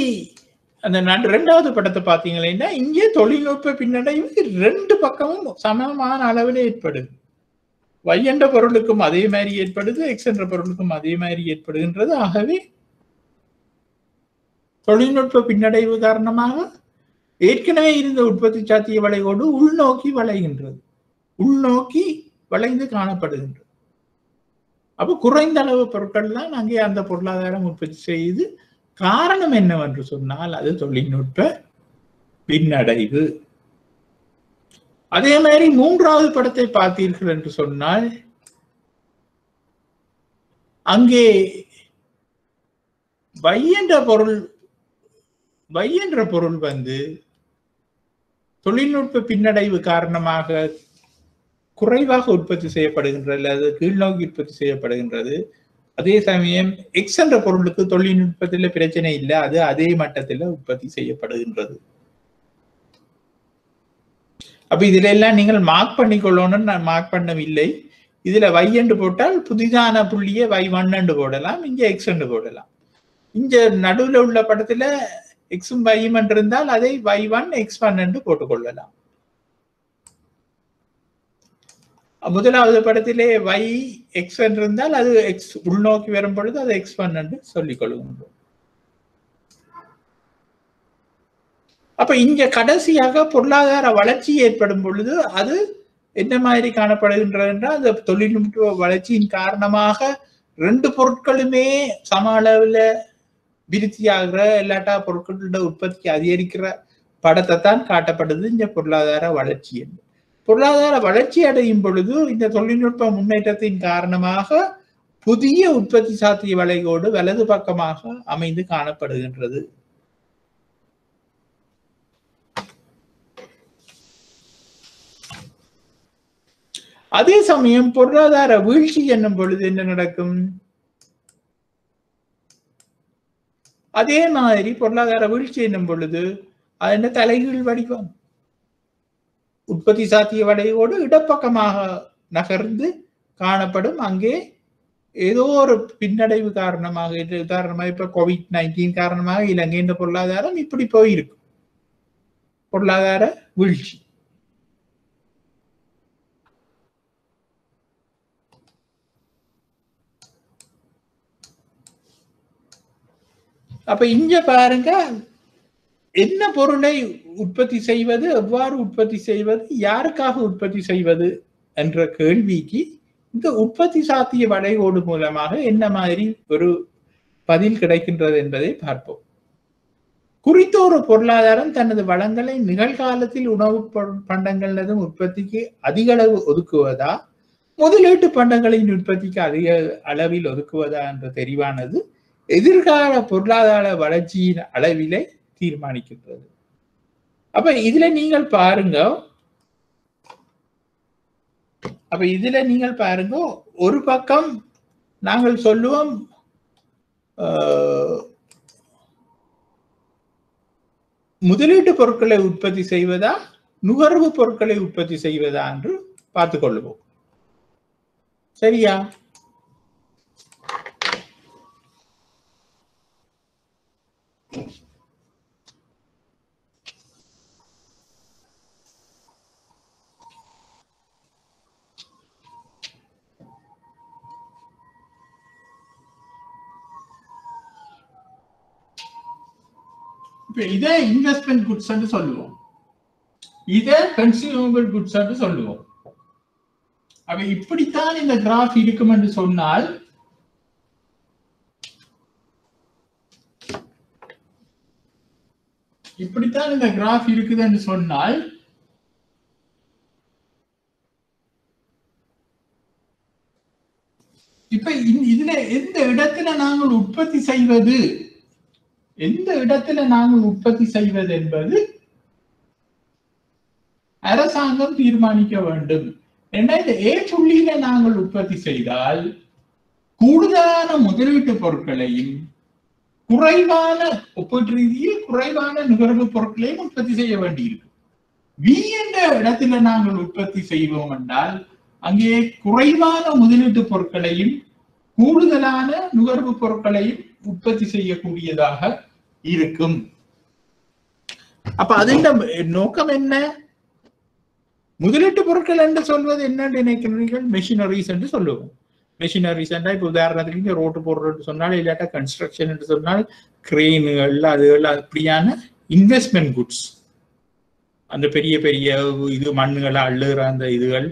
அந்த ரெண்டாவது படத்தை பார்த்தீங்கன்னா இங்கே தொழில்நுட்ப பின்னடைவு ரெண்டு பக்கமும் சமமான அளவில் ஏற்படுது. Y என்ற பொருளுக்கும் அதே மாதிரி ஏற்படுது எக்ஸ் என்ற பொருளுக்கும் அதே மாதிரி ஏற்படுகின்றது. ஆகவே தொழில்நுட்ப பின்னடைவு காரணமாக ஏற்கனவே இருந்த உற்பத்தி சாத்திய வளைவோடு உள்நோக்கி வளைகின்றது. உள்நோக்கி வளைந்து காணப்படுகின்றது. அப்போ குறைந்த அளவு பொருட்கள் தான் அங்கே அந்த பொருளாதாரம் உற்பத்தி செய்து காரணம் என்னவென்று சொன்னால் அது தொழில்நுட்ப பின்னடைவு. அதே மாதிரி மூன்றாவது படத்தை பார்த்தீர்கள் என்று சொன்னால் அங்கே வையன்ற பொருள் வையன்ற பொருள் வந்து தொழில்நுட்ப பின்னடைவு காரணமாக குறைவாக உற்பத்தி செய்யப்படுகின்றது அல்லது கீழ்நோக்கி உற்பத்தி செய்யப்படுகின்றது. அதே சமயம் எக்ஸ் என்ற பொருளுக்கு தொழில்நுட்பத்தில் பிரச்சனை இல்லை அது அதே மட்டத்தில் உற்பத்தி செய்யப்படுகின்றது. அப்ப இதுல எல்லாம் நீங்கள் மார்க் பண்ணிக்கொள்ளணும்னு நான் மார்க் பண்ணவில்லை. இதுல வை என்று போட்டால் புதிதான புள்ளியை வை ஒன் என்று போடலாம் இங்க எக்ஸ் என்று போடலாம். இங்க நடுவில் உள்ள படத்துல எக்ஸும் வையும் என்றிருந்தால் அதை வை ஒன் எக்ஸ் ஒன் என்று போட்டுக்கொள்ளலாம். முதலாவது படத்திலே வை எக்ஸ் இருந்தால் அது எக்ஸ் உள்நோக்கி வரும் பொழுது அது எக்ஸ் ஒன் என்று சொல்லிக் கொள்கின்றோம். அப்ப இங்க கடைசியாக பொருளாதார வளர்ச்சி ஏற்படும் பொழுது அது என்ன மாதிரி காணப்படுகின்றது என்றால் அந்த தொழில்நுட்ப வளர்ச்சியின் காரணமாக ரெண்டு பொருட்களுமே சம அளவுல விருத்தியாகிற இல்லாட்டா பொருட்களோட உற்பத்தி அதிகரிக்கிற படத்தை தான் காட்டப்படுது இந்த பொருளாதார வளர்ச்சி என்று. பொருளாதார வளர்ச்சி அடையும் பொழுது இந்த தொழில்நுட்ப முன்னேற்றத்தின் காரணமாக புதிய உற்பத்தி சாத்திய வளைகோடு வலது பக்கமாக அமைந்து காணப்படுகின்றது. அதே சமயம் பொருளாதார வீழ்ச்சி என்னும் பொழுது என்ன நடக்கும்? அதே மாதிரி பொருளாதார வீழ்ச்சி என்னும் பொழுது அது என்ன தலைகீழ் வடிவம்? உற்பத்தி சாத்திய வடையோடு இடப்பக்கமாக நகர்ந்து காணப்படும். அங்கே ஏதோ ஒரு பின்னடைவு காரணமாக இது உதாரணமாக இப்ப கோவிட் நைன்டீன் காரணமாக இலங்கையின் பொருளாதாரம் இப்படி போயிருக்கும். பொருளாதார வீழ்ச்சி. அப்ப இங்க பாருங்க என்ன பொருளை உற்பத்தி செய்வது எவ்வாறு உற்பத்தி செய்வது யாருக்காக உற்பத்தி செய்வது என்ற கேள்விக்கு இந்த உற்பத்தி சாத்திய வளைகோடு மூலமாக என்ன மாதிரி ஒரு பதில் கிடைக்கின்றது என்பதை பார்ப்போம். குறித்த ஒரு பொருளாதாரம் தனது வளங்களை நிகழ்காலத்தில் உணவு பண்டங்களதும் உற்பத்திக்கு அதிக அளவு ஒதுக்குவதா முதலீட்டு பண்டங்களின் உற்பத்திக்கு அதிக அளவில் ஒதுக்குவதா என்ற தெரிவானது எதிர்கால பொருளாதார வளர்ச்சியின் அளவிலை தீர்மானிக்கின்றது. அப்ப இதுல நீங்கள் பாருங்க அப்ப இதுல நீங்கள் பாருங்க ஒரு பக்கம் நாங்கள் சொல்லுவோம் முதலீட்டு பொருட்களை உற்பத்தி செய்வதா நுகர்வு பொருட்களை உற்பத்தி செய்வதா என்று பார்த்து கொள்ளுவோம் சரியா you. இதே இன்வெஸ்ட்மெண்ட் குட்ஸ் என்று சொல்லுவோம். இதே கன்சியூமபிள் குட்ஸ் என்று சொல்லுவோம். அப்ப இப்படித்தான் இந்த கிராஃப் இருக்கும் என்று சொன்னால் இப்படித்தான் இந்த கிராஃப் இருக்குது என்று சொன்னால் இப்ப இதுல எந்த இடத்துல நாங்கள் உற்பத்தி செய்வது எந்த இடத்துல நாங்கள் உற்பத்தி செய்வது என்பது அரசாங்கம் தீர்மானிக்க வேண்டும். ஏன்னா இந்த ஏ புள்ளியில நாங்கள் உற்பத்தி செய்தால் கூடுதலான முதலீட்டு பொருட்களையும் குறைவான ஒப்பீட்டு ரீதியில் குறைவான நுகர்வு பொருட்களையும் உற்பத்தி செய்ய வேண்டியிருக்கு வி என்ற இடத்துல நாங்கள் உற்பத்தி செய்வோம் என்றால் அங்கே குறைவான முதலீட்டு பொருட்களையும் கூடுதலான நுகர்வு பொருட்களையும் உற்பத்தி செய்யக்கூடியதாக இருக்கும். அப்ப அதிண்ட நோக்கம் என்ன? முதலீட்டு பொருட்கள் என்று சொல்வது என்ன நினைக்கிறீர்கள்? மெஷினரிஸ் என்று சொல்லுவோம். மெஷினரிஸ் என்றால் இப்ப உதாரணத்துக்கு இங்க ரோட்டு போடுறது சொன்னால் இல்லாட்டா கன்ஸ்ட்ரக்ஷன் என்று சொன்னால் கிரெயின்கள் அதுகள் அப்படியான இன்வெஸ்ட்மெண்ட் குட்ஸ் அந்த பெரிய பெரிய இது மண்ணுகளை அள்ளுகிற அந்த இதுகள்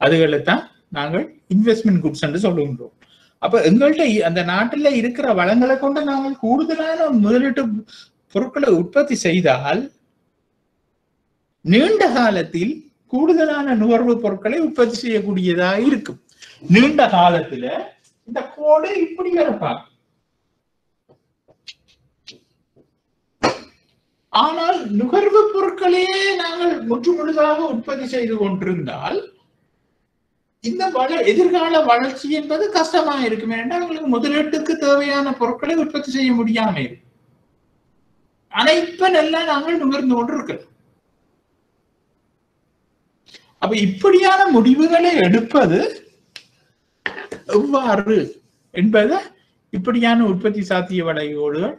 அதுகளை தான் நாங்கள் இன்வெஸ்ட்மெண்ட் குட்ஸ் என்று சொல்லுகின்றோம். அப்ப எங்கள்கிட்ட அந்த நாட்டுல இருக்கிற வளங்களை கொண்டு நாங்கள் கூடுதலான முதலீட்டு பொருட்களை உற்பத்தி செய்தால் நீண்ட காலத்தில் கூடுதலான நுகர்வு பொருட்களை உற்பத்தி செய்யக்கூடியதா இருக்கும். நீண்ட காலத்துல இந்த கோடு இப்படி இருப்பாங்க ஆனால் நுகர்வு பொருட்களையே நாங்கள் முற்று முழுதாக உற்பத்தி செய்து கொண்டிருந்தால் இந்த வள எதிர்கால வளர்ச்சி என்பது கஷ்டமா இருக்கும் என்றால் அவங்களுக்கு முதலீட்டுக்கு தேவையான பொருட்களை உற்பத்தி செய்ய முடியாம இருக்கும். ஆனா இப்ப நல்லா நாங்கள் நுகர்ந்து கொண்டிருக்கிறோம். அப்ப இப்படியான முடிவுகளை எடுப்பது எவ்வாறு என்பதை இப்படியான உற்பத்தி சாத்திய வளைகோடுகள்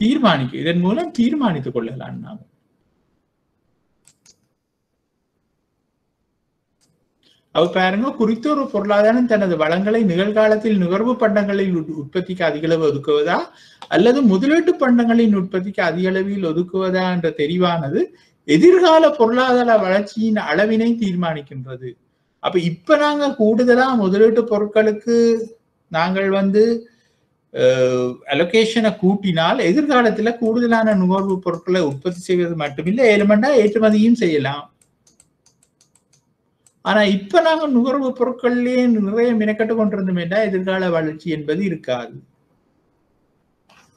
தீர்மானிக்கும் இதன் மூலம் தீர்மானித்துக் கொள்ளலாம் நாம் அவ பாருங்க குறித்த ஒரு பொருளாதாரம் தனது வளங்களை நிகழ்காலத்தில் நுகர்வு பண்டங்களில் உற்பத்திக்கு அதிக அளவு ஒதுக்குவதா? அல்லது முதலீட்டு பண்டங்களின் உற்பத்திக்கு அதிக அளவில் ஒதுக்குவதா என்ற தெரிவானது எதிர்கால பொருளாதார வளர்ச்சியின் அளவினை தீர்மானிக்கின்றது. அப்ப இப்ப நாங்க கூடுதலா முதலீட்டு பொருட்களுக்கு நாங்கள் வந்து அலொகேஷனை கூட்டினால் எதிர்காலத்துல கூடுதலான நுகர்வு பொருட்களை உற்பத்தி செய்வது மட்டுமில்லை ஏழுமண்டா ஏற்றுமதியும் செய்யலாம். ஆனா இப்ப நாங்க நுகர்வு பொருட்கள்லயே நிறைய மினக்கட்டு கொண்டிருந்தோம் எதிர்கால வளர்ச்சி என்பது இருக்காது.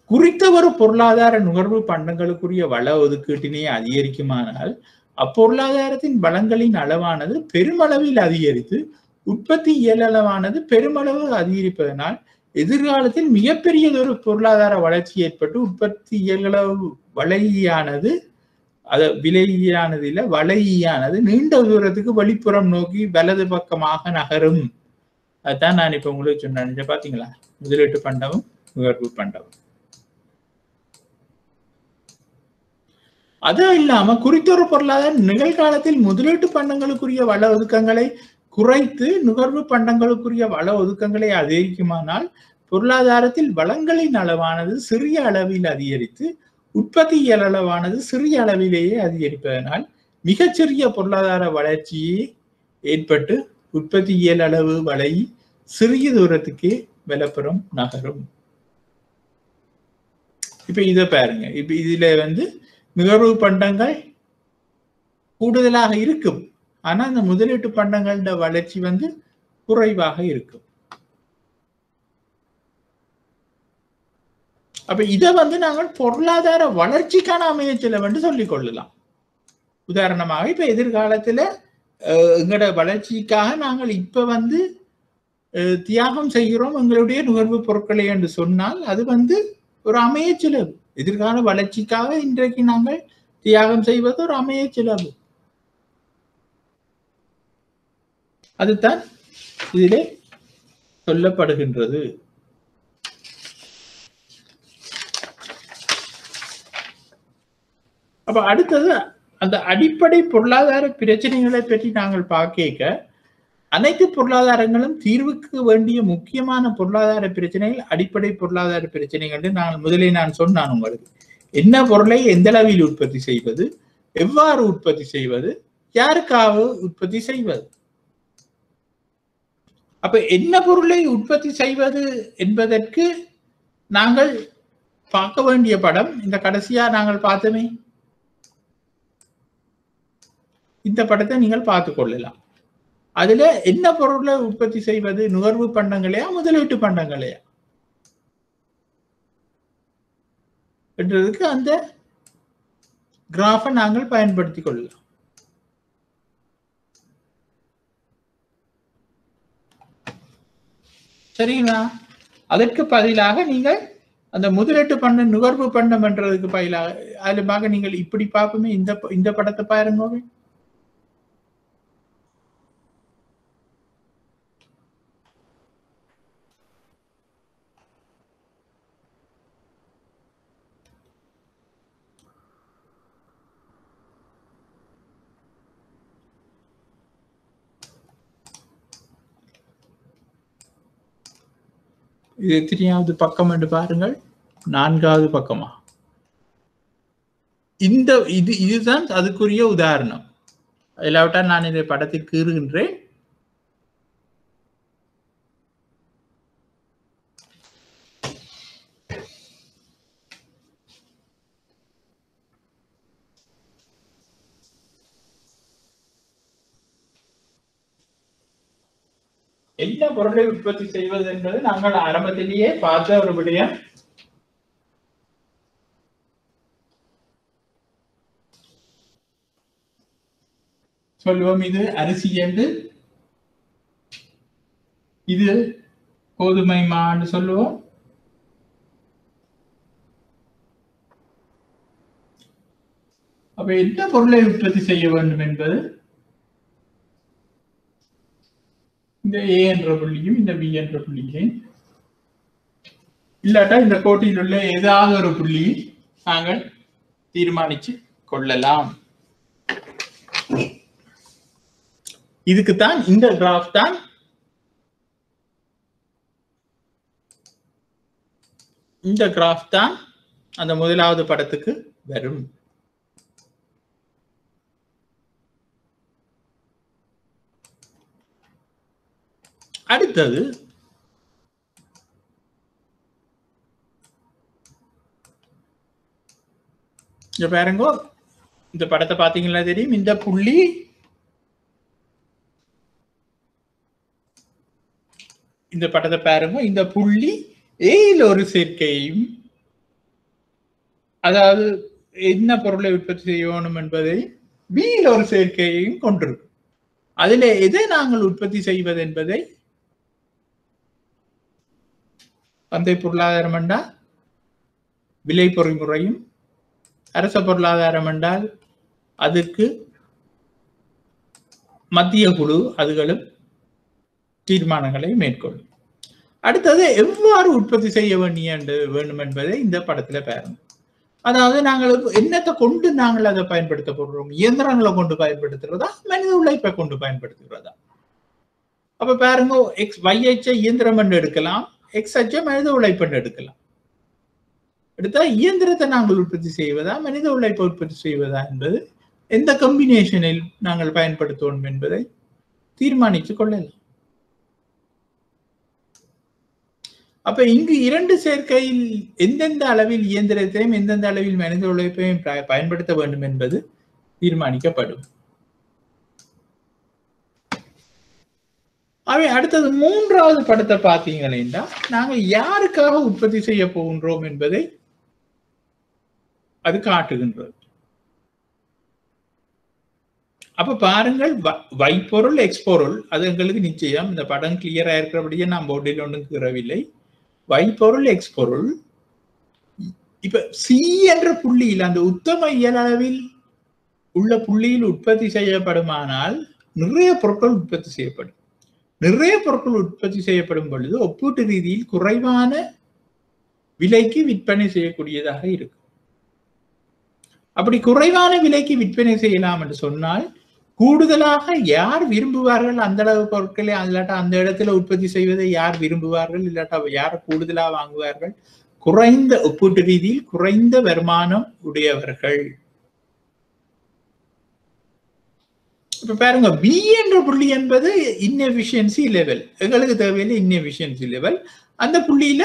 குறித்த ஒரு பொருளாதார நுகர்வு பண்டங்களுக்குரிய வள ஒதுக்கீட்டினை அதிகரிக்குமானால் அப்பொருளாதாரத்தின் வளங்களின் அளவானது பெருமளவில் அதிகரித்து உற்பத்தி இயலளவானது பெருமளவு அதிகரிப்பதனால் எதிர்காலத்தில் மிகப்பெரியதொரு பொருளாதார வளர்ச்சி ஏற்பட்டு உற்பத்தி இயலளவு வளையானது அது விலையானது இல்ல வளையானது நீண்ட தூரத்துக்கு வெளிப்புறம் நோக்கி வலது பக்கமாக நகரும். அதுதான் நான் இப்ப உங்களுக்கு சொன்னேன். பாத்தீங்களா? முதலீட்டு பண்டமும் நுகர்வு பண்டமும். அது இல்லாம குறித்தொரு பொருளாதார நிகழ்காலத்தில் முதலீட்டு பண்டங்களுக்குரிய வள ஒதுக்கங்களை குறைத்து நுகர்வு பண்டங்களுக்குரிய வள ஒதுக்கங்களை அதிகரிக்குமானால் பொருளாதாரத்தில் வளங்களின் அளவானது சிறிய அளவில் அதிகரித்து உற்பத்தி அளவானது சிறிய அளவிலேயே அதிகரிப்பதனால் மிகச்சிறிய பொருளாதார வளர்ச்சியே ஏற்பட்டு உற்பத்தி இயலளவு வலை சிறிய தூரத்துக்கு விலப்புறம் நகரும். இப்ப இத பாருங்க. இப்ப இதுல வந்து நுகர்வு பண்டங்கள் கூடுதலாக இருக்கும். ஆனா அந்த முதலீட்டு பண்டங்களோட வளர்ச்சி வந்து குறைவாக இருக்கும். அப்ப இதை வந்து நாங்கள் பொருளாதார வளர்ச்சிக்கான அமைய என்று சொல்லிக் கொள்ளலாம். உதாரணமாக இப்ப எதிர்காலத்துல எங்களோட வளர்ச்சிக்காக நாங்கள் இப்ப வந்து தியாகம் செய்கிறோம் எங்களுடைய நுகர்வு பொருட்களை என்று சொன்னால் அது வந்து ஒரு அமைய செலவு. எதிர்கால வளர்ச்சிக்காக இன்றைக்கு நாங்கள் தியாகம் செய்வது ஒரு அமைய செலவு. அதுதான் இதிலே சொல்லப்படுகின்றது. அப்ப அடுத்தது அந்த அடிப்படை பொருளாதார பிரச்சனைகளை பற்றி நாங்கள் பார்க்க அனைத்து பொருளாதாரங்களும் தீர்வுக்கு வேண்டிய முக்கியமான பொருளாதார பிரச்சனைகள் அடிப்படை பொருளாதார பிரச்சனைகள் நான் முதலே நான் சொன்னான் உங்களுக்கு என்ன பொருளை எந்த அளவில் உற்பத்தி செய்வது எவ்வாறு உற்பத்தி செய்வது யாருக்காக உற்பத்தி செய்வது? அப்ப என்ன பொருளை உற்பத்தி செய்வது என்பதற்கு நாங்கள் பார்க்க வேண்டிய படம் இந்த கடைசியா நாங்கள் பார்த்தோமே. இந்த படத்தை நீங்கள் பார்த்து கொள்ளலாம் அதுல என்ன பொருளை உற்பத்தி செய்வது? நுகர்வு பண்டங்களையா முதலீட்டு பண்டங்களையா? என்றதுக்கு அந்த கிராஃபை நாங்கள் பயன்படுத்திக் கொள்ளலாம். சரிங்களா? அதற்கு பதிலாக நீங்கள் அந்த முதலீட்டு பண்ண நுகர்வு பண்டம் பண்றதுக்கு பதிலாக அதுல நீங்கள் இப்படி பார்ப்போமே இந்த இந்த படத்தை பாருங்க இது எத்தனையாவது பக்கம் என்று பாருங்கள். நான்காவது பக்கமா? இந்த இது இதுதான் அதுக்குரிய உதாரணம். இல்லாவிட்டால் நான் இந்த படத்தில் கீறுகின்றேன். என்ன பொருளை உற்பத்தி செய்வது என்பது நாங்கள் ஆரம்பத்திலேயே பார்த்த ஒரு விடயம். சொல்லுவோம் இது அரிசி என்று இது கோதுமை மான்னு சொல்லுவோம். அப்ப என்ன பொருளை உற்பத்தி செய்ய வேண்டும் என்பது? இந்த ஏ என்ற புள்ளியும் இந்த பி என்ற புள்ளியும். இல்லாட்டா இந்த கோட்டியில் உள்ள ஏதாவது ஒரு புள்ளியை நாங்கள் தீர்மானிச்சு கொள்ளலாம். இதுக்குத்தான் இந்த கிராஃப் தான் இந்த கிராஃப் தான் அந்த முதலாவது படத்துக்கு வரும். அடுத்தது இங்க பாருங்க. இந்த படத்தை பாத்தீங்களா தெரியும்? இந்த புள்ளி. இந்த படத்தை பாருங்க. இந்த புள்ளி ஏயில் ஒரு சேர்க்கையும் அதாவது என்ன பொருளை உற்பத்தி செய்யணும் என்பதை பியில் ஒரு சேர்க்கையையும் கொண்டிருக்கும். அதில் எதை நாங்கள் உற்பத்தி செய்வது என்பதை பந்தை பொருளாதாரம் என்றால் விலை பொறிமுறையும் அரச பொருளாதாரம் என்றால் அதற்கு மத்திய குழு அதுகளும் தீர்மானங்களை மேற்கொள்ளும். அடுத்தது எவ்வாறு உற்பத்தி செய்ய வேண்டிய வேண்டும் என்பதை இந்த படத்துல பாருங்க. அதாவது நாங்கள் என்னத்தை கொண்டு நாங்கள் அதை பயன்படுத்த போடுறோம் இயந்திரங்களை கொண்டு பயன்படுத்துறதா மனித உழைப்பை கொண்டு பயன்படுத்துகிறதா? அப்ப பாருங்க எக்ஸ் வையச்ச இயந்திரம் என்று எடுக்கலாம். எக்ஸ் அச்ச மனித உழைப்பு எடுக்கலாம். எடுத்தால் இயந்திரத்தை நாங்கள் உற்பத்தி செய்வதா மனித உழைப்பை உற்பத்தி செய்வதா என்பது எந்த கம்பினேஷனில் நாங்கள் பயன்படுத்துவோம் என்பதை தீர்மானித்துக் கொள்ளலாம். அப்ப இங்கு இரண்டு சேர்க்கையில் எந்தெந்த அளவில் இயந்திரத்தையும் எந்தெந்த அளவில் மனித உழைப்பையும் பயன்படுத்த வேண்டும் என்பது தீர்மானிக்கப்படும். அவை அடுத்தது மூன்றாவது படத்தை பார்த்தீங்கன்னா நாங்கள் யாருக்காக உற்பத்தி செய்ய போகின்றோம் என்பதை அது காட்டுகின்றது. அப்ப பாருங்கள் வைப்பொருள் எக்ஸ்பொருள் அது எங்களுக்கு நிச்சயம். இந்த படம் கிளியரா இருக்கிறபடியே நான் போர்டில் ஒன்றும் கீறவில்லை. வைப்பொருள் எக்ஸ்பொருள் இப்ப சி என்ற புள்ளியில் அந்த உத்தம இயலளவில் உள்ள புள்ளியில் உற்பத்தி செய்யப்படுமானால் நிறைய பொருட்கள் உற்பத்தி செய்யப்படும். நிறைய பொருட்கள் உற்பத்தி செய்யப்படும் பொழுது ஒப்பீட்டு ரீதியில் குறைவான விலைக்கு விற்பனை செய்யக்கூடியதாக இருக்கும். அப்படி குறைவான விலைக்கு விற்பனை செய்யலாம் என்று சொன்னால் கூடுதலாக யார் விரும்புவார்கள் அந்த அளவு பொருட்களை இல்லாட்டா அந்த இடத்துல உற்பத்தி செய்வதை யார் விரும்புவார்கள் இல்லாட்டா யார் கூடுதலா வாங்குவார்கள்? குறைந்த ஒப்பீட்டு ரீதியில் குறைந்த வருமானம் உடையவர்கள். இப்போ பாருங்க பி என்ற புள்ளி என்பது இன்னெஃபிஷியன்சி லெவல் எங்களுக்கு தேவையில்லை இன்னெஃபிஷியன்சி லெவல் அந்த புள்ளியில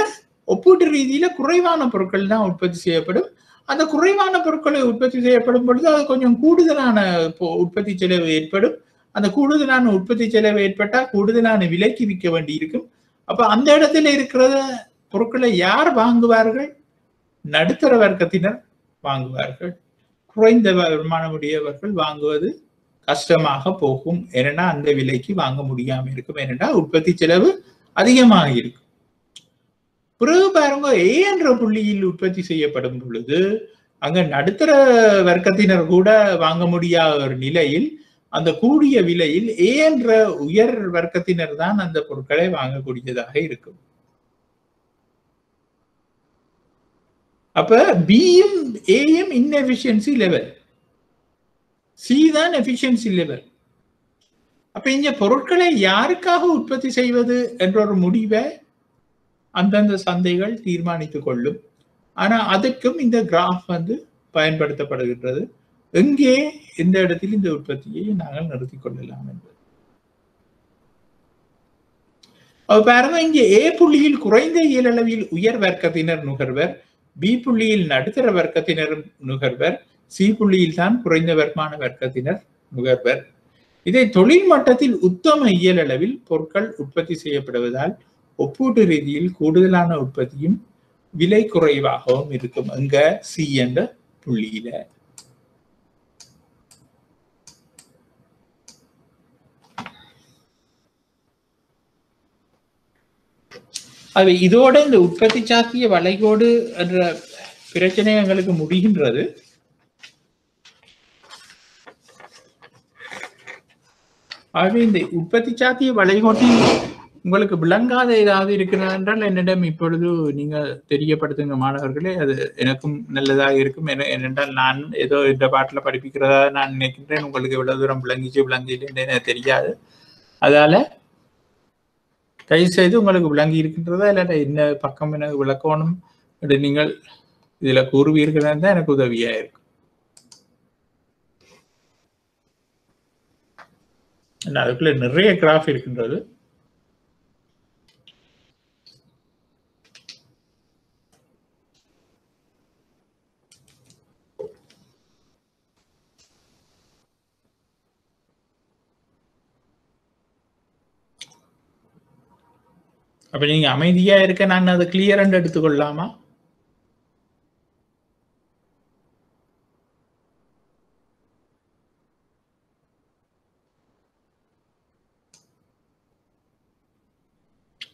ஒப்பீட்டு ரீதியில குறைவான பொருட்கள் தான் உற்பத்தி செய்யப்படும். அந்த குறைவான பொருட்களை உற்பத்தி செய்யப்படும் பொழுது அது கொஞ்சம் கூடுதலான உற்பத்தி செலவு ஏற்படும். அந்த கூடுதலான உற்பத்தி செலவு ஏற்பட்டால் கூடுதலான விலைக்கு விற்க வேண்டி இருக்கும் அப்ப அந்த இடத்துல இருக்கிற பொருட்களை யார் வாங்குவார்கள்? நடுத்தர வர்க்கத்தினர் வாங்குவார்கள். குறைந்த வருமானமுடையவர்கள் வாங்குவது கஷ்டமாக போகும். ஏன்னா அந்த விலைக்கு வாங்க முடியாம இருக்கும். ஏன்னா உற்பத்தி செலவு அதிகமாக இருக்கும். பிறகு பாருங்க ஏ என்ற புள்ளியில் உற்பத்தி செய்யப்படும் பொழுது அங்க நடுத்தர வர்க்கத்தினர் கூட வாங்க முடியாத ஒரு நிலையில் அந்த கூடிய விலையில் ஏ என்ற உயர் வர்க்கத்தினர் தான் அந்த பொருட்களை வாங்கக்கூடியதாக இருக்கும். அப்ப பியும் ஏயும் இன்எஃபிஷியன்சி லெவல் சி தான் எஃபிஷியன்சி லெவல் அப்ப இந்த பொருட்களை யாருக்காக உற்பத்தி செய்வது என்ற ஒரு முடிவை அந்தந்த சந்தைகள் தீர்மானித்துக் கொள்ளும். ஆனா அதுக்கும் இந்த கிராஃப் வந்து பயன்படுத்தப்படுகின்றது. எங்கே எந்த இடத்தில் இந்த உற்பத்தியை நாங்கள் நிறுத்தி கொள்ளலாம் என்பது. பாருங்க இங்கே ஏ புள்ளியில் குறைந்த இயலளவில் உயர் வர்க்கத்தினர் நுகர்வர் பி புள்ளியில் நடுத்தர வர்க்கத்தினர் நுகர்வர் சி புள்ளியில் தான் குறைந்த வருமான வர்க்கத்தினர் நுகர்வர் இதை தொழில் மட்டத்தில் உத்தம இயலளவில் பொருட்கள் உற்பத்தி செய்யப்படுவதால் ஒப்பீட்டு ரீதியில் கூடுதலான உற்பத்தியும் விலை குறைவாகவும் இருக்கும் அங்க சி என்ற புள்ளியில. அது இதோட இந்த உற்பத்தி சாத்திய வளைகோடு என்ற பிரச்சனை எங்களுக்கு முடிகின்றது. ஆகவே இந்த உற்பத்தி சாத்திய வளைகோட்டி உங்களுக்கு விளங்காத ஏதாவது இருக்கிறதா என்றால் என்னிடம் இப்பொழுது நீங்கள் தெரியப்படுத்துங்க மாணவர்களே. அது எனக்கும் நல்லதாக இருக்கும். ஏனென்றால் நான் ஏதோ இந்த பாட்டில் படிப்பிக்கிறதா நான் நினைக்கின்றேன். உங்களுக்கு எவ்வளவு தூரம் விளங்கிச்சு விளங்கிட்டு எனக்கு தெரியாது. அதால தயவு செய்து உங்களுக்கு விளங்கி இருக்கின்றதா இல்லாட்ட என்ன பக்கம் எனக்கு விளக்கணும் நீங்கள் இதுல கூறுவீர்கள் தான் எனக்கு உதவியா இருக்கும். அதுக்குள்ள நிறைய கிராஃப் இருக்கின்றது. அப்ப நீங்க அமைதியா இருக்க நான் அதை கிளியர் எடுத்துக்கொள்ளலாமா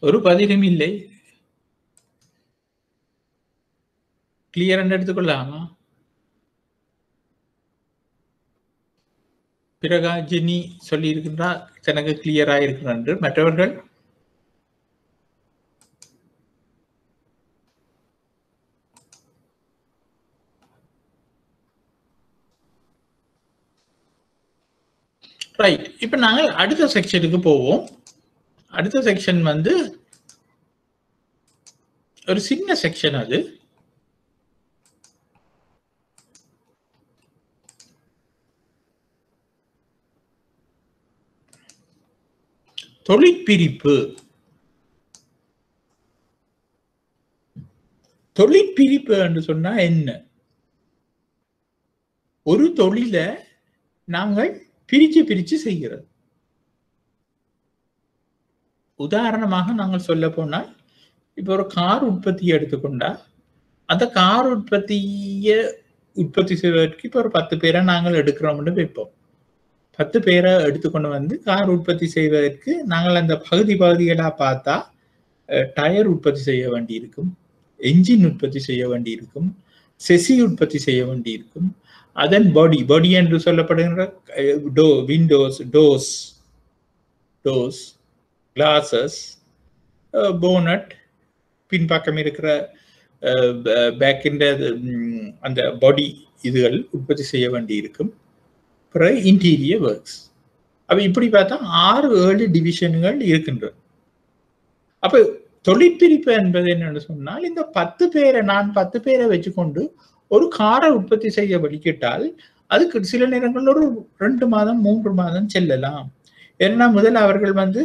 ஒரு பதிலும் இல்லை. கிளியர் எடுத்துக்கொள்ளலாமா? பிரகாஜினி சொல்லி இருக்கின்றா தனக்கு கிளியரா இருக்கிறான் என்று. மற்றவர்கள்? ரைட் இப்ப நாங்கள் அடுத்த செக்ஷனுக்கு போவோம். அடுத்த செக்ஷன் வந்து ஒரு சின்ன செக்ஷன் அது. தொழிற்பிரிப்பு. தொழிற்பிரிப்பு என்று சொன்னா என்ன? ஒரு தொழில நாங்கள் பிரிச்சு பிரிச்சு செய்கிறது. உதாரணமாக நாங்கள் சொல்ல போனால் இப்போ ஒரு கார் உற்பத்தியை எடுத்துக்கொண்டா அந்த கார் உற்பத்தியை உற்பத்தி செய்வதற்கு இப்போ ஒரு பத்து பேரை நாங்கள் எடுக்கிறோம்னு வைப்போம். பத்து பேரை எடுத்துக்கொண்டு வந்து கார் உற்பத்தி செய்வதற்கு நாங்கள் அந்த பகுதி பகுதிகளாக பார்த்தா டயர் உற்பத்தி செய்ய வேண்டி இருக்கும் என்ஜின் உற்பத்தி செய்ய வேண்டி இருக்கும் செசி உற்பத்தி செய்ய வேண்டியிருக்கும் அதன் பாடி பாடி என்று சொல்லப்படுகின்ற door windows doors doors glasses bonnet பின்பக்கம் இருக்கிற பேக்கின்ற அந்த பாடி இதுகள் உற்பத்தி செய்ய வேண்டி இருக்கும் பிறகு இன்டீரியர் ஒர்க்ஸ் அப்போ இப்படி பார்த்தா ஆறு ஏழு டிவிஷன்கள் இருக்கின்றன. அப்போ தொழிற்பிரிப்பு என்பது என்னன்னு சொன்னால் இந்த பத்து பேரை நான் பத்து பேரை வச்சுக்கொண்டு ஒரு காரை உற்பத்தி செய்ய வலிக்கிட்டால் அதுக்கு சில நேரங்களில் ஒரு ரெண்டு மாதம் மூன்று மாதம் செல்லலாம். ஏன்னா முதல் அவர்கள் வந்து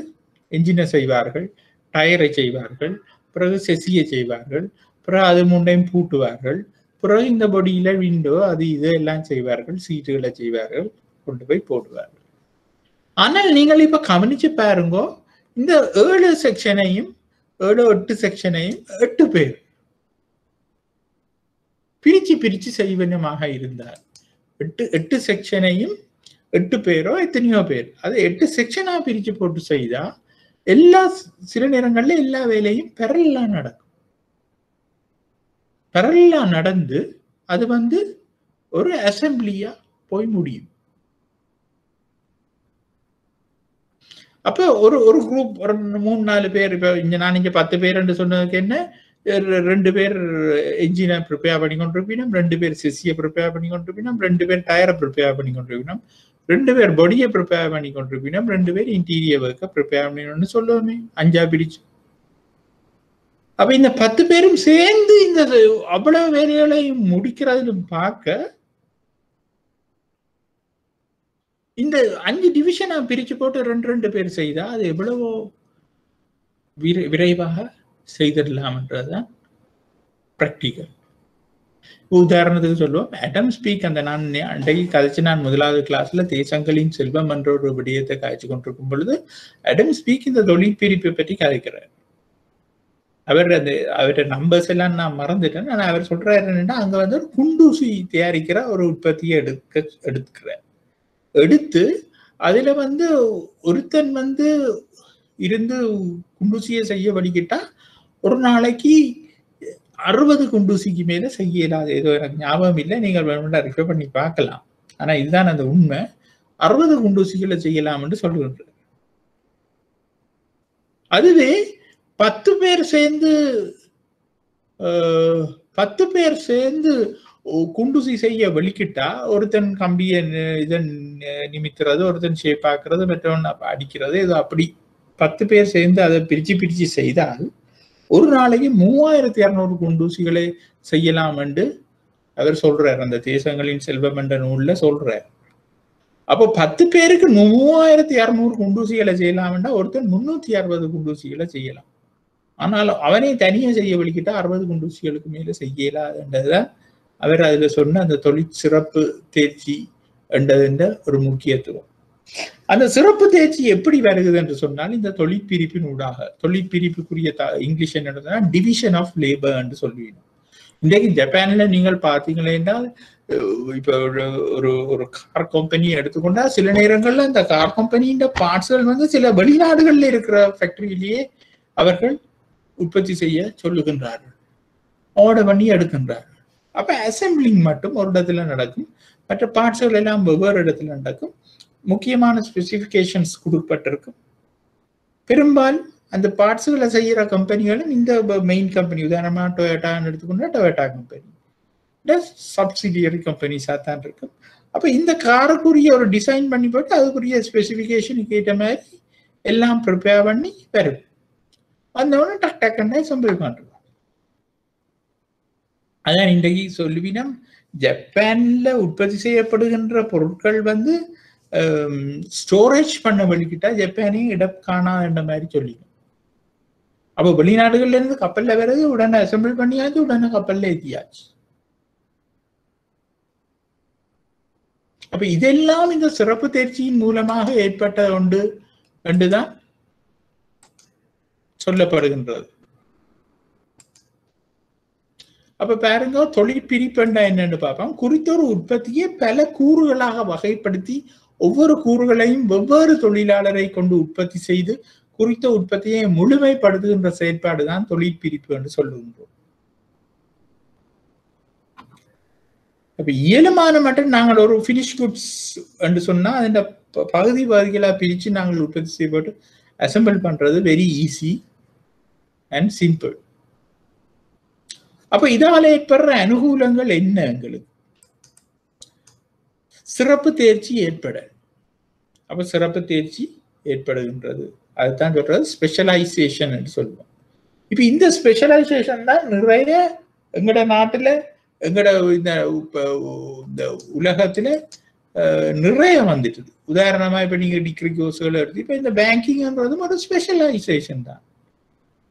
என்ஜினை செய்வார்கள் டயரை செய்வார்கள் பிறகு செசியை செய்வார்கள் பிறகு அது முண்டையும் பூட்டுவார்கள் பிறகு இந்த பொடியில விண்டோ அது இது எல்லாம் செய்வார்கள் சீட்டுகளை செய்வார்கள் கொண்டு போய் போடுவார்கள். ஆனால் நீங்கள் இப்ப கவனிச்சு பாருங்க இந்த ஏழு செக்ஷனையும் ஏழு எட்டு செக்ஷனையும் எட்டு பேர் பிரிச்சு பிரிச்சு செய்வனமாக இருந்தார் எட்டு எட்டு செக்ஷனையும் எட்டு பேரோ எத்தனையோ பேர். அது எட்டு செக்ஷனா பிரிச்சு போட்டு செய்தா எல்லா சில நேரங்கள்ல எல்லா வேலையும் பெரலா நடக்கும். பெரலா நடந்து அது வந்து ஒரு அசம்பிளியா போய் முடியும். அப்ப ஒரு ஒரு குரூப் ஒரு மூணு நாலு பேர் இப்ப இங்க நான் இங்க பத்து பேர் சொன்னதுக்கு என்ன? ரெண்டு பேர் என்ஜினை ப்ரிப்பேர் பண்ணி கொண்டிருப்பினோம் ரெண்டு பேர் சிசியை ப்ரிப்பேர் பண்ணி கொண்டிருப்பினோம் ரெண்டு பேர் டயரை ப்ரிப்பேர் பண்ணி கொண்டிருப்பினோம் ரெண்டு பேர் பொடியை ப்ரிப்பேர் பண்ணி கொண்டிருப்பினோம் ரெண்டு பேர் இன்டீரியர் ஒர்க்கை ப்ரிப்பேர் பண்ணணும்னு சொல்லுவோமே. அஞ்சா பிரிச்சு. அப்ப இந்த பத்து பேரும் சேர்ந்து இந்த அவ்வளவு வேலைகளை முடிக்கிறதுல பார்க்க இந்த அஞ்சு டிவிஷனா பிரிச்சு போட்டு ரெண்டு ரெண்டு பேர் செய்தா அது எவ்வளவோ விரைவாக செய்திடலாம்ன்றதுதான் ப்ராக்டிக்கல் உதாரணத்துக்கு சொல்லுவோம். அடம் ஸ்பீக் அந்த நான் அன்றைக்கு கதைச்சு நான் முதலாவது கிளாஸ்ல தேசங்களின் செல்வம் என்ற ஒரு விடயத்தை காய்ச்சி கொண்டிருக்கும் பொழுது அடம் ஸ்பீக் இந்த தொழில் பிரிப்பை பற்றி கதைக்கிறார். அவர் அந்த அவருடைய நம்பர்ஸ் எல்லாம் நான் மறந்துட்டேன். ஆனால் அவர் சொல்றாரு என்னன்னா அங்க வந்து ஒரு குண்டூசி தயாரிக்கிற ஒரு உற்பத்தியை எடுக்க எடுக்கிறார் எடுத்து அதுல வந்து ஒருத்தன் வந்து இருந்து குண்டூசியை செய்ய வலிக்கிட்டா ஒரு நாளைக்கு அறுபது குண்டூசிக்கு மேல செய்ய இயலாது ஏதோ எனக்கு ஞாபகம் இல்லை. நீங்கள் வேணும்னா ரிஃபர் பண்ணி பார்க்கலாம். ஆனா இதுதான் அந்த உண்மை. அறுபது குண்டூசிகளை என்று சொல்லுகின்ற அதுவே பத்து பேர் சேர்ந்து பத்து பேர் சேர்ந்து குண்டுசி செய்ய வெளிக்கிட்டா ஒருத்தன் கம்பியை இதன் நிமித்துறது ஒருத்தன் ஷேப் ஆக்குறது மற்றவன் அடிக்கிறது ஏதோ அப்படி பத்து பேர் சேர்ந்து அதை பிரிச்சு பிரிச்சு செய்தால் ஒரு நாளைக்கு மூவாயிரத்தி இரநூறு குண்டூசிகளை செய்யலாம் என்று அவர் சொல்றார். அந்த தேசங்களின் செல்வம் என்ற நூல்ல சொல்றார். அப்போ பத்து பேருக்கு மூவாயிரத்தி இரநூறு குண்டூசிகளை செய்யலாம்னா ஒருத்தர் முன்னூத்தி அறுபது குண்டூசிகளை செய்யலாம். ஆனால் அவனே தனியா செய்ய வலிக்கிட்டா அறுபது குண்டூசிகளுக்கு மேல செய்யலாதுன்றதுதான் அவர் அதுல சொன்ன அந்த தொழிற்சிறப்பு தேர்ச்சி என்றதுன்ற ஒரு முக்கியத்துவம். அந்த சிறப்பு தேர்ச்சி எப்படி வருகிறது என்று சொன்னால் இந்த தொழிற்பிரிப்பின் ஊடாக. தொழிற்பிரிப்புக்குரிய இங்கிலீஷ் என்ன டிவிஷன் ஆஃப் லேபர் என்று சொல்லுவீங்க. இன்றைக்கு ஜப்பான்ல நீங்கள் பார்த்தீங்களேன்னா இப்ப ஒரு ஒரு ஒரு கார் கம்பெனியை எடுத்துக்கொண்டா சில நேரங்கள்ல இந்த கார் கம்பெனியின் பார்ட்ஸ்கள் வந்து சில வெளிநாடுகளில் இருக்கிற ஃபேக்டரியிலேயே அவர்கள் உற்பத்தி செய்ய சொல்லுகின்றார்கள். ஆர்டர் பண்ணி எடுக்கின்றார்கள். அப்ப அசம்பிளிங் மட்டும் ஒரு இடத்துல நடக்கும். மற்ற பார்ட்ஸ்கள் எல்லாம் வெவ்வேறு இடத்துல நடக்கும். முக்கியமான ஸ்பெசிஃபிகேஷன்ஸ் கொடுக்கப்பட்டிருக்கு பெரும்பாலும் அந்த பார்ட்ஸுகளை செய்கிற கம்பெனிகளும் இந்த மெயின் கம்பெனி உதாரணமாக டொயோட்டான்னு எடுத்துக்கொண்டா டொயோட்டா கம்பெனி சப்சிடியரி கம்பெனிஸாக தான் இருக்கும். அப்போ இந்த காருக்குரிய ஒரு டிசைன் பண்ணி போட்டு அதுக்குரிய ஸ்பெசிஃபிகேஷனுக்கு ஏற்ற மாதிரி எல்லாம் ப்ரிப்பேர் பண்ணி வரும் வந்தவொடனே டக் டக்குன்னு சம்பளம் பண்ணுறோம் அதான் இன்றைக்கு சொல்லுவினம் ஜப்பானில் உற்பத்தி செய்யப்படுகின்ற பொருட்கள் வந்து Um, ஸ்டோரேஜ் பண்ண வழிக்கிட்டா ஜப்பானையும் இடம் காணாதுன்ற மாதிரி சொல்லிடும். அப்போ வெளிநாடுகள்ல இருந்து கப்பல்ல வருது உடனே அசம்பிள் பண்ணியாச்சு உடனே கப்பல்ல ஏற்றியாச்சு அப்ப இதெல்லாம் இந்த சிறப்பு தேர்ச்சியின் மூலமாக ஏற்பட்ட ஒன்று என்றுதான் சொல்லப்படுகின்றது. அப்ப பாருங்க தொழிற்பிரிப்புண்டா என்னன்னு பார்ப்போம். குறித்த ஒரு உற்பத்தியை பல கூறுகளாக வகைப்படுத்தி ஒவ்வொரு கூறுகளையும் வெவ்வேறு தொழிலாளரை கொண்டு உற்பத்தி செய்து குறித்த உற்பத்தியை முழுமைப்படுத்துகின்ற செயற்பாடு தான் தொழிற்பிரிப்பு என்று சொல்லுகின்றோம். அப்ப இயலுமான மட்டும் நாங்கள் ஒரு ஃபினிஷ் குட்ஸ் என்று சொன்னா அதன் ப- பகுதி பகுதிகளாக பிரித்து நாங்கள் உற்பத்தி செய்யப்பட்டு அசெம்பிள் பண்றது வெரி ஈஸி அண்ட் சிம்பிள் அப்ப இதால ஏற்படுற அனுகூலங்கள் என்ன எங்களுக்கு? சிறப்பு தேர்ச்சி ஏற்பட அப்போ சிறப்பு தேர்ச்சி ஏற்படுகின்றது. அதுதான் சொல்றது ஸ்பெஷலைசேஷன் என்று சொல்லுவோம். இப்போ இந்த ஸ்பெஷலைசேஷன் தான் நிறைய எங்கட நாட்டில் எங்கட இந்த இந்த உலகத்தில் நிறைய வந்துட்டுது. உதாரணமாக இப்போ நீங்கள் டிகிரி கோர்ஸ்கள் எடுத்து இப்போ இந்த பேங்கிங்ன்றதும் ஒரு ஸ்பெஷலைசேஷன் தான்.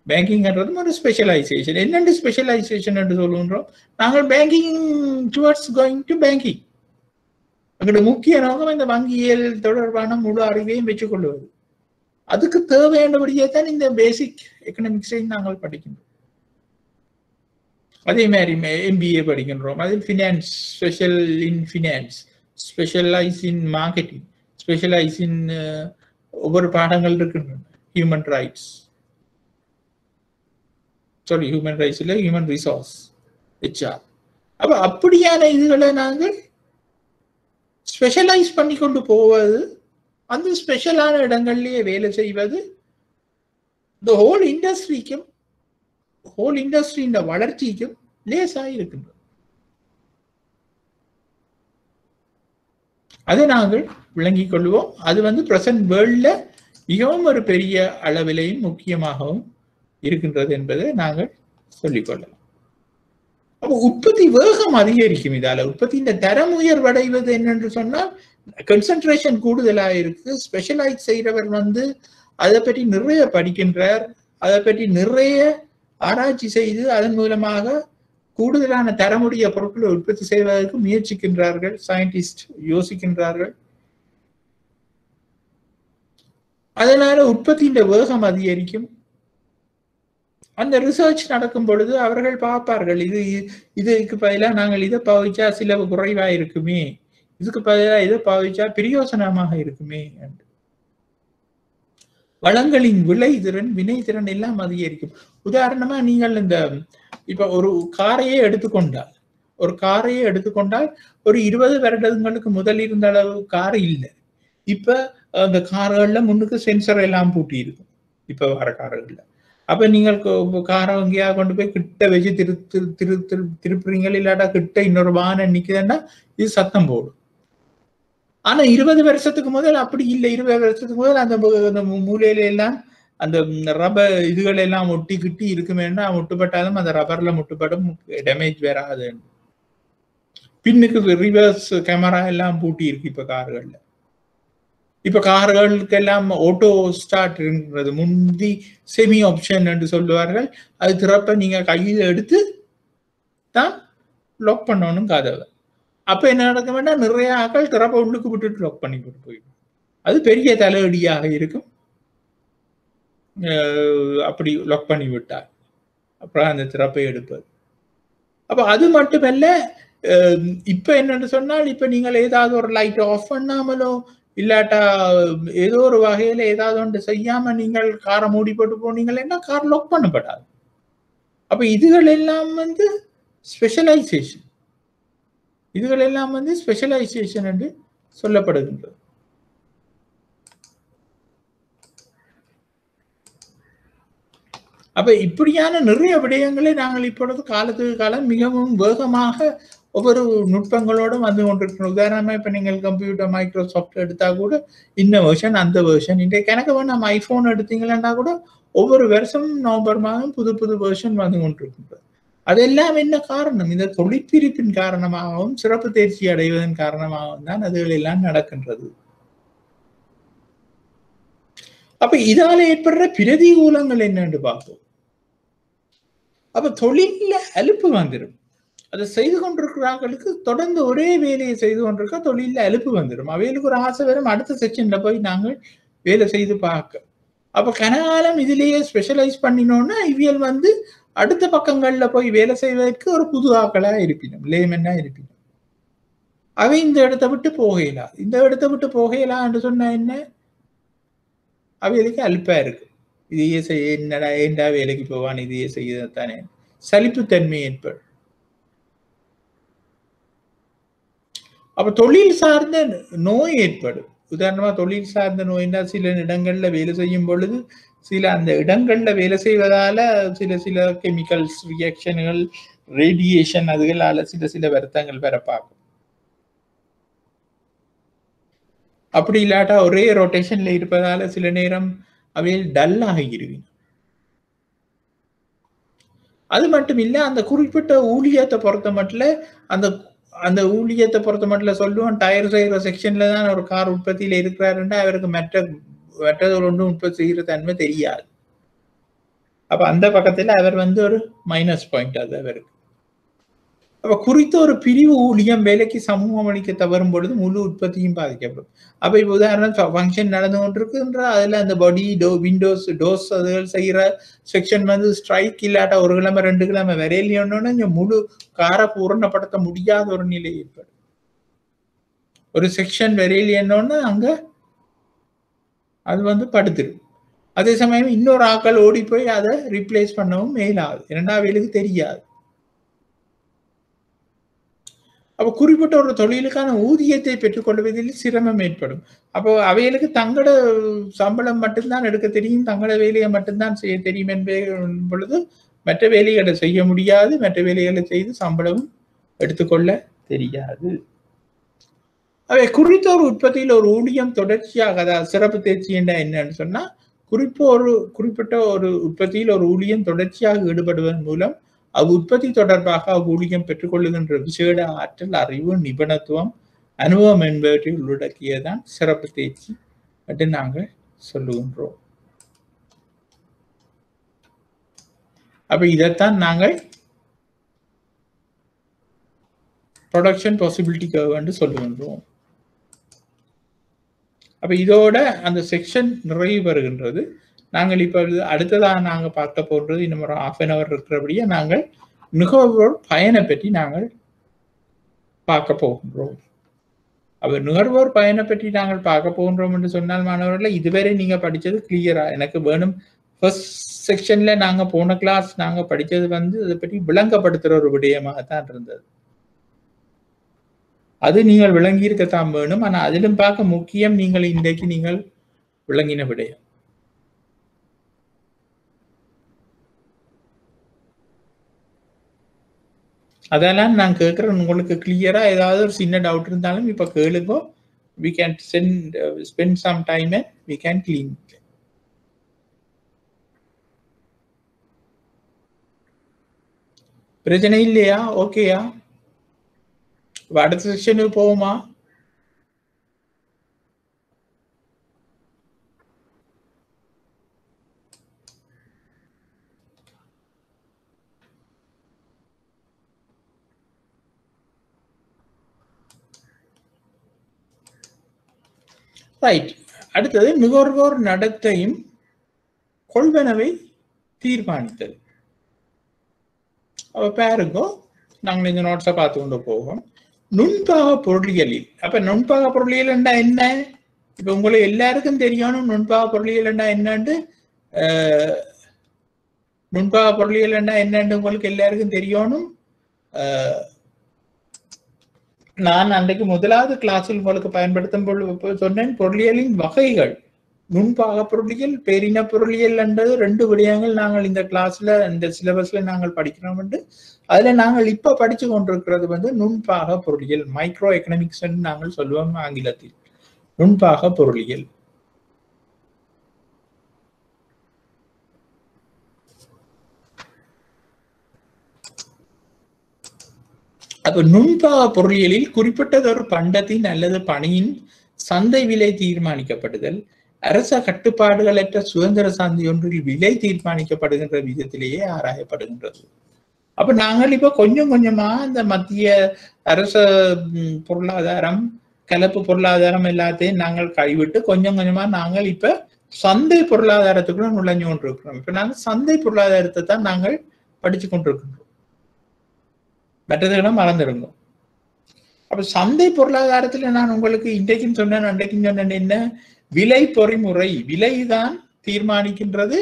பேங்கிங்ன்றதும் ஒரு ஸ்பெஷலைசேஷன் என்னென்ன ஸ்பெஷலைசேஷன் என்று சொல்லுகின்றோம்? நாங்கள் banking towards going to banking எங்களுடைய முக்கிய நோக்கம் இந்த வங்கியியல் தொடர்பான முழு அறிவையும் பெற்றுக்கொள்வது அதுக்கு தேவையானபடியே தான் இந்த பேசிக் எக்கனாமிக்ஸையும் நாங்கள் படிக்கின்றோம். அதே மாதிரி எம்பிஏ படிக்கின்றோம். அதில் finance special in finance specialize in marketing specialize in ஒவ்வொரு பாடங்கள் இருக்கின்றன. Human rights sorry human rights இல்லை ஹியூமன் ரிசோர்ஸ் ஹெச்ஆர் அப்போ அப்படியான இதுகளை நாங்கள் ஸ்பெஷலைஸ் பண்ணி கொண்டு போவது அந்த ஸ்பெஷலான இடங்கள்லேயே வேலை செய்வது இந்த ஹோல் இண்டஸ்ட்ரிக்கும் ஹோல் இண்டஸ்ட்ரியின் வளர்ச்சிக்கும் லேசாக இருக்கின்றது. அதை நாங்கள் விளங்கிக் கொள்வோம். அது வந்து பிரசன்ட் வேர்ல்டில் மிகவும் ஒரு பெரிய அளவிலையும் முக்கியமாகவும் இருக்கின்றது என்பதை நாங்கள் சொல்லிக்கொள்ளலாம் அப்போ உற்பத்தி வேகம் அதிகரிக்கும் இதால. உற்பத்தியின் தரம் உயர்வடைவது என்னென்று சொன்னால் கன்சன்ட்ரேஷன் கூடுதலாக இருக்கு. ஸ்பெஷலைஸ் செய்கிறவர் வந்து அதை பற்றி நிறைய படிக்கின்றார். அதை பற்றி நிறைய ஆராய்ச்சி செய்து அதன் மூலமாக கூடுதலான தரமுடைய பொருட்களை உற்பத்தி செய்வதற்கு முயற்சிக்கின்றார்கள். சயின்டிஸ்ட் யோசிக்கின்றார்கள். அதனால உற்பத்தியின் வேகம் அதிகரிக்கும். அந்த ரிசர்ச் நடக்கும் பொழுது அவர்கள் பார்ப்பார்கள் இது இதுக்கு பதிலாக நாங்கள் இதை பாவிச்சா சில குறைவா இருக்குமே இதுக்கு பதிலாக இதை பாவிச்சா பிரயோசனமாக இருக்குமே என்று. வளங்களின் விலை திறன் வினை திறன் எல்லாம் அதிகரிக்கும். உதாரணமா நீங்கள் இந்த இப்ப ஒரு காரையே எடுத்துக்கொண்டால் ஒரு காரையே எடுத்துக்கொண்டால் ஒரு இருபது வருடங்களுக்கு முதல் இருந்த அளவு கார் இல்லை. இப்ப அந்த கார்கள்ல முன்னுக்கு சென்சர் எல்லாம் பூட்டி இருக்கும் இப்ப வர கார்கள்ல. அப்ப நீங்கள் காரை எங்கேயா கொண்டு போய் கிட்ட வச்சு திரு திரு திரு திரு திருப்புறீங்க இல்லாட்டா கிட்ட இன்னொரு வாகனம் நிக்குதுன்னா இது சத்தம் போடும். ஆனா இருபது வருஷத்துக்கு முதல் அப்படி இல்லை. இருபது வருஷத்துக்கு முதல் அந்த அந்த மூலையில எல்லாம் அந்த ரப்பர் இதுகள் எல்லாம் ஒட்டி கிட்டி இருக்குமேன்னா முட்டுப்பட்டாலும் அந்த ரப்பர்ல முட்டுப்படும் டேமேஜ் வராது பின்னுக்கு ரிவர்ஸ் கேமரா எல்லாம் பூட்டி இருக்கு இப்ப கார்கள்ல. இப்ப கார்களுக்கு எல்லாம் ஆட்டோ ஸ்டார்ட் இருக்கிறது முந்தி செமி ஆப்ஷன் என்று சொல்லுவார்கள். அது திறப்ப நீங்க கையில் எடுத்து தான் லாக் பண்ணணும் கதவை. அப்ப என்ன நடக்க வேண்டாம் நிறைய ஆக்கள் திறப்ப உள்ளுக்கு விட்டுட்டு லாக் பண்ணி போட்டு போயிடும். அது பெரிய தலையடியாக இருக்கும். அப்படி லாக் பண்ணி விட்டார் அப்புறம் அந்த திறப்பை எடுப்பது. அப்ப அது மட்டுமல்ல இப்ப என்னன்னு சொன்னால் இப்ப நீங்கள் ஏதாவது ஒரு லைட் ஆஃப் பண்ணாமலோ இல்லாட்டா ஏதோ ஒரு வகையில ஏதாவது ஒன்று செய்யாம நீங்கள் காரை மூடி போட்டு போனீங்கன்னா கார் லாக் பண்ணப்படாது. அப்ப இதுகள் எல்லாம் வந்து ஸ்பெஷலைசேஷன் இதுகள் எல்லாம் வந்து ஸ்பெஷலைசேஷன் என்று சொல்லப்படுகின்றது. அப்ப இப்படியான நிறைய விடயங்களை நாங்கள் இப்பொழுது காலத்துக்கு காலம் மிகவும் வேகமாக ஒவ்வொரு நுட்பங்களோடும் வந்து கொண்டிருக்கணும் உதாரணமாக இப்போ நீங்கள் கம்ப்யூட்டர் மைக்ரோசாஃப்ட் எடுத்தால் கூட இந்த வேர்ஷன் அந்த வேர்ஷன் இன்றைக்கு எனக்கு வேணும் ஐஃபோன் எடுத்தீங்கன்னா கூட ஒவ்வொரு வருஷமும் நவம்பர் மாதம் புது புது வேர்ஷன் வந்து கொண்டிருக்கின்றது அதெல்லாம் என்ன காரணம்? இந்த தொழிற்பிரிப்பின் காரணமாகவும் சிறப்பு தேர்ச்சி அடைவதன் காரணமாகவும் தான் அதுகள் எல்லாம் நடக்கின்றது. அப்ப இதால ஏற்படுற பிரதிகூலங்கள் என்னன்னு பார்ப்போம். அப்ப தொழில அலுப்பு வந்துடும் அதை செய்து கொண்டிருக்கிறார்களுக்கு தொடர்ந்து ஒரே வேலையை செய்து கொண்டிருக்க தொழிலில் அலுப்பு வந்துடும். அவைகளுக்கு ஒரு ஆசை வரும். அடுத்த செக்ஷன்ல போய் நாங்கள் வேலை செய்து பார்க்க. அப்ப கனகாலம் இதுலேயே ஸ்பெஷலைஸ் பண்ணினோம்னா இவியல் வந்து அடுத்த பக்கங்கள்ல போய் வேலை செய்வதற்கு ஒரு புது ஆக்களா இருப்பினும் லேமன்னா இருப்பினும். அவை இந்த இடத்த விட்டு போகலாம் இந்த இடத்த விட்டு போகலாம் என்று சொன்னா என்ன? அவைகளுக்கு அல்பா இருக்கு. இதையே செய்ய என்னடா ஏண்டா வேலைக்கு போவான்? இதையே செய்யத்தானே சலிப்புத்தன்மை ஏற்படும். அப்ப தொழில் சார்ந்த நோய் ஏற்படும். உதாரணமா தொழில் சார்ந்த நோய்னா சில இடங்கள்ல வேலை செய்யும் பொழுது சில அந்த இடங்கள்ல வேலை செய்வதால சில சில கெமிக்கல்ஸ் ரியாக்ஷன்கள் ரேடியேஷன் அதுகளால சில சில வருத்தங்கள் வர பார்க்கும். அப்படி இல்லாட்டா ஒரே ரொட்டேஷன்ல இருப்பதால சில நேரம் அவையில் டல் ஆகிருவீங்க அது மட்டும் இல்லை அந்த குறிப்பிட்ட ஊழியத்தை பொறுத்த மட்டும் அந்த அந்த ஊழியத்தை பொறுத்த மட்டும் சொல்லுவோம் டயர் செய்கிற செக்ஷன்ல தான் ஒரு கார் உற்பத்தியில இருக்கிறாருன்னா அவருக்கு மற்ற மற்றது ஒன்றும் உற்பத்தி செய்கிற தன்மை தெரியாது. அப்ப அந்த பக்கத்துல அவர் வந்து ஒரு மைனஸ் பாயிண்ட் அது அவருக்கு. அப்ப குறித்த ஒரு பிரிவு ஊழியம் வேலைக்கு சமூகம் அளிக்க தவறும் பொழுது முழு உற்பத்தியும் பாதிக்கப்படும். அப்ப இப்ப உதாரணம் ஃபங்க்ஷன் நடந்து கொண்டிருக்குன்ற அதுல அந்த படி டோ விண்டோஸ் டோஸ் அதுகள் செய்யற செக்ஷன் வந்து ஸ்ட்ரைக் இல்லாட்ட ஒரு கிழமை ரெண்டு கிழமை வரையிலையோன்னு இங்க முழு காரை பூரணப்படுத்த முடியாத ஒரு நிலை ஏற்படும். ஒரு செக்ஷன் வரையிலையோன்னு அங்க அது வந்து படுத்துரும். அதே சமயம் இன்னொரு ஆக்கள் ஓடி போய் அதை ரீப்ளேஸ் பண்ணவும் மேலாது. இரண்டாவது தெரியாது. அப்போ குறிப்பிட்ட ஒரு தொழிலுக்கான ஊதியத்தை பெற்றுக்கொள்வதில் சிரமம் ஏற்படும். அப்போ அவைகளுக்கு தங்களோட சம்பளம் மட்டும்தான் எடுக்க தெரியும் தங்களோட வேலையை மட்டும்தான் செய்ய தெரியும் என்பது பொழுது மற்ற வேலைகளை செய்ய முடியாது மற்ற வேலைகளை செய்து சம்பளமும் எடுத்துக்கொள்ள தெரியாது. அவை குறித்த ஒரு உற்பத்தியில் ஒரு ஊழியம் தொடர்ச்சியாக அதாவது சிறப்பு தேர்ச்சி என்ன என்னன்னு சொன்னா குறிப்பு ஒரு குறிப்பிட்ட ஒரு உற்பத்தியில் ஒரு ஊழியம் தொடர்ச்சியாக ஈடுபடுவதன் மூலம் அவ் உற்பத்தி தொடர்பாக அவ்வூழியம் பெற்றுக்கொள்ளுகின்ற விசேட ஆற்றல் அறிவு நிபுணத்துவம் அனுபவம் என்பவற்றை உள்ளடக்கியதான் சிறப்பு தேர்ச்சி என்று நாங்கள் சொல்லுகின்றோம். அப்ப இதைத்தான் நாங்கள் ப்ரொடக்ஷன் பாசிபிலிட்டி கர்வ் என்று சொல்லுகின்றோம். அப்ப இதோட அந்த செக்ஷன் நிறைவு பெறுகின்றது. நாங்கள் இப்ப அடுத்ததாக நாங்கள் பார்க்க போகிறது இன்னும் ஒரு ஆஃப் அன் அவர் இருக்கிறபடியே நாங்கள் நுகர்வோர் பயனை பற்றி நாங்கள் பார்க்க போகின்றோம். அவர் நுகர்வோர் பயனை பற்றி நாங்கள் பார்க்க போகின்றோம் என்று சொன்னால் மாணவர்களை இதுவரை நீங்க படிச்சது கிளியரா எனக்கு வேணும் ஃபர்ஸ்ட் செக்ஷன்ல நாங்க போன கிளாஸ் நாங்க படிச்சது வந்து அதை பற்றி விளங்கப்படுத்துற ஒரு விடயமாகத்தான் இருந்தது. அது நீங்கள் விளங்கியிருக்க தான் வேணும். ஆனா அதிலும் பார்க்க முக்கியம் நீங்கள் இன்றைக்கு நீங்கள் விளங்கின விடயம். அதெல்லாம் நான் கேட்குறேன். உங்களுக்கு கிளியரா ஏதாவது ஒரு சின்ன டவுட் இருந்தாலும் இப்ப கேளுங்க. We can send spend some time we can clean பிரச்சனை இல்லையா? ஓகேயா அடுத்த செஷனுக்கு போவோமா? ரைட் அடுத்தது நுகர்வோர் நடத்தையும் கொள்வனவை தீர்மானித்தது அப்ப பாருங்க நாங்கள் இந்த நோட்ஸை பார்த்து கொண்டு போவோம். நுண்பாக பொருளியலில். அப்ப நுண்பாக பொருளியல் என்ன? இப்ப உங்களுக்கு எல்லாருக்கும் தெரியணும் நுண்பாக பொருளியல் என்னண்டு? என்னன்னு நுண்பாக பொருளியல் என்றா என்னன்னு உங்களுக்கு எல்லாருக்கும் தெரியணும் நான் அன்றைக்கு முதலாவது கிளாஸில் உங்களுக்கு பயன்படுத்தும் பொழுது சொன்னேன் பொருளியலின் வகைகள். நுண்பாக பொருளியல் பேரின பொருளியல் என்றது ரெண்டு விடயங்கள் நாங்கள் இந்த கிளாஸ்ல இந்த சிலபஸ்ல நாங்கள் படிக்கிறோம் என்று அதுல நாங்கள் இப்ப படிச்சு கொண்டிருக்கிறது வந்து நுண்பாக பொருளியல் மைக்ரோ எக்கனாமிக்ஸ் நாங்கள் சொல்லுவோம் ஆங்கிலத்தில். நுண்பாக பொருளியல். அப்ப நுண்பா பொருளியலில் குறிப்பிட்டதொரு பண்டத்தின் அல்லது பணியின் சந்தை விலை தீர்மானிக்கப்படுதல் அரச கட்டுப்பாடுகளற்ற சுதந்திர சந்தை ஒன்றில் விலை தீர்மானிக்கப்படுகின்ற விதத்திலேயே ஆராயப்படுகின்றது. அப்ப நாங்கள் இப்ப கொஞ்சம் கொஞ்சமா இந்த மத்திய அரச பொருளாதாரம் கலப்பு பொருளாதாரம் எல்லாத்தையும் நாங்கள் கைவிட்டு கொஞ்சம் கொஞ்சமா நாங்கள் இப்ப சந்தை பொருளாதாரத்துக்குள்ள நுழைஞ்சு கொண்டிருக்கிறோம். இப்ப நாங்கள் சந்தை பொருளாதாரத்தை தான் நாங்கள் படிச்சு கொண்டிருக்கிறோம். மற்றதுகளும் மறந்துடுங்க அப்ப சந்தை பொருளாதாரத்துல நான் உங்களுக்கு இன்றைக்கும் சொன்னேன் அன்றைக்கும் சொன்னேன் என்ன? விலை பொறிமுறை விலைதான் தீர்மானிக்கின்றது.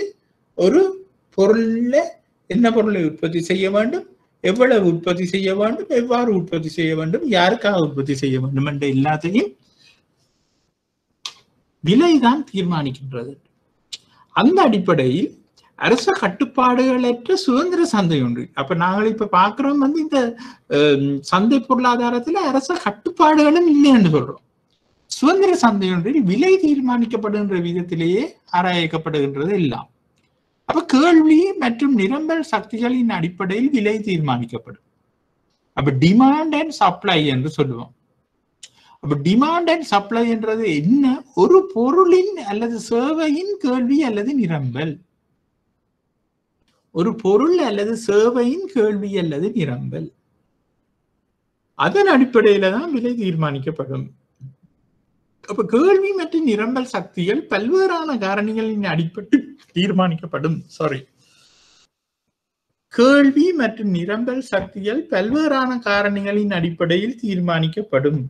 ஒரு பொருள்ல என்ன பொருளை உற்பத்தி செய்ய வேண்டும்? எவ்வளவு உற்பத்தி செய்ய வேண்டும்? எவ்வாறு உற்பத்தி செய்ய வேண்டும்? யாருக்காக உற்பத்தி செய்ய வேண்டும் என்ற எல்லாத்தையும் விலைதான் தீர்மானிக்கின்றது. அந்த அடிப்படையில் அரச கட்டுப்பாடுகளற்ற சுதந்திர சந்தை உண்டு அப்ப நாங்கள் இப்ப பாக்குறோம் வந்து இந்த சந்தை பொருளாதாரத்துல அரச கட்டுப்பாடுகளும் இல்லைன்னு சொல்றோம். சுதந்திர சந்தை ஒன்றில் விலை தீர்மானிக்கப்படுகின்ற விதத்திலேயே ஆராயக்கப்படுகின்றது எல்லாம். அப்ப கேள்வி மற்றும் நிரம்பல் சக்திகளின் அடிப்படையில் விலை தீர்மானிக்கப்படும். அப்ப டிமாண்ட் அண்ட் சப்ளை என்று சொல்லுவோம். அப்ப டிமாண்ட் அண்ட் சப்ளை என்றது என்ன? ஒரு பொருளின் அல்லது சேவையின் கேள்வி அல்லது நிரம்பல். ஒரு பொருள் அல்லது சேவையின் கேள்வி அல்லது நிரம்பல். அதன் அடிப்படையில தான் விலை தீர்மானிக்கப்படும். அப்ப கேள்வி மற்றும் நிரம்பல் சக்திகள் பல்வேறான காரணிகளின் அடிப்பட்டு தீர்மானிக்கப்படும். சாரி கேள்வி மற்றும் நிரம்பல் சக்திகள் பல்வேறான காரணிகளின் அடிப்படையில் தீர்மானிக்கப்படும்.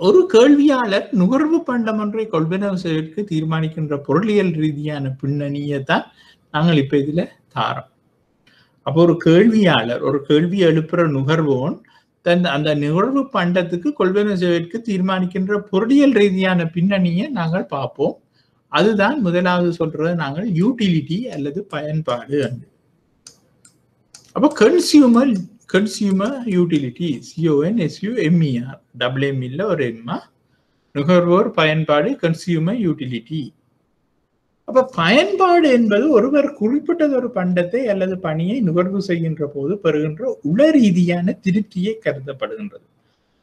ஒரு கேள்வியாளர் நுகர்வு பண்டம் ஒன்றை கொள்வனவு செய்வதற்கு தீர்மானிக்கின்ற பொருளியல் ரீதியான பின்னணியை தான் நாங்கள் இப்ப இதுல தாரோம். அப்போ ஒரு கேள்வியாளர் ஒரு கேள்வி எழுப்புற நுகர்வோன் தன் அந்த நுகர்வு பண்டத்துக்கு கொள்வனவு செய்வதற்கு தீர்மானிக்கின்ற பொருளியல் ரீதியான பின்னணியை நாங்கள் பார்ப்போம். அதுதான் முதலாவது சொல்றது நாங்கள் யூட்டிலிட்டி அல்லது பயன்பாடு அப்போ consumer consumer utility C O N S U M E R double M இல்ல ஒரு எம்மா நுகர்வோர் பயன்பாடு கன்சியூமர் யூட்டிலிட்டி அப்ப பயன்பாடு என்பது ஒருவர் குறிப்பிட்டது ஒரு பண்டத்தை அல்லது பணியை நுகர்வு செய்கின்ற போது பெறுகின்ற உள ரீதியான திருப்தியை கருதப்படுகின்றது.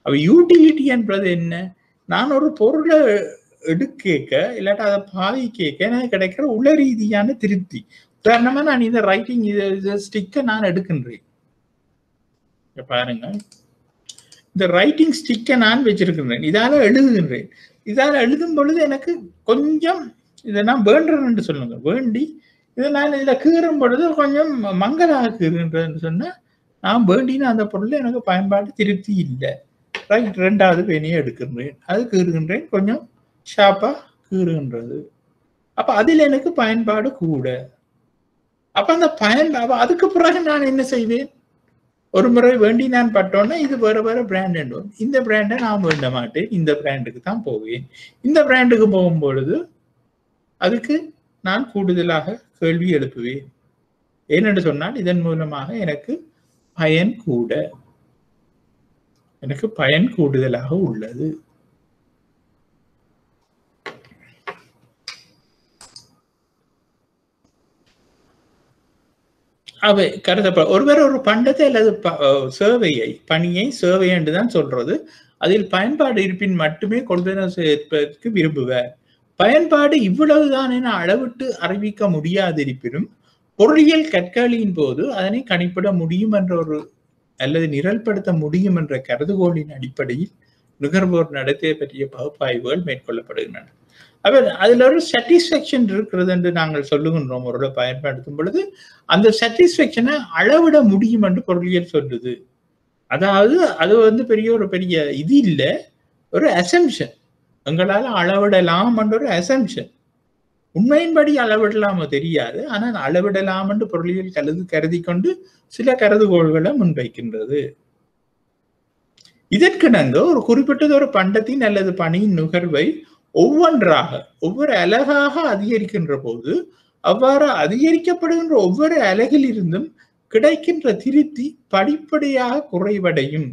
அப்ப யூட்டிலிட்டி என்பது என்ன? நான் ஒரு பொருளை எடுக்க இல்லாட்டா அதை பாதி கேட்க எனக்கு கிடைக்கிற உள ரீதியான திருப்தி. உதாரணமா நான் இந்த ரைட்டிங் இது ஸ்டிக்கை நான் எடுக்கின்றேன். இங்கே பாருங்க. இந்த ரைட்டிங் ஸ்டிக்கை நான் வச்சிருக்கின்றேன் இதால எழுதுகின்றேன். இதால எழுதும் பொழுது எனக்கு கொஞ்சம் இதை நான் வேண்டுறேன்னு சொல்லுங்க. வேண்டி இதை நான் இதில் கீறும் பொழுது கொஞ்சம் மங்கலாக கீறுகின்றதுன்னு சொன்னால் நான் வேண்டின அந்த பொருள் எனக்கு பயன்பாடு திருப்தி இல்லை. ரைட் ரெண்டாவது பெனியை எடுக்கின்றேன். அது கீறுகின்றேன். கொஞ்சம் ஷாப்பாக கீறுகின்றது. அப்போ அதில் எனக்கு பயன்பாடு கூட. அப்போ அந்த பயன் அதுக்கு பிறகு நான் என்ன செய்வேன்? ஒரு முறை வேண்டி நான் பட்டோன்னா இது வேற வேற பிராண்ட் வேண்டும் இந்த பிராண்டை நான் வேண்ட மாட்டேன். இந்த பிராண்டுக்கு தான் போவேன். இந்த பிராண்டுக்கு போகும் பொழுது அதுக்கு நான் கூடுதலாக கேள்வி எழுப்புவேன். ஏனென்று சொன்னால் இதன் மூலமாக எனக்கு பயன் கூட. எனக்கு பயன் கூடுதலாக உள்ளது. அவை கருதப்பட ஒருவர் ஒரு பண்டத்தை அல்லது ப- சேவையை பணியை சேவை என்று தான் சொல்றது. அதில் பயன்பாடு இருப்பின் மட்டுமே கொள்வனவு சேர்ப்பதற்கு விரும்புவர். பயன்பாடு இவ்வளவுதான் என அளவிட்டு அறிவிக்க முடியாதிருப்பினும் பொருளியல் கற்களியின் போது அதனை கணிப்பிட முடியும் என்ற ஒரு அல்லது நிரல்படுத்த முடியும் என்ற கருதுகோளின் அடிப்படையில் நுகர்வோர் நடத்தை பற்றிய பகுப்பாய்வுகள் மேற்கொள்ளப்படுகின்றன. அவர் அதில் ஒரு சாட்டிஸ்ஃபேக்ஷன் இருக்கிறது என்று நாங்கள் சொல்லுகின்றோம். ஒரு பயன்படுத்தும் பொழுது அந்த சாட்டிஸ்ஃபேக்ஷனை அளவிட முடியும் என்று பொருளியல் சொல்லுது. அதாவது அது வந்து பெரிய ஒரு பெரிய இது இல்லை ஒரு அசம்ஷன் எங்களால் அளவிடலாம் என்ற ஒரு அசம்ஷன் உண்மையின்படி அளவிடலாமோ தெரியாது. ஆனால் அளவிடலாம் என்று பொருளியல் கருது கருதி கொண்டு சில கருதுகோள்களை முன்வைக்கின்றது. இதற்கிணங்க ஒரு குறிப்பிட்டது ஒரு பண்டத்தின் அல்லது பணியின் நுகர்வை ஒவ்வொன்றாக ஒவ்வொரு அலகாக அதிகரிக்கின்ற போது அவ்வாறு அதிகரிக்கப்படுகின்ற ஒவ்வொரு அலகில் இருந்தும் கிடைக்கின்ற திருத்தி படிப்படியாக குறைவடையும்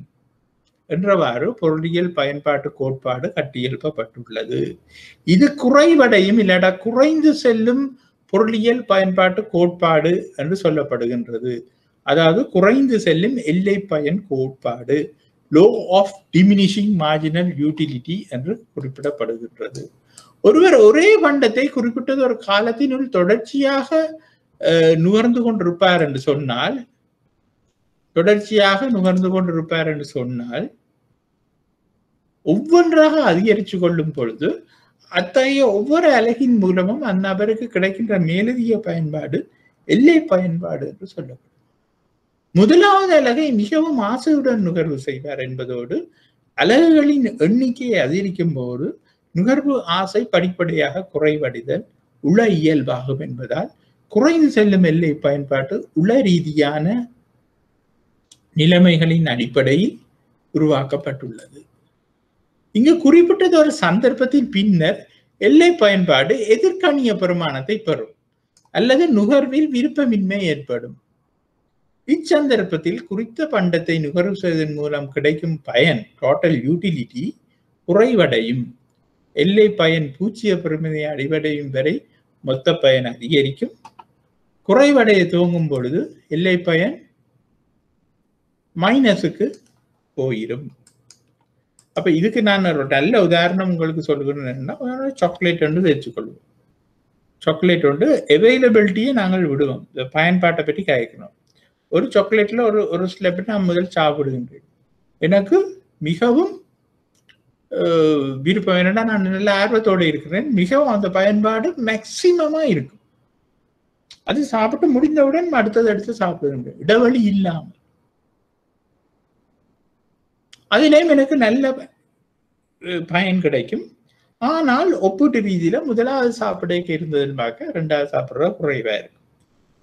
என்றவாறு பொருளியல் பயன்பாட்டு கோட்பாடு கட்டியெழுப்பப்பட்டுள்ளது. இது குறைவடையும் இல்லடா குறைந்து செல்லும் பொருளியல் பயன்பாட்டு கோட்பாடு என்று சொல்லப்படுகின்றது. அதாவது குறைந்து செல்லும் எல்லை பயன் கோட்பாடு. Law of diminishing marginal utility என்று குறிப்பிடப்படுகின்றது. ஒருவர் ஒரே பண்டத்தை குறிப்பிட்டது ஒரு காலத்தினுள் தொடர்ச்சியாக நுகர்ந்து கொண்டிருப்பார் என்று சொன்னால் தொடர்ச்சியாக நுகர்ந்து கொண்டிருப்பார் என்று சொன்னால் ஒவ்வொன்றாக அதிகரித்து கொள்ளும் பொழுது அத்தகைய ஒவ்வொரு அலகின் மூலமும் அந்நபருக்கு கிடைக்கின்ற மேலதிக பயன்பாடு எல்லை பயன்பாடு என்று சொல்லப்படும். முதலாவது அலகை மிகவும் ஆசையுடன் நுகர்வு செய்வார் என்பதோடு அலகுகளின் எண்ணிக்கையை அதிகரிக்கும் போது நுகர்வு ஆசை படிப்படியாக குறைவடைதல் உள இயல்பாகும் என்பதால் குறைந்து செல்லும் எல்லை பயன்பாட்டு உள ரீதியான நிலைமைகளின் அடிப்படையில் உருவாக்கப்பட்டுள்ளது. இங்கு குறிப்பிட்டது ஒரு சந்தர்ப்பத்தின் பின்னர் எல்லை பயன்பாடு எதிர்கணிய பிரமாணத்தை பெறும் அல்லது நுகர்வில் விருப்பமின்மை ஏற்படும். இச்சந்தர்ப்பத்தில் குறித்த பண்டத்தை நுகர்வு செய்வதன் மூலம் கிடைக்கும் பயன் டோட்டல் யூட்டிலிட்டி குறைவடையும். எல்லை பயன் பூச்சிய பெருமதியை அடிவடையும் வரை மொத்த பயன் அதிகரிக்கும். குறைவடைய துவங்கும் பொழுது எல்லை பயன் மைனஸுக்கு போயிடும் அப்ப இதுக்கு நான் ஒரு நல்ல உதாரணம் உங்களுக்கு சொல்லுகிறேன்னா சாக்லேட் ஒன்று வச்சுக்கொள்வோம் சாக்லேட் வந்து அவைலபிலிட்டியை நாங்கள் விடுவோம். பயன்பாட்டை பற்றி கேட்கணும் ஒரு சாக்லேட்ல ஒரு ஒரு ஸ்லெப் நான் முதல் சாப்பிடுகின்றேன். எனக்கு மிகவும் விருப்பம் என்னன்னா நான் நல்ல ஆர்வத்தோடு இருக்கிறேன். மிகவும் அந்த பயன்பாடு மேக்சிமமா இருக்கும். அது சாப்பிட்டு முடிந்தவுடன் அடுத்தது எடுத்து சாப்பிடுங்க இடைவெளி இல்லாமல். அதிலேயும் எனக்கு நல்ல பயன் கிடைக்கும். ஆனால் ஒப்பீட்டு ரீதியில முதலாவது சாப்பிட இருந்ததுன்னு பார்க்க ரெண்டாவது சாப்பிட்ற குறைவா இருக்கும்.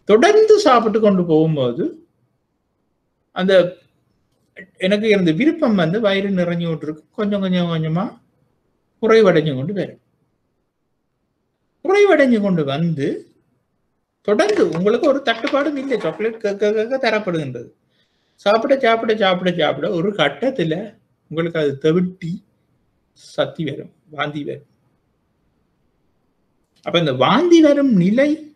தொடர்ந்து சாப்பிட்டு கொண்டு போகும்போது அந்த எனக்கு இருந்த விருப்பம் வந்து வயிறு நிறைஞ்சு விட்டுருக்கு கொஞ்சம் கொஞ்சம் கொஞ்சமா குறைவடைஞ்சு கொண்டு வரும். குறைவடைஞ்சு கொண்டு வந்து தொடர்ந்து உங்களுக்கு ஒரு தட்டுப்பாடும் இல்லை. சாக்லேட் கேட்க கேட்க தரப்படுகின்றது. சாப்பிட சாப்பிட சாப்பிட சாப்பிட ஒரு கட்டத்தில் உங்களுக்கு அது தவிட்டி சத்தி வரும் வாந்தி வரும். அப்ப இந்த வாந்தி வரும் நிலை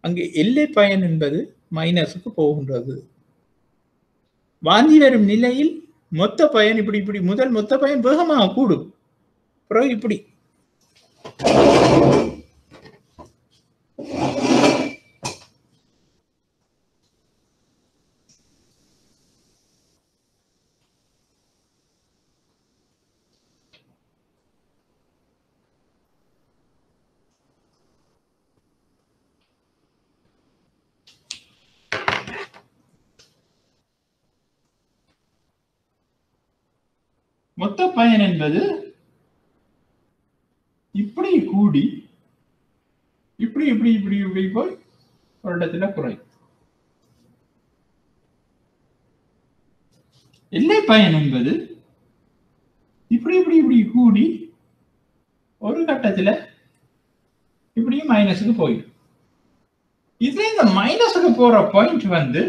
அங்கே எல்லை பயன் என்பது மைனஸுக்கு போகின்றது. வாந்தி வரும் நிலையில் மொத்த பயன் இப்படி இப்படி முதல் மொத்த பயன் வேகமாக கூடும். பிறகு இப்படி. மொத்த பயன் என்பது இப்படி கூடி இப்படி இப்படி இப்படி இப்படி போய் ஒரு இடத்துல குறை எல்லை பயன் என்பது இப்படி இப்படி இப்படி கூடி ஒரு கட்டத்துல இப்படியும் மைனஸுக்கு போயிடும். இதுல இந்த மைனஸுக்கு போற பாயிண்ட் வந்து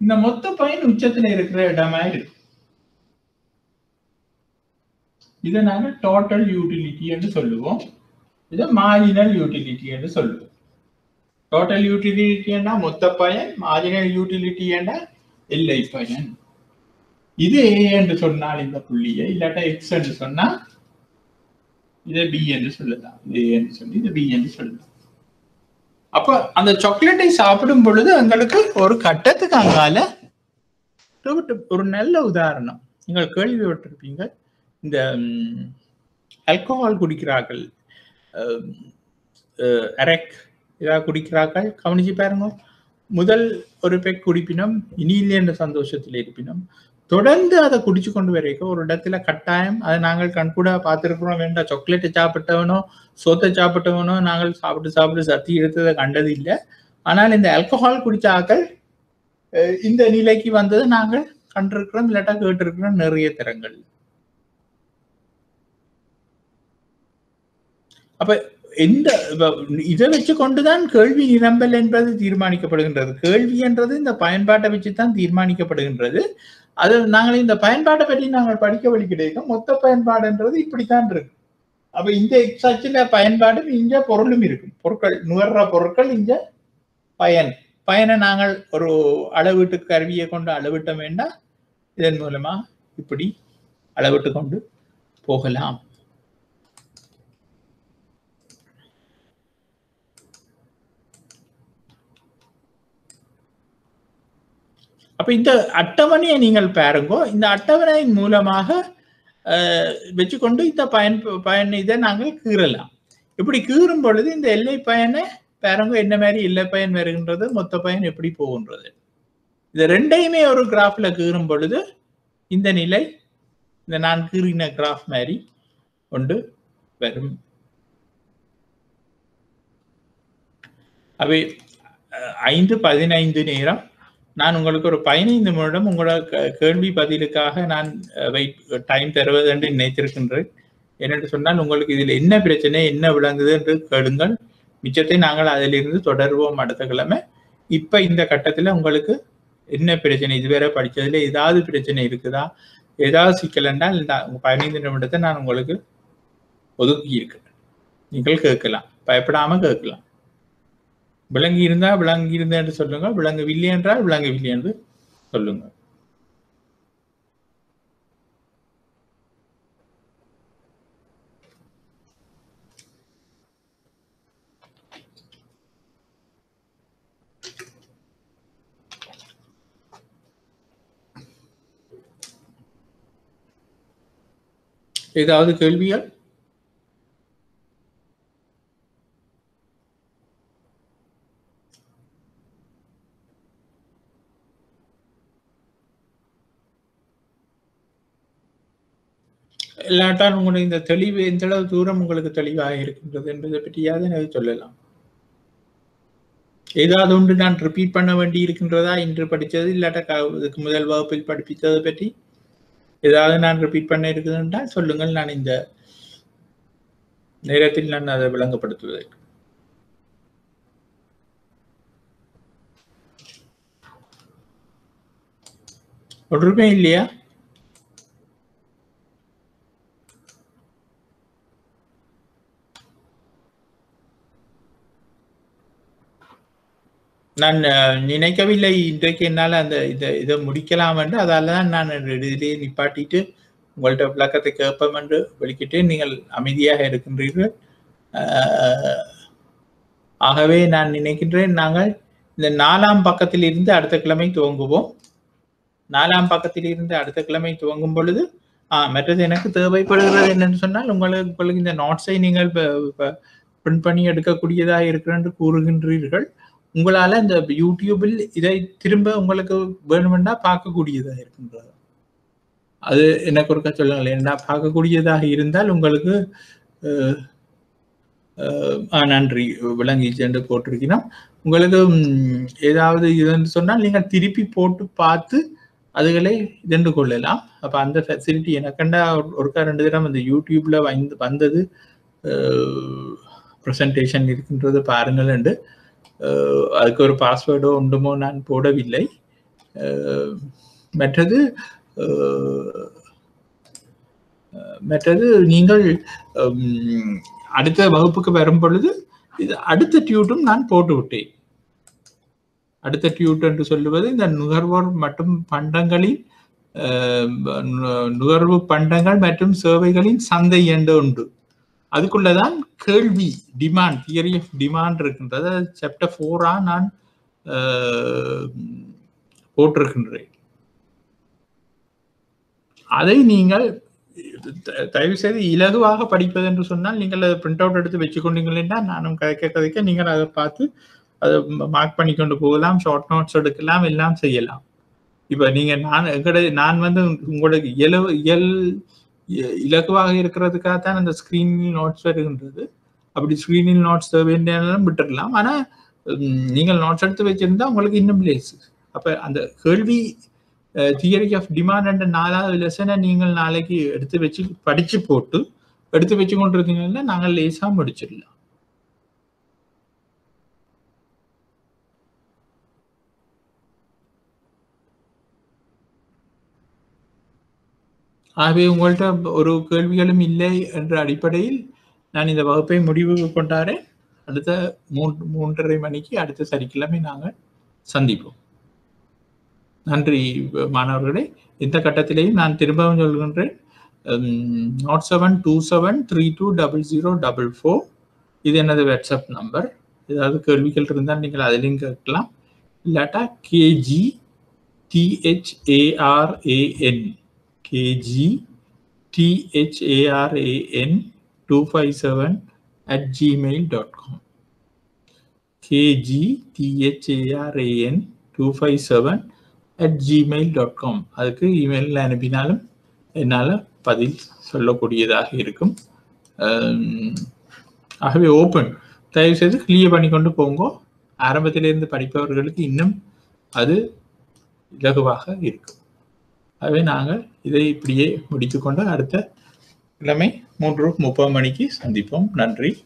இந்த மொத்த பயன் உச்சத்துல இருக்கிற இடமா இருக்கு இதை நாங்கள் டோட்டல் யூட்டிலிட்டி என்று சொல்லுவோம். இதை மார்ஜினல் யூட்டிலிட்டி என்று சொல்லுவோம். டோட்டல் யூட்டிலிட்டி என்ன மொத்த பயன் மார்ஜினல் யூட்டிலிட்டி என்ன எல்லை பயன். இது ஏ என்று சொன்னால் இந்த புள்ளியை இல்லாட்டா எக்ஸ் என்று சொன்னா இதை பி என்று சொல்லலாம். இது ஏ என்று சொல்லி இது பி என்று சொல்லலாம். அப்ப அந்த சாக்லேட்டை சாப்பிடும் பொழுது எங்களுக்கு ஒரு கட்டத்துக்கு அங்கால ஒரு நல்ல உதாரணம். நீங்கள் கேள்விப்பட்டிருப்பீங்க இந்த ஆல்கோஹால் குடிக்கிறார்கள். அரக் இதாக குடிக்கிறார்கள். கவனிச்சு பாருங்க. முதல் ஒரு பெக் குடிப்பினம் இல்லை என்ற சந்தோஷத்தில் இருப்பினும். தொடர்ந்து அதை குடிச்சு கொண்டு வரைக்கும் ஒரு இடத்துல கட்டாயம் அதை நாங்கள் கண்கூட பார்த்துருக்கிறோம். வேண்டாம் சாக்லேட்டை சாப்பிட்டவனோ சோத்தை சாப்பிட்டவனோ நாங்கள் சாப்பிட்டு சாப்பிட்டு சத்தி எடுத்ததை கண்டது இல்லை ஆனால் இந்த ஆல்கோஹால் குடித்த ஆக்கள் இந்த நிலைக்கு வந்தது நாங்கள் கண்டிருக்கிறோம் இல்லாட்டா கேட்டிருக்கிறோம் நிறைய திறங்கள் அப்ப எந்த இதை வச்சு கொண்டுதான் கேள்வி நிரம்பல் என்பது தீர்மானிக்கப்படுகின்றது. கேள்வி என்றது இந்த பயன்பாட்டை வச்சு தான் தீர்மானிக்கப்படுகின்றது. அது நாங்கள் இந்த பயன்பாட்டை பற்றி நாங்கள் படிக்க வழி கிடைக்கும் மொத்த பயன்பாடுன்றது இப்படித்தான் இருக்கு. அப்ப இந்த எக்ஸாச்சில பயன்பாடும் இங்க பொருளும் இருக்கும். பொருட்கள் நுகர்ற பொருட்கள் இங்க பயன். பயனை நாங்கள் ஒரு அளவீட்டு கருவியை கொண்டு அளவிட்ட வேண்டாம். இதன் மூலமா இப்படி அளவிட்டு கொண்டு போகலாம். அப்ப இந்த அட்டவணையை நீங்கள் பாருங்கோ. இந்த அட்டவணையின் மூலமாக வச்சுக்கொண்டு இந்த பயன் பயன் இதை நாங்கள் கீறலாம். இப்படி கீறும் பொழுது இந்த எல்லை பயனை பாருங்க என்ன மாதிரி எல்லை பயன் வருகின்றது மொத்த பயன் எப்படி போகின்றது. இது ரெண்டையுமே ஒரு கிராஃப்ல கீறும் பொழுது இந்த நிலை இந்த நான் கீறின கிராஃப் மாதிரி கொண்டு வரும். அவை ஐந்து பதினைந்து நேரம். நான் உங்களுக்கு ஒரு பதினைந்து நிமிடம் உங்களோட க- கேள்வி பதிலுக்காக நான் வெயிட் டைம் தருவது என்று நினைத்திருக்கின்றேன். என்னென்று சொன்னால் உங்களுக்கு இதில் என்ன பிரச்சனை என்ன விளங்குது என்று கேளுங்கள். மிச்சத்தை நாங்கள் அதிலிருந்து தொடர்வோம் அடுத்த கிழமை. இப்ப இந்த கட்டத்தில் உங்களுக்கு என்ன பிரச்சனை இதுவரை படித்ததில் ஏதாவது பிரச்சனை இருக்குதா? ஏதாவது சிக்கல் என்றால் இந்த பதினைந்து நிமிடத்தை நான் உங்களுக்கு ஒதுக்கி இருக்கிறேன் நீங்கள் கேட்கலாம். பயப்படாமல் கேட்கலாம். விளங்கி இருந்தா விளங்கி இருந்தா என்று சொல்லுங்க விளங்கவில்லை என்றால் விளங்கவில்லை என்று சொல்லுங்க ஏதாவது கேள்வியா இல்லாட்டால் உங்களுக்கு இந்த தெளிவு எந்த அளவு தூரம் உங்களுக்கு தெளிவாக இருக்கின்றது என்பதை பற்றியாவது எனக்கு சொல்லலாம். ஏதாவது ஒன்று நான் ரிப்பீட் பண்ண வேண்டி இருக்கின்றதா? இன்று படித்தது இல்லாட்டா இதுக்கு முதல் வகுப்பில் படிப்பித்ததை பற்றி ஏதாவது நான் ரிப்பீட் பண்ண இருக்குதுன்றா சொல்லுங்கள். நான் இந்த நேரத்தில் நான் அதை விளங்கப்படுத்துவதற்கு ஒன்றுமே இல்லையா? நான் நினைக்கவில்லை இன்றைக்கு என்னால் அந்த இதை இதை முடிக்கலாம் என்று. அதால் தான் நான் இதிலேயே நிப்பாட்டிட்டு உங்கள்ட்ட விளக்கத்தை கேட்போம் என்று வெளிக்கிட்டு நீங்கள் அமைதியாக இருக்கின்றீர்கள். ஆகவே நான் நினைக்கின்றேன் நாங்கள் இந்த நாலாம் பக்கத்தில் இருந்து அடுத்த கிழமை துவங்குவோம். நாலாம் பக்கத்தில் இருந்து அடுத்த கிழமை துவங்கும் பொழுது ஆஹ் மற்றது எனக்கு தேவைப்படுகிறது என்னன்னு சொன்னால் உங்களுக்கு உங்களுக்கு இந்த நோட்ஸை நீங்கள் பிரிண்ட் பண்ணி எடுக்கக்கூடியதாக இருக்கிறேன் கூறுகின்றீர்கள். உங்களால இந்த யூடியூபில் இதை திரும்ப உங்களுக்கு வேணுமென்னா பார்க்கக்கூடியதாக இருக்கின்றது. அது என்ன கொடுக்க சொல்லுங்கள் என்ன பார்க்கக்கூடியதாக இருந்தால் உங்களுக்கு நன்றி விளங்கிச்சு சென்று போட்டிருக்கிறோம். உங்களுக்கு ஏதாவது இதுன்னு சொன்னால் நீங்கள் திருப்பி போட்டு பார்த்து அதுகளை இதென்று கொள்ளலாம். அப்போ அந்த ஃபெசிலிட்டி எனக்கண்டா ஒருக்கா ரெண்டு தடவை அந்த யூடியூப்ல வந்து வந்தது ப்ரெசன்டேஷன் இருக்கின்றது பாருங்கள் என்று அதுக்கு ஒரு பாஸ்வேர்டோ உண்டுமோ நான் போடவில்லை. மற்றது மற்றது நீங்கள் உம், அடுத்த வகுப்புக்கு வரும் பொழுது இது அடுத்த டியூட்டும் நான் போட்டு விட்டேன் அடுத்த டியூட் என்று சொல்லுவது இந்த நுகர்வோர் மற்றும் பண்டங்களின் நுகர்வு பண்டங்கள் மற்றும் சேவைகளின் சந்தை என்று உண்டு. அதுக்குள்ளதான் கேள்வி டிமாண்ட் தியரி ஆஃப் டிமாண்ட் இருக்கின்றது. சாப்டர் ஃபோரா நான் போட்டிருக்கின்றேன். அதை நீங்கள் த- தயவு செய்து இலகுவாக படிப்பது என்று சொன்னால் நீங்கள் அதை பிரிண்ட் அவுட் எடுத்து வச்சுக்கொண்டீங்கன்னா நானும் கதைக்க கதைக்க நீங்கள் அதை பார்த்து அதை மார்க் பண்ணி கொண்டு போகலாம் ஷார்ட் நோட்ஸ் எடுக்கலாம் எல்லாம் செய்யலாம். இப்ப நீங்க நான் எங்கட நான் வந்து உங்களுக்கு இயல இயல் இலகுவாக இருக்கிறதுக்காக தான் அந்த ஸ்க்ரீனில் நோட்ஸ் வருகின்றது. அப்படி ஸ்க்ரீனில் நோட்ஸ் வேண்டியாலும் விட்டுடலாம் ஆனால் நீங்கள் நோட்ஸ் எடுத்து வச்சிருந்தா உங்களுக்கு இன்னும் லேஸ் அப்போ அந்த கேள்வி தியரி ஆஃப் டிமாண்ட் என்ற நாலாவது லெசனை நீங்கள் நாளைக்கு எடுத்து வச்சு படித்து போட்டு எடுத்து வச்சு கொண்டு நாங்கள் லேசாக முடிச்சிடலாம். ஆகவே உங்கள்கிட்ட ஒரு கேள்விகளும் இல்லை என்ற அடிப்படையில் நான் இந்த வகுப்பை முடிவு கொண்டாரேன் அடுத்த மூன்று மூன்றரை மணிக்கு அடுத்த சனிக்கிழமை நாங்கள் சந்திப்போம். நன்றி மாணவர்களே. இந்த கட்டத்திலேயும் நான் திரும்பவும் சொல்கின்றேன். Naught seven two seven three two double zero double four. இது எனது வாட்ஸ்அப் நம்பர் ஏதாவது கேள்விகள் இருந்தால் நீங்கள் அதிலையும் கேட்கலாம். இல்லாட்டா K G D H A R A N K G D H A R A N two five seven at Gmail dot com K G D H A R A N two five seven at Gmail dot com அதுக்கு இமெயிலில் அனுப்பினாலும் என்னால் பதில் சொல்லக்கூடியதாக இருக்கும். ஆகவே ஓப்பன் தயவு செய்து கிளியர் பண்ணி கொண்டு போங்க. ஆரம்பத்திலிருந்து படிப்பவர்களுக்கு இன்னும் அது இலகுவாக இருக்கும். ஆகவே நாங்கள் இதை இப்படியே முடித்துக்கொண்டு அடுத்த கிழமை மூன்று முப்பது மணிக்கு சந்திப்போம். நன்றி.